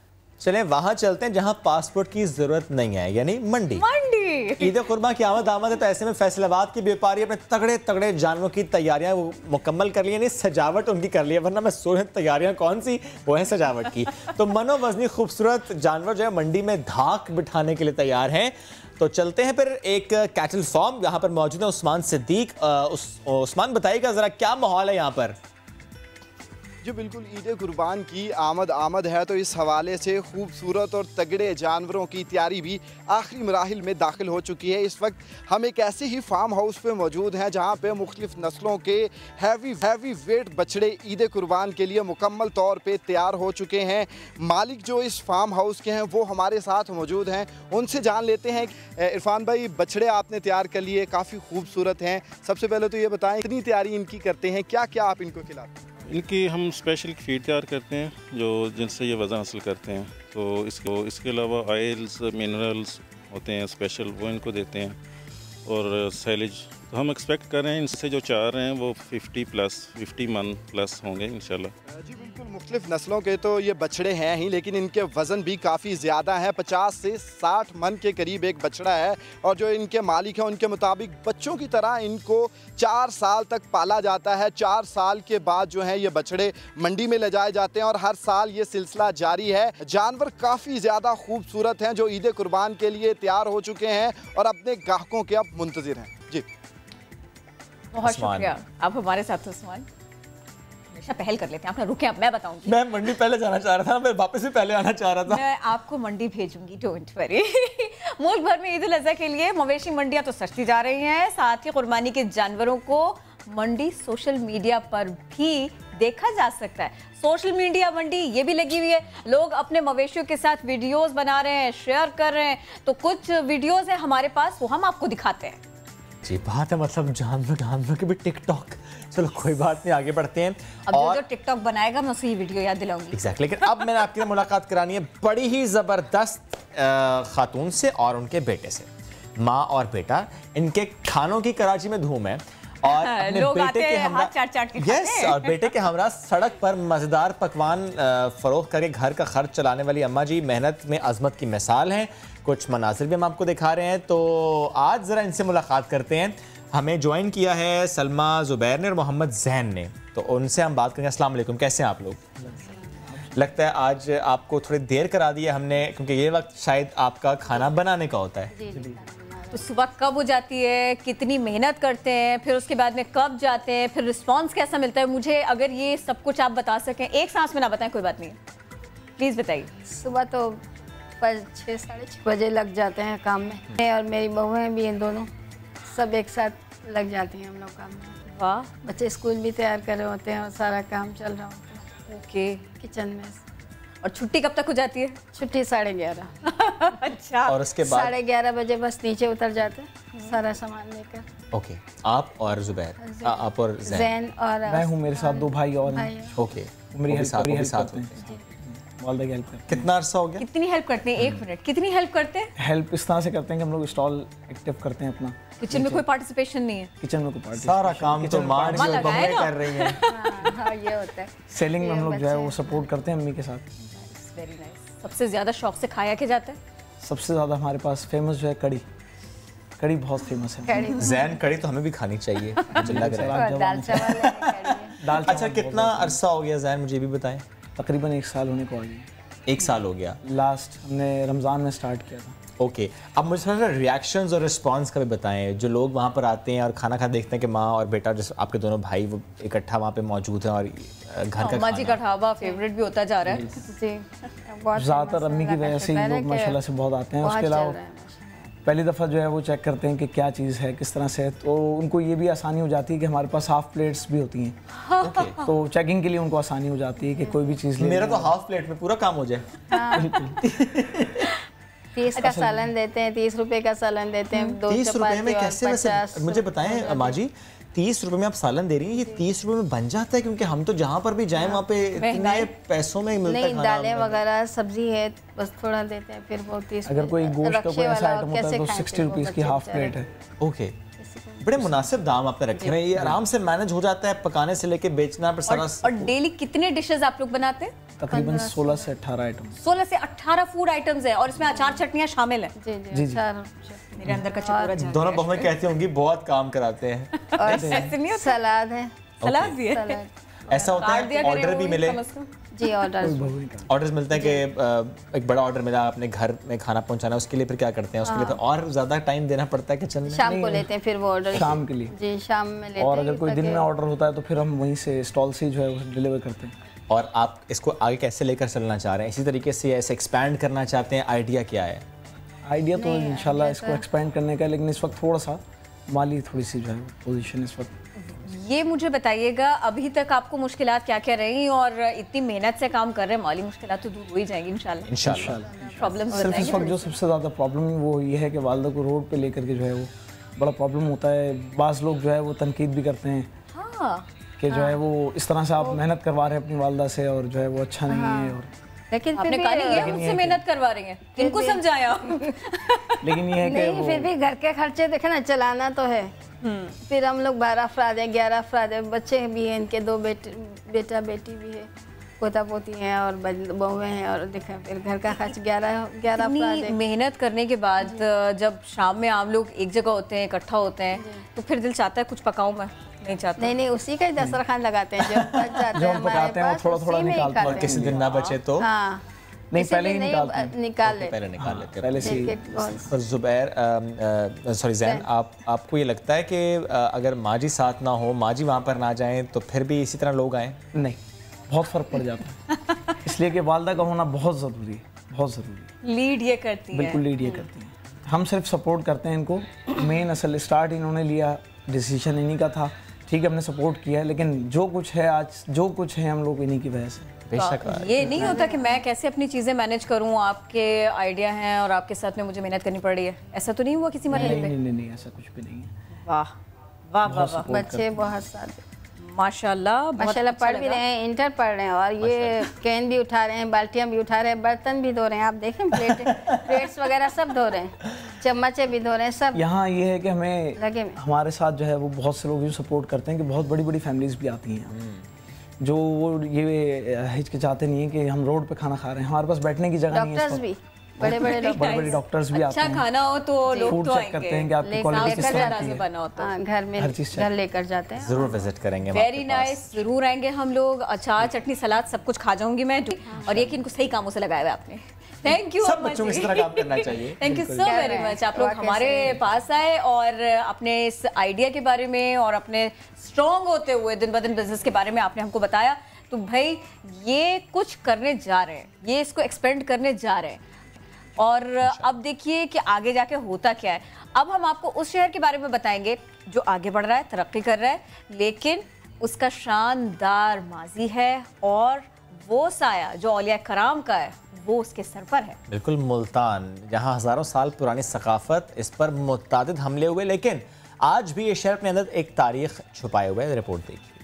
चले वहाँ चलते हैं जहाँ पासपोर्ट की ज़रूरत नहीं है यानी मंडी। मंडी। ईद कुर्बा की आमद आमद है तो ऐसे में फैसलाबाद के व्यापारी अपने तगड़े तगड़े जानवरों की तैयारियाँ वो मुकम्मल कर ली सजावट उनकी कर ली है वरना मैं सोच तैयारियाँ कौन सी? वो है सजावट की। तो मनो वजनी खूबसूरत जानवर जो है मंडी में धाक बिठाने के लिए तैयार हैं। तो चलते हैं फिर एक कैटल फॉर्म यहाँ पर मौजूद है उस्मान सिद्दीक। उस्मान बताइएगा जरा क्या माहौल है यहाँ पर? जो बिल्कुल, ईद कुर्बान की आमद आमद है तो इस हवाले से खूबसूरत और तगड़े जानवरों की तैयारी भी आखिरी मराहल में दाखिल हो चुकी है। इस वक्त हम एक ऐसे ही फार्म हाउस पे मौजूद हैं, जहाँ पे मुख्तलिफ़ नस्लों के हैवी हैवी वेट बछड़े ईद कुर्बान के लिए मुकम्मल तौर पर तैयार हो चुके हैं। मालिक जो इस फार्म हाउस के हैं, वो हमारे साथ मौजूद हैं। उनसे जान लेते हैं इरफान भाई, बछड़े आपने तैयार कर लिए, काफ़ी खूबसूरत हैं। सबसे पहले तो ये बताएँ कितनी तैयारी इनकी करते हैं क्या क्या आप इनको खिलाते हैं? इनकी हम स्पेशल फ़ीड तैयार करते हैं, जो जिनसे ये वज़न हासिल करते हैं। तो इसको, इसके अलावा ऑयल्स मिनरल्स होते हैं स्पेशल वो इनको देते हैं। और सैलेज तो हम एक्सपेक्ट कर रहे हैं, इनसे जो चार हैं, वो 50 प्लस 50 मन प्लस होंगे, इंशाल्लाह। जी, बिल्कुल, मुख्तलिफ़ नस्लों के तो ये बछड़े हैं ही, लेकिन इनके वज़न भी काफ़ी ज़्यादा है। 50 से 60 मन के करीब एक बछड़ा है, और जो इनके मालिक हैं, उनके मुताबिक बच्चों की तरह इनको चार साल तक पाला जाता है। चार साल के बाद जो है, ये बछड़े मंडी में ले जाए जाते हैं, और हर साल ये सिलसिला जारी है। जानवर काफ़ी ज़्यादा खूबसूरत हैं, जो ईद कुर्बान के लिए तैयार हो चुके हैं, और अपने ग्राहकों के अब मुंतजर हैं। बहुत शुक्रिया। आप हमारे साथ उस्मान हमेशा पहल कर लेते हैं। आपने रुके मैं बताऊँगी मैं मंडी पहले जाना चाह रहा था मैं वापस भी पहले आना चाह रहा था। मैं आपको मंडी भेजूँगी डोंट वरी मुल्क भर में ईद उल अजहा के लिए मवेशी मंडियाँ तो सस्ती जा रही हैं। साथ ही कुर्बानी के जानवरों को मंडी सोशल मीडिया पर भी देखा जा सकता है। सोशल मीडिया मंडी ये भी लगी हुई है। लोग अपने मवेशियों के साथ वीडियोस बना रहे हैं शेयर कर रहे हैं। तो कुछ वीडियोस हैं हमारे पास वो हम आपको दिखाते हैं। जी बात है मतलब जान लो जान लो कि भी टिकटॉक चलो कोई बात नहीं आगे बढ़ते हैं। अब जो जो टिकटॉक बनाएगा मैं उसकी वीडियो याद दिलाऊँगी। एग्जैक्ट लेकिन अब मैंने आपके साथ मुलाकात करानी है बड़ी ही ज़बरदस्त खातून से और उनके बेटे से। माँ और बेटा इनके खानों की कराची में धूम है। और अपने लोग बेटे आते के हैं हमरा हाथ चाट चाट के खाते यस हैं। और बेटे के हमरा सड़क पर मज़ेदार पकवान फ़रोख करके घर का खर्च चलाने वाली अम्मा जी मेहनत में अजमत की मिसाल हैं। कुछ मनासिर भी हम आपको दिखा रहे हैं तो आज ज़रा इनसे मुलाकात करते हैं। हमें ज्वाइन किया है सलमा ज़ुबैर ने और मोहम्मद जैन ने। तो उनसे हम बात करेंगे। अस्सलाम वालेकुम कैसे हैं आप लोग? लगता है आज आपको थोड़ी देर करा दी है हमने क्योंकि ये वक्त शायद आपका खाना बनाने का होता है। तो सुबह कब हो जाती है? कितनी मेहनत करते हैं? फिर उसके बाद में कब जाते हैं? फिर रिस्पॉन्स कैसा मिलता है? मुझे अगर ये सब कुछ आप बता सकें। एक सांस में ना बताएँ कोई बात नहीं। प्लीज़ बताइए। सुबह तो छः साढ़े छः बजे लग जाते हैं काम में। मैं और मेरी बहुएँ भी हैं दोनों। सब एक साथ लग जाती हैं हम लोग काम में। वाह। बच्चे स्कूल भी तैयार कर रहे होते हैं और सारा काम चल रहा होता है। ओके। किचन में। और छुट्टी कब तक हो जाती है? छुट्टी साढ़े ग्यारह। अच्छा। और उसके बाद? साढ़े ग्यारह बजे बस नीचे उतर जाते हैं सारा सामान लेकर। ओके आप और जुबैर। आप और जैन। जैन और मैं हूँ मेरे साथ दो भाई और हैं। ओके मेरी हेल्प साथ- कितना अरसा हो गया? कितनी हेल्प करते हैं? एक मिनट कितनी हेल्प करते हैं? हेल्प इस तरह से करते हैं कि हम लोग स्टॉल एक्टिव करते हैं अपना। किचन में कोई पार्टिसिपेशन नहीं है। किचन में कोई सारा काम तो माँ जी और लगाए बहनें ना। कर रही हैं। हाँ, हाँ ये होता है। सेलिंग में हम लोग जो है वो सपोर्ट करते हैं अम्मी के साथ। वेरी नाइस सबसे ज़्यादा शौक से खाया के जाता है? सबसे ज़्यादा हमारे पास फ़ेमस जो है कड़ी कड़ी बहुत फ़ेमस है। जैन कड़ी तो हमें भी खानी चाहिए। लग रहा है। दाल अच्छा कितना अरसा हो गया जैन मुझे भी बताएँ। तकरीबन एक साल होने को आ गया। एक साल हो गया। लास्ट हमने रमज़ान में स्टार्ट किया था। ओके अब मुझे थोड़ा सा रिएक्शंस और रिस्पांस का भी बताएँ। जो लोग वहाँ पर आते हैं और खाना खा देखते हैं कि माँ और बेटा जैसे आपके दोनों भाई वो इकट्ठा वहाँ पे मौजूद हैं और घर का अम्मा जी का ढाबा फेवरेट भी होता जा रहा है। जी ज़्यादातर अम्मी की वजह से ही लोग माशाल्लाह से बहुत आते हैं। उसके अलावा है। पहली दफ़ा जो है वो चेक करते हैं कि क्या चीज़ है किस तरह से है। तो उनको ये भी आसानी हो जाती है कि हमारे पास हाफ़ प्लेट्स भी होती हैं। Okay. तो चेकिंग के लिए उनको आसानी हो जाती है कि कोई भी चीज़ मेरा तो हाफ़ प्लेट में पूरा काम हो जाए। तीस का सालन देते हैं तीस रुपए का सालन देते हैं दो तीस रुपए में कैसे पचास मुझे बताएँ अम्मा जी तीस रुपए में आप सालन दे रही हैं ये तीस रुपए में बन जाता है? क्योंकि हम तो जहाँ पर भी जाएँ वहाँ पे इतने पैसों में मिलता है नहीं दालें वगैरह सब्ज़ी है बस थोड़ा देते हैं फिर वो तीस अगर कोई गोश्त का कोई ऐसा आइटम होता है तो सिक्सटी रुपीज़ की हाफ़ प्लेट है। ओके। बड़े मुनासिब दाम आपने रखे हैं। ये आराम से मैनेज हो जाता है पकाने से लेके बेचना पर सारा और डेली कितने डिशेस आप लोग बनाते हैं? तकरीबन 16 से 18 आइटम 16 से 18 फ़ूड आइटम्स है और इसमें अचार चटनियाँ शामिल है। जी जी। जी, जी। मेरे अंदर का चटोरा जा दोनों बहुएँ कहती होंगी बहुत काम कराते हैं। और ऐसे सलाद है। सलाद भी है? ऐसा होता है ऑर्डर भी मिले। जी ऑर्डर। ऑर्डर्स मिलते हैं कि एक बड़ा ऑर्डर मिला अपने घर में खाना पहुंचाना है, उसके लिए फिर क्या करते हैं? उसके लिए हाँ। फिर और ज़्यादा टाइम देना पड़ता है किचन में। शाम को लेते हैं फिर वो ऑर्डर शाम के लिए। जी शाम में लेते और अगर कोई दिन में ऑर्डर होता है तो फिर हम वहीं से स्टॉल से जो है डिलीवर करते हैं। और आप इसको आगे कैसे लेकर चलना चाह रहे हैं? इसी तरीके से ऐसे एक्सपैंड करना चाहते हैं? आइडिया क्या है? आइडिया तो इंशाल्लाह इसको तो- एक्सपेंड करने का लेकिन इस वक्त थोड़ा सा माली थोड़ी सी जो है पोजीशन इस वक्त। ये मुझे बताइएगा अभी तक आपको मुश्किलात क्या क्या रही और इतनी मेहनत से काम कर रहे हैं माली मुश्किलात तो दूर हो ही जाएँगी इंशाल्लाह। इंशाल्लाह। प्रॉब्लम्स सिर्फ़ इस वक्त जो सबसे ज़्यादा प्रॉब्लम वो ये है कि वालदा को रोड पे लेकर के जो है वो बड़ा प्रॉब्लम होता है। बाज़ लोग जो है वो तनकीद भी करते हैं हाँ। कि जो है वो इस तरह से आप मेहनत करवा रहे हैं अपनी वालदा से और जो है वो अच्छा नहीं है। और लेकिन फिर आपने भी कहा नहीं ये मुझसे है कि- मेहनत करवा रही हैं। इनको समझाया लेकिन ये है कि नहीं फिर भी घर के खर्चे देखे ना चलाना तो है। फिर हम लोग बारह अफराद हैं ग्यारह अफराद हैं बच्चे भी हैं इनके दो बेटे बेटा बेटी भी है पोता पोती हैं और बहुएँ हैं और देखें फिर घर का खर्च ग्यारह ग्यारह मेहनत करने के बाद जब शाम में आप लोग एक जगह होते हैं इकट्ठा होते हैं तो फिर दिल चाहता है कुछ पकाऊं मैं। नहीं चाहता। नहीं नहीं उसी का ही दस्तरखान लगाते हैं जो बच जाता जो है हम हमारे हैं पास थोड़ा थोड़ा ही निकालते हैं। किसी दिन ना बचे तो। हाँ। नहीं पहले ही निकालते निकाल लेते पहले निकाल लेते पहले से ही। जुबैर सॉरी जैन आप आपको ये लगता है कि अगर माँ जी साथ ना हो माँ जी वहाँ पर ना जाएँ तो फिर भी इसी तरह लोग आएँ? नहीं बहुत फ़र्क पड़ जाता है। इसलिए कि वालदा का होना बहुत ज़रूरी है बहुत ज़रूरी है। लीड ये करती है। बिल्कुल लीड ये करती है। हम सिर्फ़ सपोर्ट करते हैं इनको। मेन असल स्टार्ट इन्होंने लिया डिसीज़न इन्हीं का था। ठीक है हमने सपोर्ट किया है लेकिन जो कुछ है आज जो कुछ है हम लोग इन्हीं की वजह से। बेशक। ये नहीं होता कि मैं कैसे अपनी चीज़ें मैनेज करूँ आपके आइडिया हैं और आपके साथ में मुझे मेहनत करनी पड़ रही है। ऐसा तो नहीं हुआ किसी मरहले नहीं, पे? नहीं नहीं नहीं ऐसा कुछ भी नहीं है। वाह वाह वाह वाह। बच्चे बहुत सारे। माशाल्लाह माशाल्लाह अच्छा पढ़ भी रहे हैं इंटर पढ़ रहे हैं और ये कैन भी उठा रहे हैं बाल्टियाँ भी उठा रहे हैं बर्तन भी धो रहे हैं आप देखें प्लेट प्लेट्स वगैरह सब धो रहे हैं चम्मचे भी धो रहे हैं सब। यहाँ ये है कि हमें लगे हमारे साथ जो है वो बहुत से लोग जो सपोर्ट करते हैं कि बहुत बड़ी बड़ी फैमिलीज़ भी आती हैं। जो वो ये हिचकिचाते नहीं है कि हम रोड पे खाना खा रहे हैं हमारे पास बैठने की जगह नहीं है बड़े बड़े बड़े बड़े डॉक्टर्स भी आते अच्छा हैं। खाना हो तो लोग तो चेक आएँगे। करते हैं कि आपकी क्वालिटी किस तरह की है। बना होता है घर में हर चीज़ घर लेकर जाते हैं। ज़रूर विज़िट करेंगे हम वेरी नाइस ज़रूर आएँगे हम लोग। अचार चटनी सलाद सब कुछ खा जाऊँगी मैं और ये कि इनको सही कामों से लगाया हुआ आपने। थैंक यू सब बच्चों इस तरह काम करना चाहिए। Thank you so very much आप लोग हमारे पास आए और अपने इस आइडिया के बारे में और अपने स्ट्रॉन्ग होते हुए दिन ब दिन बिज़नेस के बारे में आपने हमको बताया। तो भाई ये कुछ करने जा रहे हैं। ये इसको एक्सपेंड करने जा रहे हैं। और अब देखिए कि आगे जाके होता क्या है। अब हम आपको उस शहर के बारे में बताएँगे, जो आगे बढ़ रहा है, तरक्की कर रहा है, लेकिन उसका शानदार माजी है और वो साया, जो औलिया कराम का है, वो उसके सर पर है। बिल्कुल, मुल्तान जहाँ हज़ारों साल पुरानी सकाफत इस पर मुतद हमले हुए, लेकिन आज भी ये शहर अपने अंदर एक तारीख छुपाए हुए रिपोर्ट देखिए।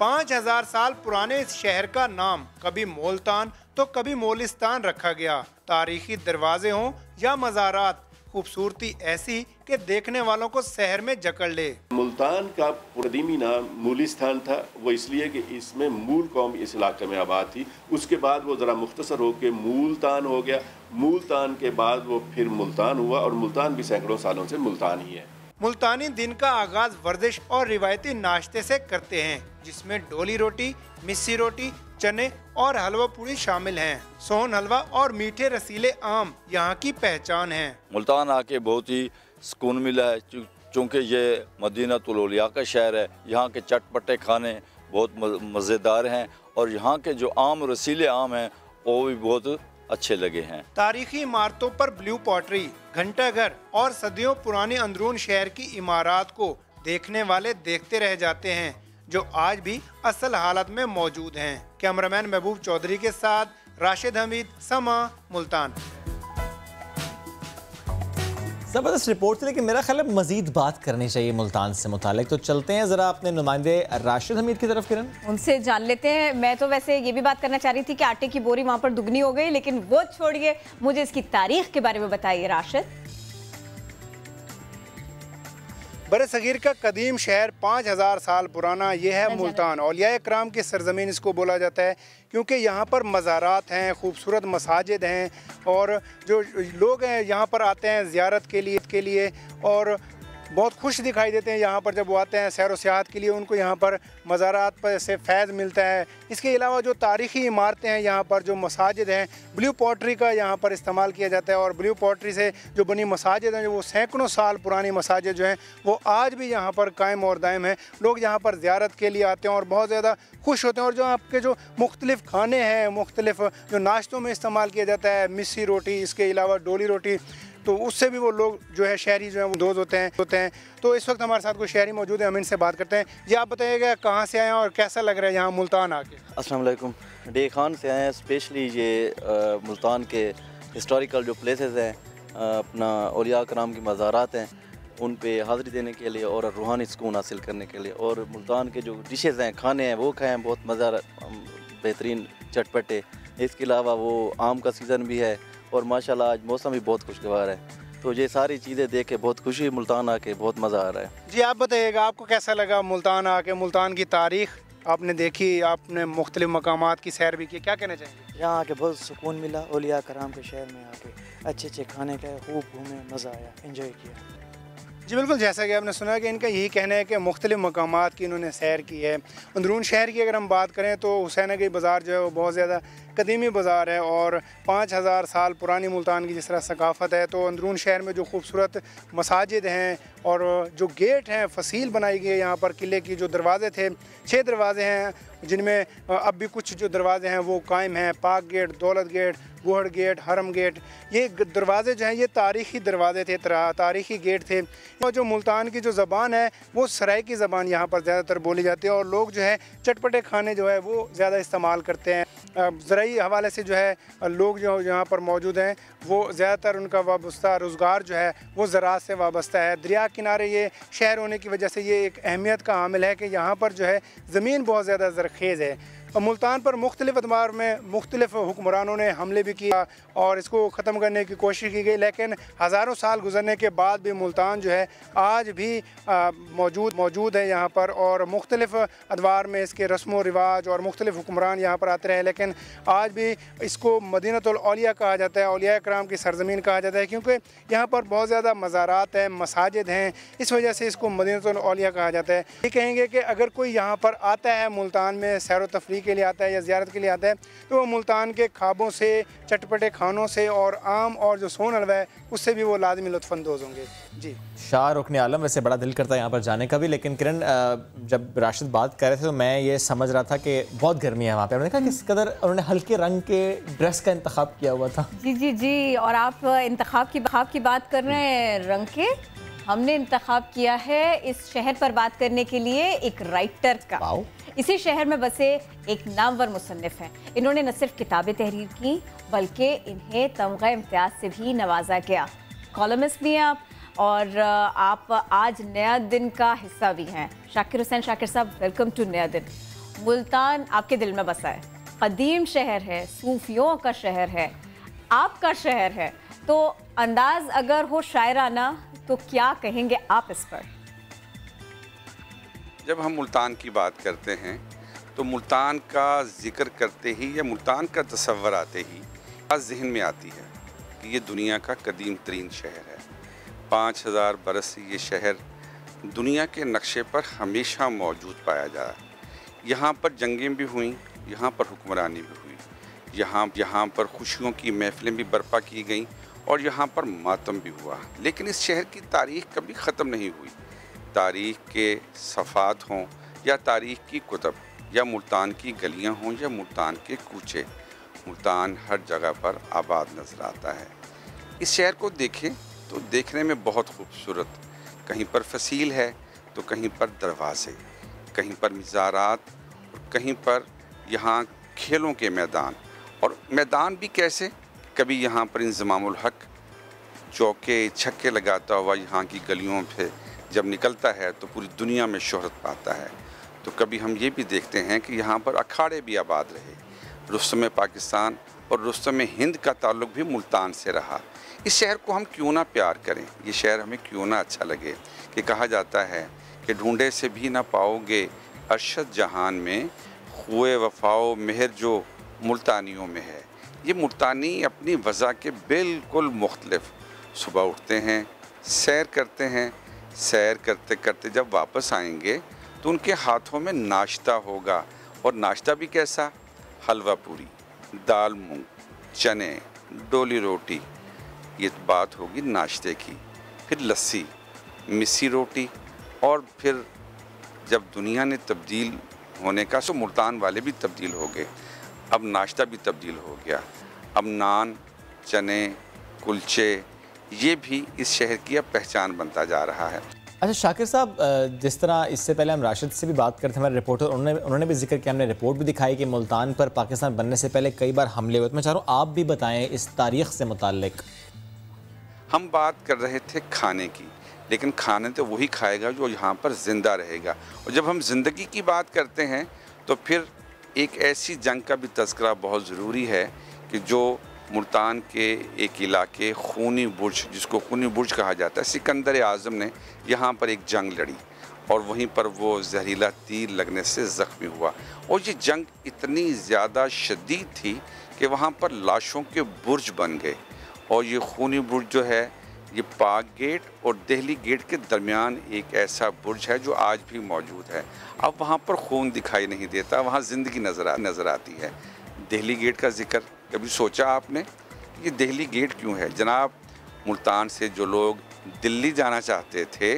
पाँच हज़ार साल पुराने इस शहर का नाम, कभी मोल्तान तो कभी मोलिस्तान रखा गया। तारीखी दरवाजे हों या मज़ारात, खूबसूरती ऐसी कि देखने वालों को शहर में जकड़ ले। मुल्तान का कदीमी नाम मूलिस्तान था। वो इसलिए कि इसमें मूल कौम इस इलाके में आबाद थी। उसके बाद वो ज़रा मुख्तसर होकर मूलतान हो गया। मूलतान के बाद वो फिर मुल्तान हुआ और मुल्तान भी सैकड़ों सालों से मुल्तान ही है। मुल्तानी दिन का आगाज़ वर्जिश और रिवायती नाश्ते से करते हैं, जिसमें डोली रोटी, मिस्सी रोटी, चने और हलवा पूरी शामिल हैं। सोहन हलवा और मीठे रसीले आम यहाँ की पहचान है। मुल्तान आके बहुत ही सुकून मिला है चूँकि ये मदीना तुलोलिया का शहर है, यहाँ के चटपटे खाने बहुत मज़ेदार हैं और यहाँ के जो आम, रसीले आम हैं, वो भी बहुत अच्छे लगे हैं। तारीखी इमारतों पर ब्लू पॉटरी, घंटाघर और सदियों पुरानी अंदरून शहर की इमारत को देखने वाले देखते रह जाते हैं, जो आज भी असल हालत में मौजूद हैं। कैमरामैन महबूब चौधरी के साथ राशिद हमीद, समा, मुल्तान। ज़बरदस्त रिपोर्ट थी, लेकिन मेरा ख्याल है मजीद बात करनी चाहिए मुल्तान से मुतालिक। तो चलते हैं ज़रा अपने नुमाइंदे राशिद हमीद की तरफ़, किरण। उनसे जान लेते हैं। मैं तो वैसे ये भी बात करना चाह रही थी कि आटे की बोरी वहाँ पर दुगनी हो गई, लेकिन वो छोड़िए। मुझे इसकी तारीख के बारे में बताइए, राशिद। बर सग़ीर का कदीम शहर पाँच हज़ार साल पुराना यह है मुल्तान। अलिया कराम की सरजमीन इसको बोला जाता है क्योंकि यहाँ पर मज़ारात हैं खूबसूरत मसाजिद हैं और जो लोग हैं यहाँ पर आते हैं ज़्यारत के लिए के लिए और बहुत खुश दिखाई देते हैं यहाँ पर जब वो आते हैं सैर सियाहत के लिए, उनको यहाँ पर मज़ारात पर से फैज़ मिलता है। इसके अलावा जो तारीख़ी इमारतें हैं यहाँ पर, जो मसाजिद हैं, ब्लू पॉटरी का यहाँ पर इस्तेमाल किया जाता है और ब्लू पॉटरी से जो बनी मसाजिद हैं, जो वो सैकड़ों साल पुरानी मसाजिद जो हैं, वो आज भी यहाँ पर कायम और दायम हैं। लोग यहाँ पर ज़्यारत के लिए आते हैं और बहुत ज़्यादा खुश होते हैं और जो आपके जो मुख्तलिफ़ खाने हैं, मुख्तलिफ़ जो नाश्तों में इस्तेमाल किया जाता है, मिस्सी रोटी, इसके अलावा डोली रोटी तो उससे भी वो लोग जो है शहरी जो है वो दोस्त होते हैं होते हैं। तो इस वक्त हमारे साथ कोई शहरी मौजूद है, हम इनसे बात करते हैं। जी, आप बताइएगा कहाँ से आए हैं और कैसा लग रहा है यहाँ मुल्तान आके? वालेकुम। डे खान से आए हैं, स्पेशली ये मुल्तान के हिस्टोरिकल जो प्लेसेस हैं अपना औलिया कराम की मज़ारात हैं, उन पे हाज़िरी देने के लिए और रूहानी सुकून हासिल करने के लिए। और मुल्तान के जो डिशेज़ हैं, खाने हैं, वो खाएँ, बहुत मज़ा बेहतरीन चटपटे। इसके अलावा वो आम का सीज़न भी है और माशाल्लाह आज मौसम भी बहुत खुशगवार है। तो ये सारी चीज़ें देख के बहुत खुशी मुल्तान आके बहुत मज़ा आ रहा है। जी आप बताइएगा आपको कैसा लगा मुल्तान आके? मुल्तान की तारीख आपने देखी आपने मुख्तलिफ़ मकाम की सैर भी की क्या कहना चाहेंगे? यहाँ आके बहुत सुकून मिला ओलिया कराम के शहर में आके अच्छे अच्छे खाने का खूब घूमे मज़ा आया इन्जॉय किया। जी बिल्कुल जैसा कि आपने सुना कि इनका यही कहना है कि मुख्तलिफ़ मकाम की इन्होंने सैर की है। अंदरून शहर की अगर हम बात करें तो हुसैन की बाज़ार जो है वो बहुत ज़्यादा कदीमी बाज़ार है और पाँच हज़ार साल पुरानी मुल्तान की जिस तरह सकाफ़त है तो अंदरून शहर में जो खूबसूरत मसाजिद हैं और जो गेट हैं, फसील बनाई गई है यहाँ पर, किले की जो दरवाज़े थे छः दरवाज़े हैं, जिनमें अब भी कुछ जो दरवाजे हैं वो कायम हैं, पाक गेट, दौलत गेट, गुहड़ गेट, हरम गेट, ये दरवाजे जो हैं, ये तारीख़ी दरवाजे थे तारीख़ी गेट थे। और जो मुल्तान की जो ज़बान है, वो सराय की ज़बान यहाँ पर ज़्यादातर बोली जाती है और लोग जो है चटपटे खाने जो है वो ज़्यादा इस्तेमाल करते हैं। ज़रूरी हवाले से जो है लोग जो यहाँ पर मौजूद हैं। वो ज़्यादातर उनका वाबस्ता, रोज़गार जो है, वो ज़रात से वाबस्ता है। दरिया किनारे ये शहर होने की वजह से ये एक अहमियत का हामिल है कि यहाँ पर जो है, ज़मीन बहुत ज़्यादा जरखेज़ है। और मुल्तान पर मुख्तलिफ़ अदमार में मुख्तलिफ़ हुक्मरानों ने हमले भी किया और इसको ख़त्म करने की कोशिश की गई। लेकिन हज़ारों साल गुजरने के बाद भी मुल्तान जो है, आज भी मौजूद मौजूद है यहाँ पर और मुख्तलिफ़ अदवार में इसके रस्म व रिवाज और मुख्तलिफ़ हुक्मरान यहाँ पर आते रहे। लेकिन आज भी इसको मदीनतौलिया कहा जाता है। अलिया की सरजमीन कहा जाता है क्योंकि यहाँ पर बहुत ज़्यादा मज़ारात हैं मसाजिद हैं। इस वजह से इसको मदीनतौलिया कहा जाता है। ये कहेंगे कि अगर कोई यहाँ पर आता है मुल्तान में सैर तफरी के लिए आता है या ज़्यारत के लिए आता है तो वो मुल्तान के खाबों से चटपटे खानों से और आम और जो सोन हलवा है उससे भी वो लाजमी लुफानंदोज होंगे। जी। शाह रुकन आलम वैसे बड़ा दिल करता है यहाँ पर जाने का भी लेकिन किरण जब राशिद बात कर रहे थे तो मैं ये समझ रहा था कि बहुत गर्मी है वहाँ पर उन्होंने कहा किस कदर उन्होंने हल्के रंग के ड्रेस का इंतखब किया हुआ था। जी जी जी। और आप इंतखब की की बात कर रहे हैं रंग के हमने इंतखब किया है इस शहर पर बात करने के लिए एक राइटर का। इसी शहर में बसे एक नामवर मुसनफ़ हैं। इन्होंने न सिर्फ़ किताबें तहरीर की बल्कि इन्हें तमगा इम्तियाज़ से भी नवाजा गया। कॉलमिस्ट भी हैं आप और आप आज नया दिन का हिस्सा भी हैं। शाकिर हुसैन शाकिर साहब वेलकम टू नया दिन। मुल्तान आपके दिल में बसा है। कदीम शहर है सूफियों का शहर है। आपका शहर है। तो अंदाज अगर हो शायराना तो क्या कहेंगे आप इस पर? जब हम मुल्तान की बात करते हैं तो मुल्तान का ज़िक्र करते ही या मुल्तान का तस्वर आते ही बात जहन में आती है कि ये दुनिया का कदीम तरीन शहर है। पाँच हज़ार बरस से ये शहर दुनिया के नक्शे पर हमेशा मौजूद पाया जा रहा है। यहाँ पर जंगें भी हुई, यहाँ पर हुक्मरानी भी हुई। यहाँ यहाँ पर खुशियों की महफिलें भी बर्पा की गई और यहाँ पर मातम भी हुआ। लेकिन इस शहर की तारीख कभी ख़त्म नहीं हुई। तारीख के सफ़ात हों या तारीख की कुतब, या मुल्तान की गलियाँ हों या मुल्तान के कूचे, मुल्तान हर जगह पर आबाद नज़र आता है। इस शहर को देखें तो देखने में बहुत खूबसूरत। कहीं पर फसील है तो कहीं पर दरवाज़े, कहीं पर मज़ारात कहीं पर यहाँ खेलों के मैदान। और मैदान भी कैसे? कभी यहाँ पर इंजमामुल हक, चौके छक्के लगाता हुआ यहाँ की गलियों पे जब निकलता है तो पूरी दुनिया में शोहरत पाता है। तो कभी हम ये भी देखते हैं कि यहाँ पर अखाड़े भी आबाद रहे। रुस्तम पाकिस्तान और रुस्तम हिंद का ताल्लुक भी मुल्तान से रहा। इस शहर को हम क्यों ना प्यार करें? ये शहर हमें क्यों ना अच्छा लगे? कि कहा जाता है कि ढूंढे से भी ना पाओगे अरशद जहान में हुए वफाओ मेहर जो मुल्तानियों में है। ये मुल्तानी अपनी वज़ा के बिल्कुल मुख्तलफ। सुबह उठते हैं, सैर करते हैं, सैर करते करते जब वापस आएँगे तो उनके हाथों में नाश्ता होगा। और नाश्ता भी कैसा? हलवा पूरी, दाल मूंग, चने, डोली रोटी। ये बात होगी नाश्ते की। फिर लस्सी, मिस्सी रोटी। और फिर जब दुनिया ने तब्दील होने का, सो मुल्तान वाले भी तब्दील हो गए। अब नाश्ता भी तब्दील हो गया। अब नान चने कुलचे ये भी इस शहर की अब पहचान बनता जा रहा है। अच्छा शाकिर साहब जिस तरह इससे पहले हम राशिद से भी बात करते हमारे रिपोर्टर उन्होंने उन्होंने भी ज़िक्र किया हमने रिपोर्ट भी दिखाई कि मुल्तान पर पाकिस्तान बनने से पहले कई बार हमले हुए। तो मैं चाह रहा हूँ आप भी बताएँ इस तारीख से मुतक हम बात कर रहे थे खाने की लेकिन खाने तो वही खाएगा जो यहाँ पर ज़िंदा रहेगा। और जब हम ज़िंदगी की बात करते हैं तो फिर एक ऐसी जंग का भी तस्करा बहुत ज़रूरी है कि जो मुल्तान के एक इलाके खूनी बुर्ज, जिसको खूनी बुर्ज कहा जाता है, सिकंदर आज़म ने यहाँ पर एक जंग लड़ी और वहीं पर वो जहरीला तीर लगने से ज़ख्मी हुआ। और ये जंग इतनी ज़्यादा शदीद थी कि वहाँ पर लाशों के बुर्ज बन गए और ये खूनी बुर्ज जो है ये पाक गेट और दिल्ली गेट के दरमियान एक ऐसा बुर्ज है जो आज भी मौजूद है। अब वहाँ पर खून दिखाई नहीं देता, वहाँ ज़िंदगी नज़र आ, नज़र आती है। दिल्ली गेट का ज़िक्र कभी सोचा आपने ये दिल्ली गेट क्यों है? जनाब, मुल्तान से जो लोग दिल्ली जाना चाहते थे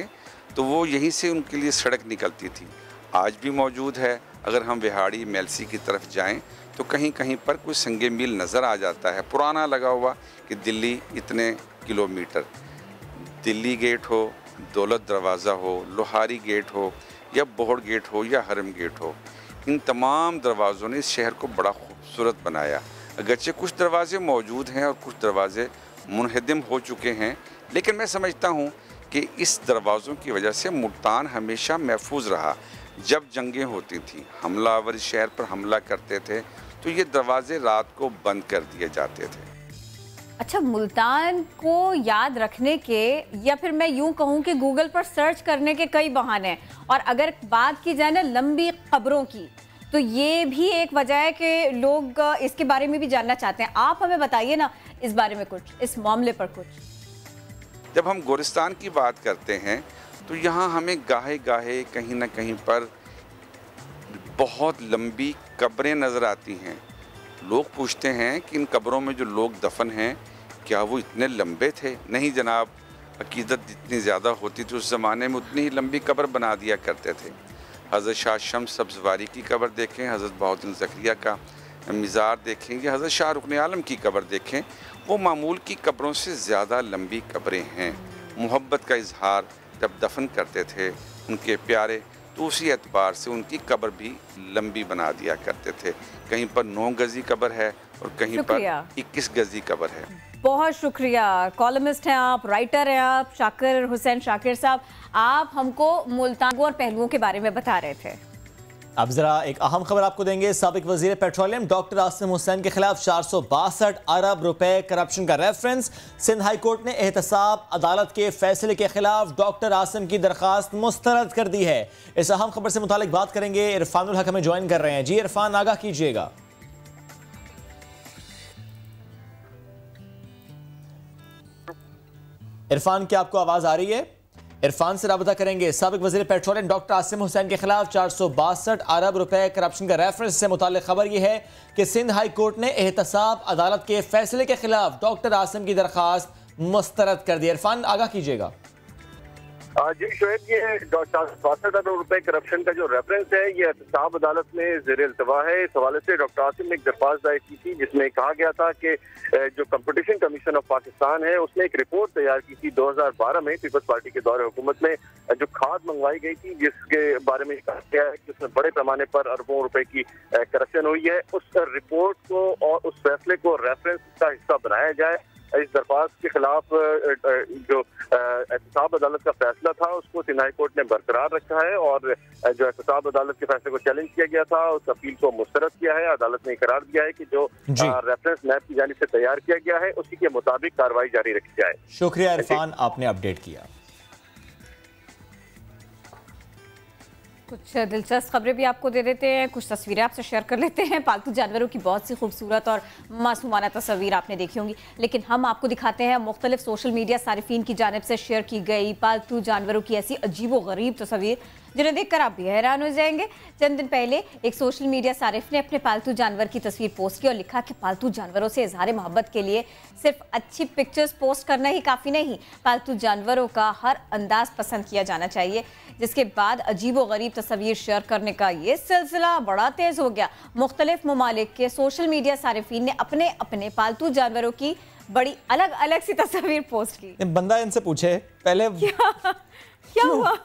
तो वो यहीं से उनके लिए सड़क निकलती थी। आज भी मौजूद है। अगर हम बिहाड़ी मेलसी की तरफ़ जाएँ तो कहीं कहीं पर कोई संगे मील नज़र आ जाता है। पुराना लगा हुआ कि दिल्ली इतने किलोमीटर। दिल्ली गेट हो, दौलत दरवाज़ा हो, लोहारी गेट हो, या बोहड़ गेट हो, या हरम गेट हो, इन तमाम दरवाज़ों ने इस शहर को बड़ा खूबसूरत बनाया। अगरचे कुछ दरवाज़े मौजूद हैं और कुछ दरवाज़े मुनहदम हो चुके हैं, लेकिन मैं समझता हूँ कि इस दरवाज़ों की वजह से मुल्तान हमेशा महफूज रहा। जब जंगें होती थी, हमलावर शहर पर हमला करते थे तो ये दरवाजे रात को बंद कर दिए जाते थे। अच्छा मुल्तान को याद रखने के, या फिर मैं यूँ कहूँ कि गूगल पर सर्च करने के कई बहाने हैं। और अगर बात की जाए ना लंबी खबरों की तो ये भी एक वजह है कि लोग इसके बारे में भी जानना चाहते हैं। आप हमें बताइए ना इस बारे में कुछ, इस मामले पर कुछ। जब हम गोरिस्तान की बात करते हैं तो यहाँ हमें गाहे गाहे कहीं ना कहीं पर बहुत लंबी कब्रें नज़र आती हैं। लोग पूछते हैं कि इन कब्रों में जो लोग दफन हैं क्या वो इतने लंबे थे? नहीं जनाब अकीदत जितनी ज़्यादा होती थी उस ज़माने में उतनी ही लंबी कब्र बना दिया करते थे। हज़रत शाह शम्स सब्जवारी की कब्र देखें हज़रत बहुद्दीन ज़करिया का मज़ार देखें या हज़रत शाह रुकन आलम की कब्र देखें वो मामूल की कब्रों से ज़्यादा लंबी कब्रें हैं। मोहब्बत का इजहार जब दफन करते थे उनके प्यारे तो उसी एतबार से उनकी कब्र भी लंबी बना दिया करते थे। कहीं पर नौ गजी कब्र है और कहीं पर इक्कीस गजी कब्र है। बहुत शुक्रिया। कॉलमिस्ट हैं आप राइटर हैं आप, शाकिर हुसैन शाकिर साहब, आप हमको मुल्तान और पहलुओं के बारे में बता रहे थे। अब जरा एक अहम खबर आपको देंगे। सबक वज़ीर पेट्रोलियम डॉक्टर आसिम हुसैन के खिलाफ चार सौ बासठ अरब रुपए करप्शन का रेफरेंस। सिंध हाई कोर्ट ने एहतसाब अदालत के फैसले के खिलाफ डॉक्टर आसिम की दरखास्त मुस्तरद कर दी है। इस अहम खबर से मुतालिक बात करेंगे। इरफान हक हमें ज्वाइन कर रहे हैं। जी इरफान, आगाह कीजिएगा। इरफान, क्या आपको आवाज़ आ रही है? इरफान से रबा करेंगे सबक वजी पेट्रोलियम डॉक्टर आसिम हुसैन के खिलाफ चार सौ बासठ अरब रुपए करप्शन का रेफरेंस। से मुतल खबर यह है कि सिंध हाई कोर्ट ने एहतसाब अदालत के फैसले के खिलाफ डॉक्टर आसिम की दरखास्त मुस्तरद कर दी। इरफान, आगाह कीजिएगा। जी, शोएब, ये बासठ अरब रुपए करप्शन का जो रेफरेंस है, ये एहतसाब अदालत में जेर अल्तवा है। इस हवाले से डॉक्टर आसिम ने एक दरख्वास्त दायर की थी, जिसमें कहा गया था कि जो कंपटीशन कमीशन ऑफ़ पाकिस्तान है, उसने एक रिपोर्ट तैयार की थी 2012 में पीपल्स पार्टी के दौरे हुकूमत में, जो खाद मंगवाई गई थी, जिसके बारे में कहा गया है कि उसमें बड़े पैमाने पर अरबों रुपए की करप्शन हुई है। उस रिपोर्ट को और उस फैसले को रेफरेंस का हिस्सा बनाया जाए। इस दरख्वास्त के खिलाफ जो एहतसाब अदालत का फैसला था उसको सिन्हाई कोर्ट ने बरकरार रखा है और जो एहतसाब अदालत के फैसले को चैलेंज किया गया था उस अपील को मुस्तरद किया है। अदालत ने करार दिया है कि जो रेफरेंस मैप की जानी से तैयार किया गया है उसी के मुताबिक कार्रवाई जारी रखी जाए। शुक्रिया इरफान आपने अपडेट किया। कुछ दिलचस्प खबरें भी आपको दे देते हैं, कुछ तस्वीरें आपसे शेयर कर लेते हैं। पालतू जानवरों की बहुत सी खूबसूरत और मासूमाना तस्वीर आपने देखी होंगी। लेकिन हम आपको दिखाते हैं, मुख्तलिफ़ सोशल मीडिया सार्फिन की जानब से शेयर की गई पालतू जानवरों की ऐसी अजीब व गरीब तस्वीर। जिन्हें देखकर आप भी हैरान हो जाएँगे। चंद दिन पहले एक सोशल मीडिया सारिफ ने अपने पालतू जानवर की तस्वीर पोस्ट की और लिखा कि पालतू जानवरों से इजहार मोहब्बत के लिए सिर्फ़ अच्छी पिक्चर्स पोस्ट करना ही काफ़ी नहीं पालतू जानवरों का हर अंदाज पसंद किया जाना चाहिए। जिसके बाद अजीब व गरीब तस्वीर शेयर करने का ये सिलसिला बड़ा तेज़ हो गया। मुख्तलिफ़ ममालिक के सोशल मीडिया सारिफिन ने अपने अपने पालतू जानवरों की बड़ी अलग अलग सी तस्वीर पोस्ट की। बंदा इनसे पूछे पहले क्या, क्या? हुआ?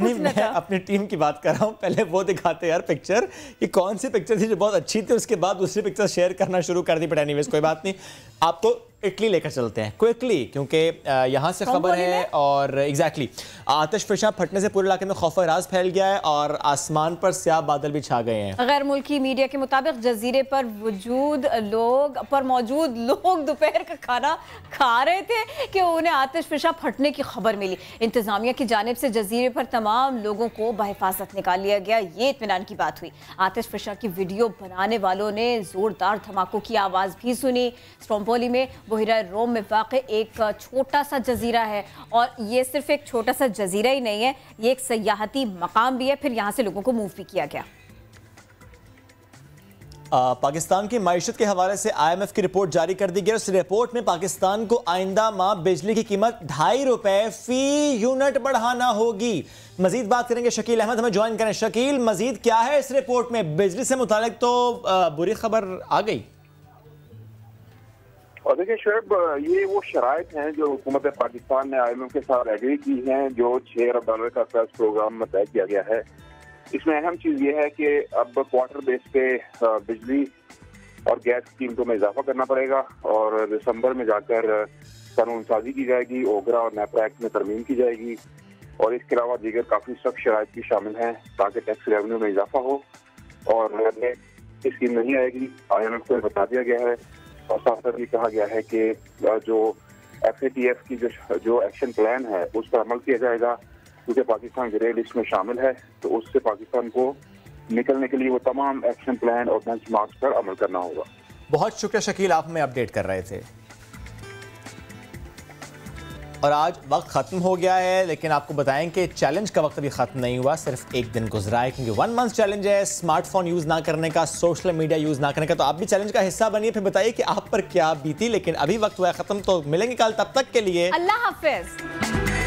नहीं मैं था? अपनी टीम की बात कर रहा हूँ। पहले वो दिखाते यार पिक्चर कि कौन सी पिक्चर थी जो बहुत अच्छी थी उसके बाद दूसरी पिक्चर शेयर करना शुरू कर दी बट एनीवेज कोई बात नहीं। आपको इटली लेकर चलते हैं क्विकली क्योंकि यहाँ से खबर है और एग्जैक्टली exactly, आतिश फिशा फटने से पूरे इलाके में खौफ राज फैल गया है और आसमान पर स्याह बादल भी छा गए हैं। गैर मुल्की मीडिया के मुताबिक जजीरे पर वजूद लोग पर मौजूद लोग दोपहर का खाना खा रहे थे कि उन्हें आतिश फिशा फटने की खबर मिली। इंतजामिया की जानब से जजीरे पर तमाम लोगों को बहफाजत निकाल लिया गया। ये इतमान की बात हुई। आतिश फिशा की वीडियो बनाने वालों ने जोरदार धमाकों की आवाज़ भी सुनी। स्ट्रोम्पोली में बहरा रोम में वाक़ एक छोटा सा जजीरा है और ये सिर्फ़ एक छोटा सा जजीरा ही नहीं है ये एक सयाहती मकाम भी है। फिर यहाँ से लोगों को मूव भी किया गया। पाकिस्तान की मीशत के हवाले से आईएमएफ की रिपोर्ट जारी कर दी गई उस रिपोर्ट में पाकिस्तान को आइंदा माह बिजली की कीमत ढाई रुपए फ़ी यूनिट बढ़ाना होगी। मजीद बात करेंगे शकील अहमद हमें ज्वाइन करें। शकील मजीद क्या है इस रिपोर्ट में? बिजली से मुतालिक तो आ, बुरी खबर आ गई। और देखिए शुएब, ये वो शराइ हैं जो हुकूमत पाकिस्तान ने आईएमएफ के साथ एग्री की हैं, जो छः अरब डॉलर का कर्ज प्रोग्राम में तय किया गया है। इसमें अहम चीज़ ये है कि अब क्वार्टर बेस पे बिजली और गैस कीमतों में इजाफा करना पड़ेगा और दिसंबर में जाकर कानून साजी की जाएगी, ओगरा और नेपरा एक्ट में तरमीम की जाएगी और इसके अलावा दीगर काफ़ी सख्त शराइ भी शामिल हैं ताकि टैक्स रेवेन्यू में इजाफा हो और स्कीम नहीं आएगी आई एम एफ़ को बता दिया गया है। और साथ साथ ये कहा गया है कि जो एफ़ की जो जो एक्शन प्लान है, उस पर अमल किया जाएगा। क्योंकि पाकिस्तान ग्रे लिस्ट में शामिल है तो उससे पाकिस्तान को निकलने के लिए वो तमाम एक्शन प्लान और बेंच पर अमल करना होगा। बहुत शुक्रिया शकील, आप हमें अपडेट कर रहे थे। और आज वक्त ख़त्म हो गया है, लेकिन आपको बताएँ कि चैलेंज का वक्त अभी ख़त्म नहीं हुआ, सिर्फ़ एक दिन गुजरा है, क्योंकि वन मंथ चैलेंज है स्मार्टफ़ोन यूज़ ना करने का सोशल मीडिया यूज़ ना करने का। तो आप भी चैलेंज का हिस्सा बनिए, फिर बताइए कि आप पर क्या बीती, लेकिन अभी वक्त हुआ ख़त्म तो मिलेंगे कल, तब तक के लिए। अल्लाह हाफिज़।